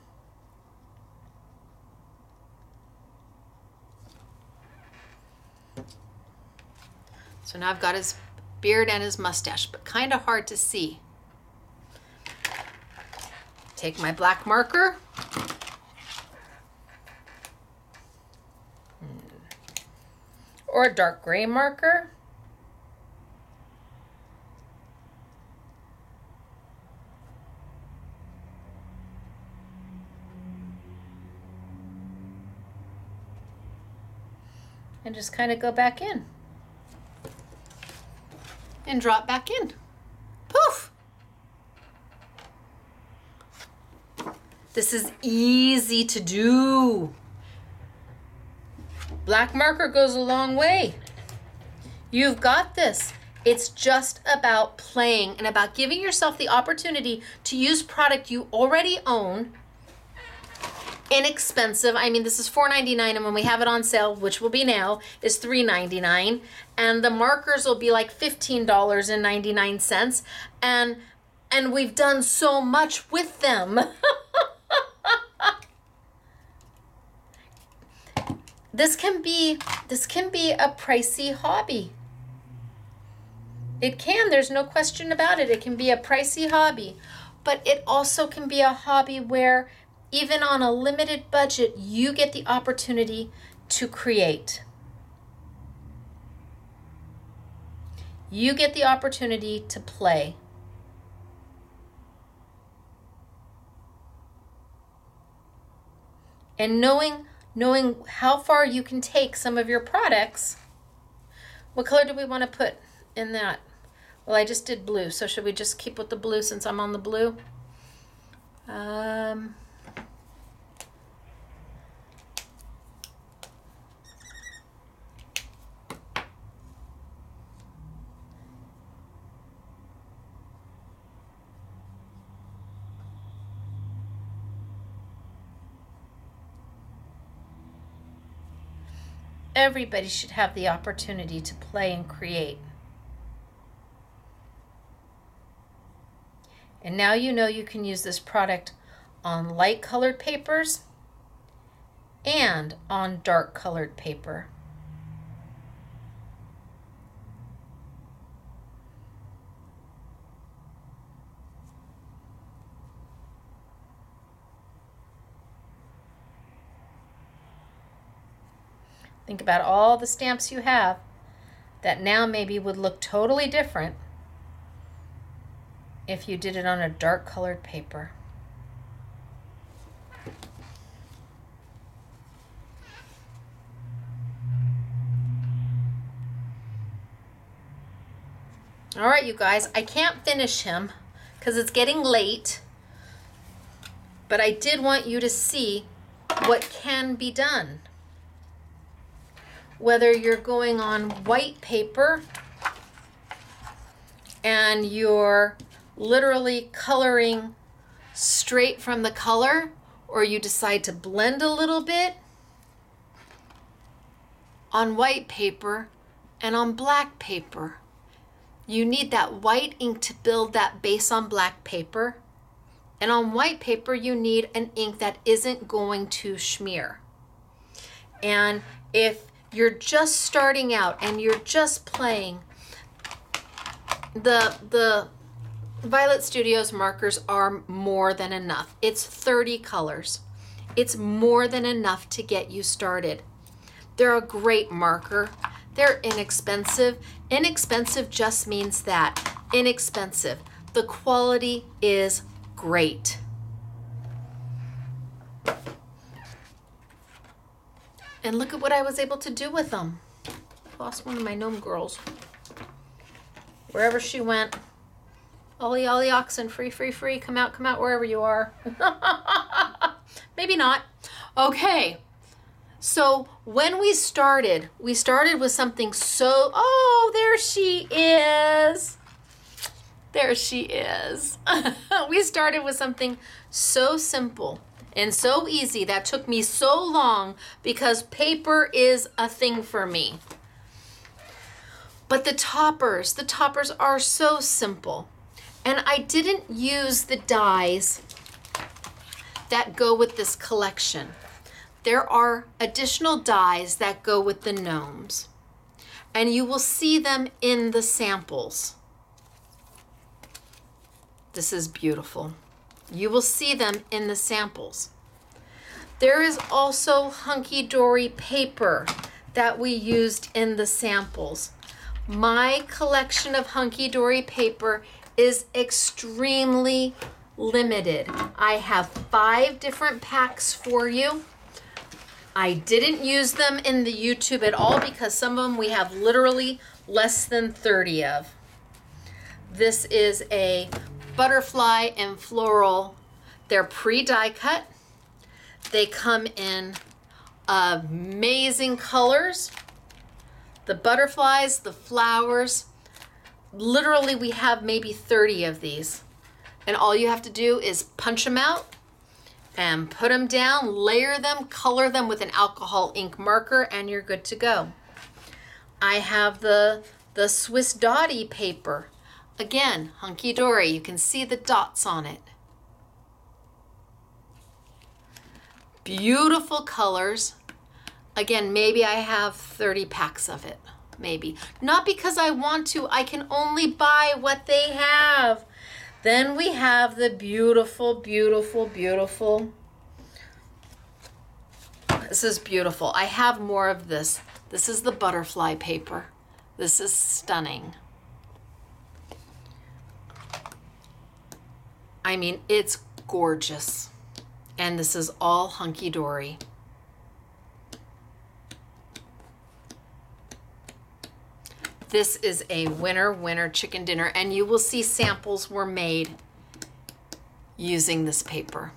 Speaker 2: So now I've got his beard and his mustache, but kind of hard to see. Take my black marker. Hmm. Or a dark gray marker. And just kind of go back in and drop back in. Poof! This is easy to do. Black marker goes a long way. You've got this. It's just about playing and about giving yourself the opportunity to use product you already own inexpensive. I mean, this is $4.99 and when we have it on sale, which will be now, is $3.99 and the markers will be like $15.99 and and we've done so much with them. this can be this can be a pricey hobby. It can, there's no question about it. It can be a pricey hobby, but it also can be a hobby where even on a limited budget, you get the opportunity to create. You get the opportunity to play. And knowing knowing how far you can take some of your products, what color do we want to put in that? Well, I just did blue, so should we just keep with the blue since I'm on the blue? Um, Everybody should have the opportunity to play and create. And now you know you can use this product on light colored papers and on dark colored paper. Think about all the stamps you have that now maybe would look totally different if you did it on a dark colored paper. All right, you guys, I can't finish him because it's getting late. But I did want you to see what can be done. Whether you're going on white paper and you're literally coloring straight from the color, or you decide to blend a little bit on white paper and on black paper. You need that white ink to build that base on black paper. And on white paper, you need an ink that isn't going to smear. And if you're just starting out and you're just playing, the the Violet Studios markers are more than enough. It's 30 colors. It's more than enough to get you started. They're a great marker. They're inexpensive. Inexpensive just means that. Inexpensive. The quality is great. And look at what I was able to do with them. Lost one of my gnome girls. Wherever she went. Ollie, ollie, oxen, free, free, free. Come out, come out, wherever you are. Maybe not. Okay. So when we started, we started with something so, oh, there she is. There she is. we started with something so simple and so easy that took me so long because paper is a thing for me. But the toppers, the toppers are so simple. And I didn't use the dies that go with this collection. There are additional dies that go with the gnomes. And you will see them in the samples. This is beautiful. You will see them in the samples. There is also Hunkydory paper that we used in the samples. My collection of Hunkydory paper is extremely limited. I have five different packs for you. I didn't use them in the YouTube at all because some of them we have literally less than 30 of. This is a butterfly and floral. They're pre-die cut. They come in amazing colors. The butterflies, the flowers, literally we have maybe 30 of these. And all you have to do is punch them out and put them down, layer them, color them with an alcohol ink marker, and you're good to go. I have the, the Swiss Dotty paper. Again, Hunkydory, you can see the dots on it. Beautiful colors. Again, maybe I have 30 packs of it maybe. Not because I want to, I can only buy what they have. Then we have the beautiful, beautiful, beautiful. This is beautiful. I have more of this. This is the butterfly paper. This is stunning. I mean, it's gorgeous. And this is all Hunkydory. This is a winner, winner chicken dinner, and you will see samples were made using this paper.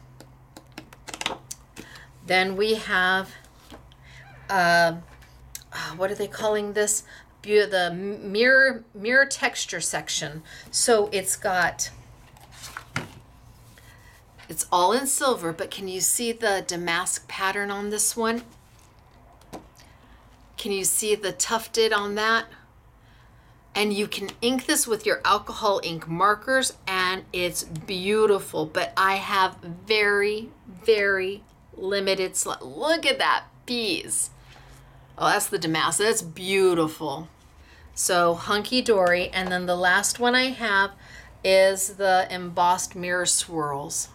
Speaker 2: Then we have, uh, what are they calling this? The mirror mirror texture section. So it's got, it's all in silver, but can you see the damask pattern on this one? Can you see the tufted on that? and you can ink this with your alcohol ink markers and it's beautiful but I have very very limited look at that bees oh that's the damask that's beautiful so Hunkydory and then the last one I have is the embossed mirror swirls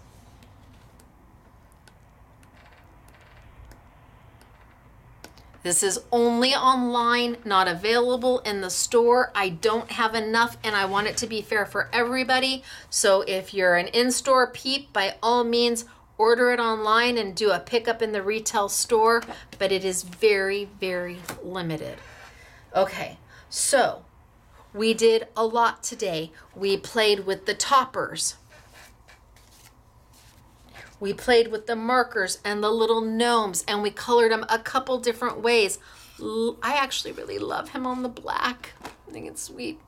Speaker 2: This is only online, not available in the store. I don't have enough and I want it to be fair for everybody. So if you're an in-store peep, by all means, order it online and do a pickup in the retail store, but it is very, very limited. Okay, so
Speaker 1: we did a lot today. We played with the toppers. We played with the markers and the little gnomes and we colored them a couple different ways. I actually really love him on the black. I think it's sweet.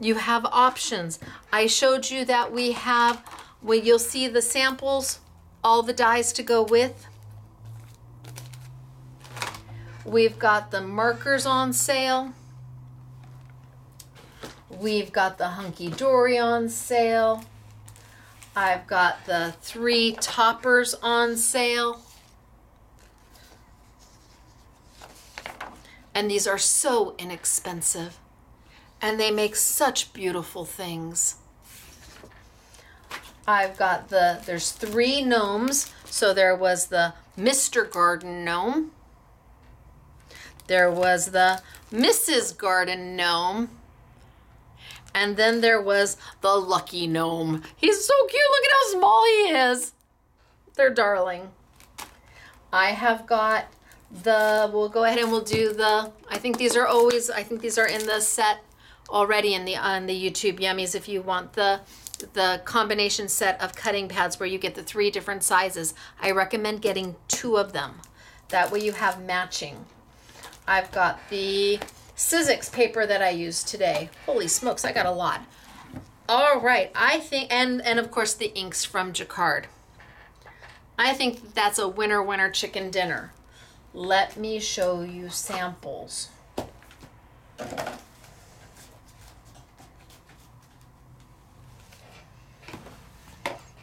Speaker 1: You have options. I showed you that we have, where you'll see the samples, all the dies to go with. We've got the markers on sale. We've got the Hunkydory on sale. I've got the three toppers on sale. And these are so inexpensive. And they make such beautiful things. I've got the, there's three gnomes. So there was the Mr. Garden Gnome. There was the Mrs. Garden Gnome. And then there was the lucky gnome. He's so cute. Look at how small he is. They're darling. I have got the, we'll go ahead and we'll do the, I think these are always, I think these are in the set already in the, on the YouTube Yummies if you want the, the combination set of cutting pads where you get the three different sizes. I recommend getting two of them. That way you have matching. I've got the Sizzix paper that I used today. Holy smokes, I got a lot. All right, I think, and, and of course the inks from Jacquard. I think that's a winner winner chicken dinner. Let me show you samples.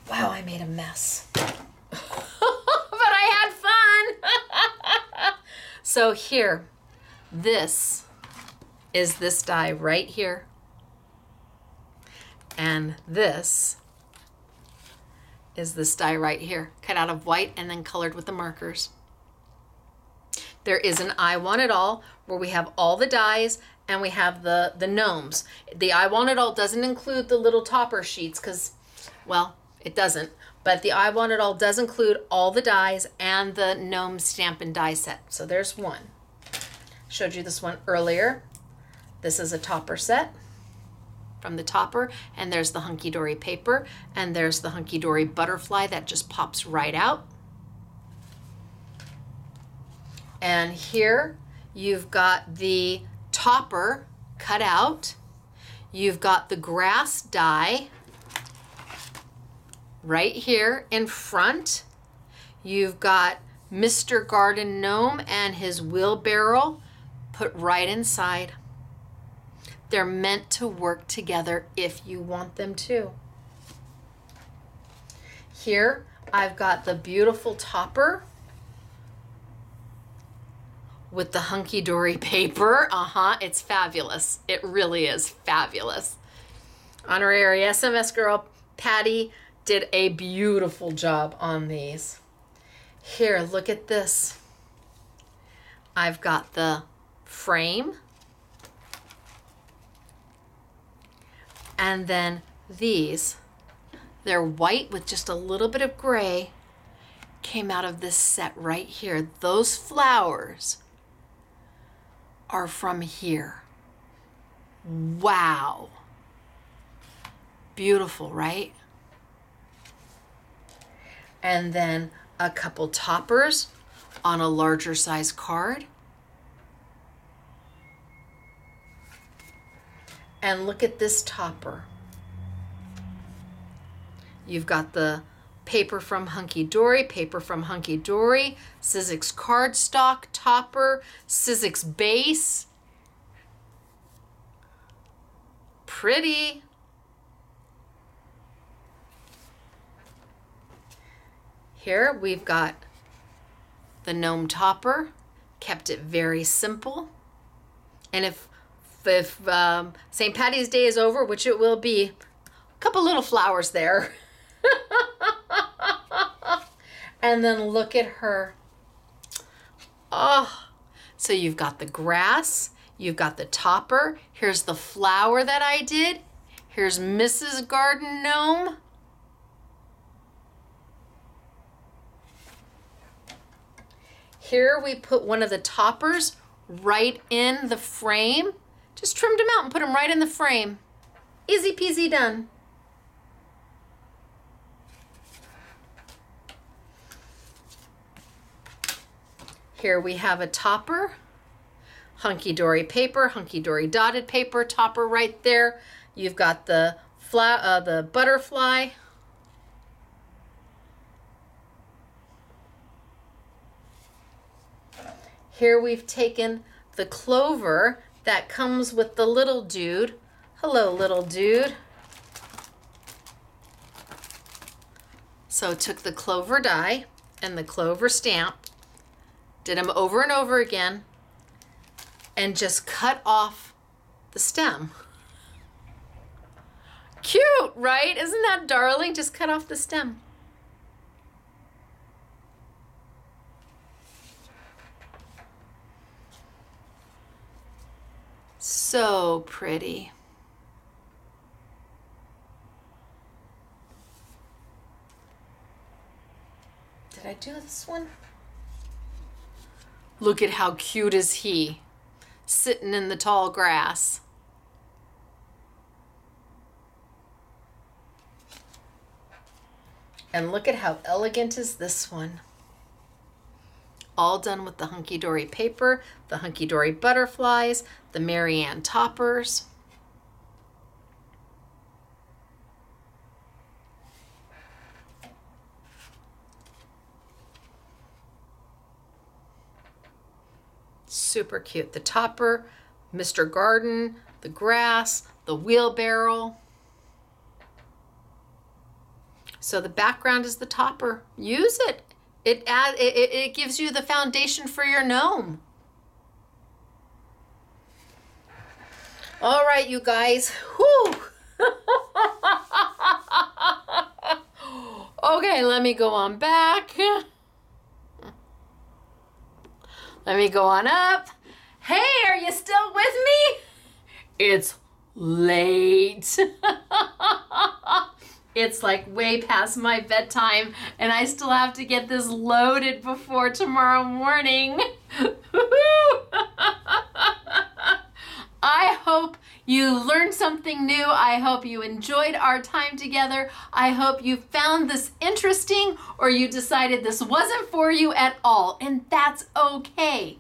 Speaker 1: Wow, I made a mess. but I had fun. so here, this is this die right here. And this is this die right here, cut out of white and then colored with the markers. There is an I Want It All where we have all the dies and we have the, the gnomes. The I Want It All doesn't include the little topper sheets because, well, it doesn't. But the I Want It All does include all the dies and the gnome stamp and die set. So there's one. Showed you this one earlier. This is a topper set from the topper and there's the Hunkydory paper and there's the Hunkydory butterfly that just pops right out. And here you've got the topper cut out. You've got the grass die right here in front. You've got Mr. Garden Gnome and his wheelbarrow put right inside. They're meant to work together if you want them to. Here, I've got the beautiful topper with the Hunkydory paper. Uh huh, it's fabulous. It really is fabulous. Honorary SMS girl Patty did a beautiful job on these. Here, look at this. I've got the frame And then these, they're white with just a little bit of gray, came out of this set right here. Those flowers are from here. Wow. Beautiful, right? And then a couple toppers on a larger size card. And look at this topper. You've got the paper from Hunkydory, paper from Hunkydory, Sizzix cardstock topper, Sizzix base. Pretty. Here we've got the gnome topper, kept it very simple. And if if um, St. Patty's Day is over, which it will be, a couple little flowers there. and then look at her. Oh, so you've got the grass, you've got the topper. Here's the flower that I did. Here's Mrs. Garden Gnome. Here we put one of the toppers right in the frame
Speaker 2: Just trimmed them out and put them right in the frame. Easy peasy done. Here we have a topper, Hunkydory paper, Hunkydory dotted paper, topper right there. You've got the fla- uh, the butterfly. Here we've taken the clover that comes with the little dude. Hello, little dude. So took the clover die and the clover stamp did them over and over again, and just cut off the stem. Cute, right? Isn't that darling? Just cut off the stem. So pretty. Did I do this one? Look at how cute is he, sitting in the tall grass. And look at how elegant is this one. All done with the Hunkydory paper, the Hunkydory butterflies, the Marianne toppers. super cute. The topper, Mr. Garden, the grass, the wheelbarrow. So the background is the topper. Use it. It add it, it gives you the foundation for your gnome. All right, you guys. Whew. okay, let me go on back. Let me go on up. Hey, are you still with me? It's late. it's like way past my bedtime, and I still have to get this loaded before tomorrow morning. I hope you learned something new. I hope you enjoyed our time together. I hope you found this interesting or you decided this wasn't for you at all. And that's okay.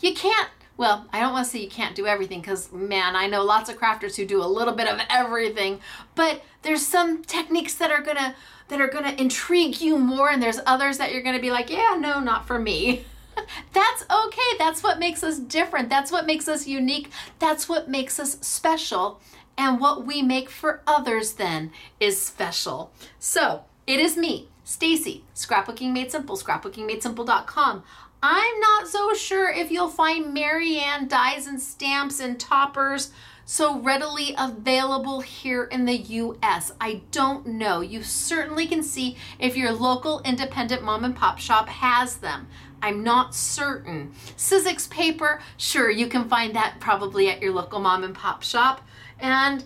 Speaker 2: You can't, well, I don't want to say you can't do everything because, man, I know lots of crafters who do a little bit of everything. But there's some techniques that are going to that are going to intrigue you more and there's others that you're going to be like, yeah, no, not for me. That's okay. That's what makes us different. That's what makes us unique. That's what makes us special. And what we make for others then is special. So it is me, Stacey, Scrapbooking Made Simple, scrapbookingmadesimple.com. I'm not so sure if you'll find Marianne dies and stamps and toppers so readily available here in the US. I don't know. You certainly can see if your local independent mom and pop shop has them. I'm not certain. Sizzix paper, sure, you can find that probably at your local mom and pop shop. And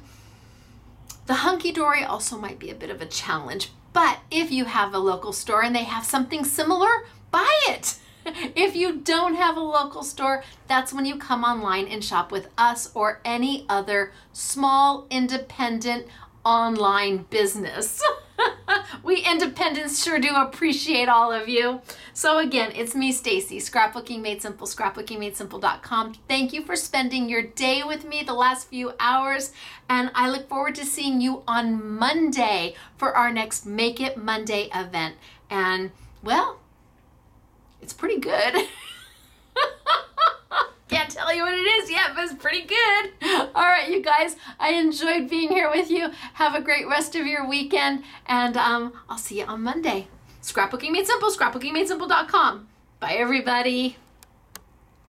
Speaker 2: the Hunkydory also might be a bit of a challenge, but if you have a local store and they have something similar, buy it. if you don't have a local store, that's when you come online and shop with us or any other small independent online business. we independents sure do appreciate all of you. So again, it's me, Stacey, Scrapbooking Made Simple, scrapbookingmadesimple.com. Thank you for spending your day with me the last few hours, and I look forward to seeing you on Monday for our next Make It Monday event. And well, it's pretty good. Can't tell you what it is yet, but it's pretty good. All right, you guys, I enjoyed being here with you. Have a great rest of your weekend, and um, I'll see you on Monday. Scrapbooking Made Simple, scrapbookingmadesimple.com. Bye, everybody.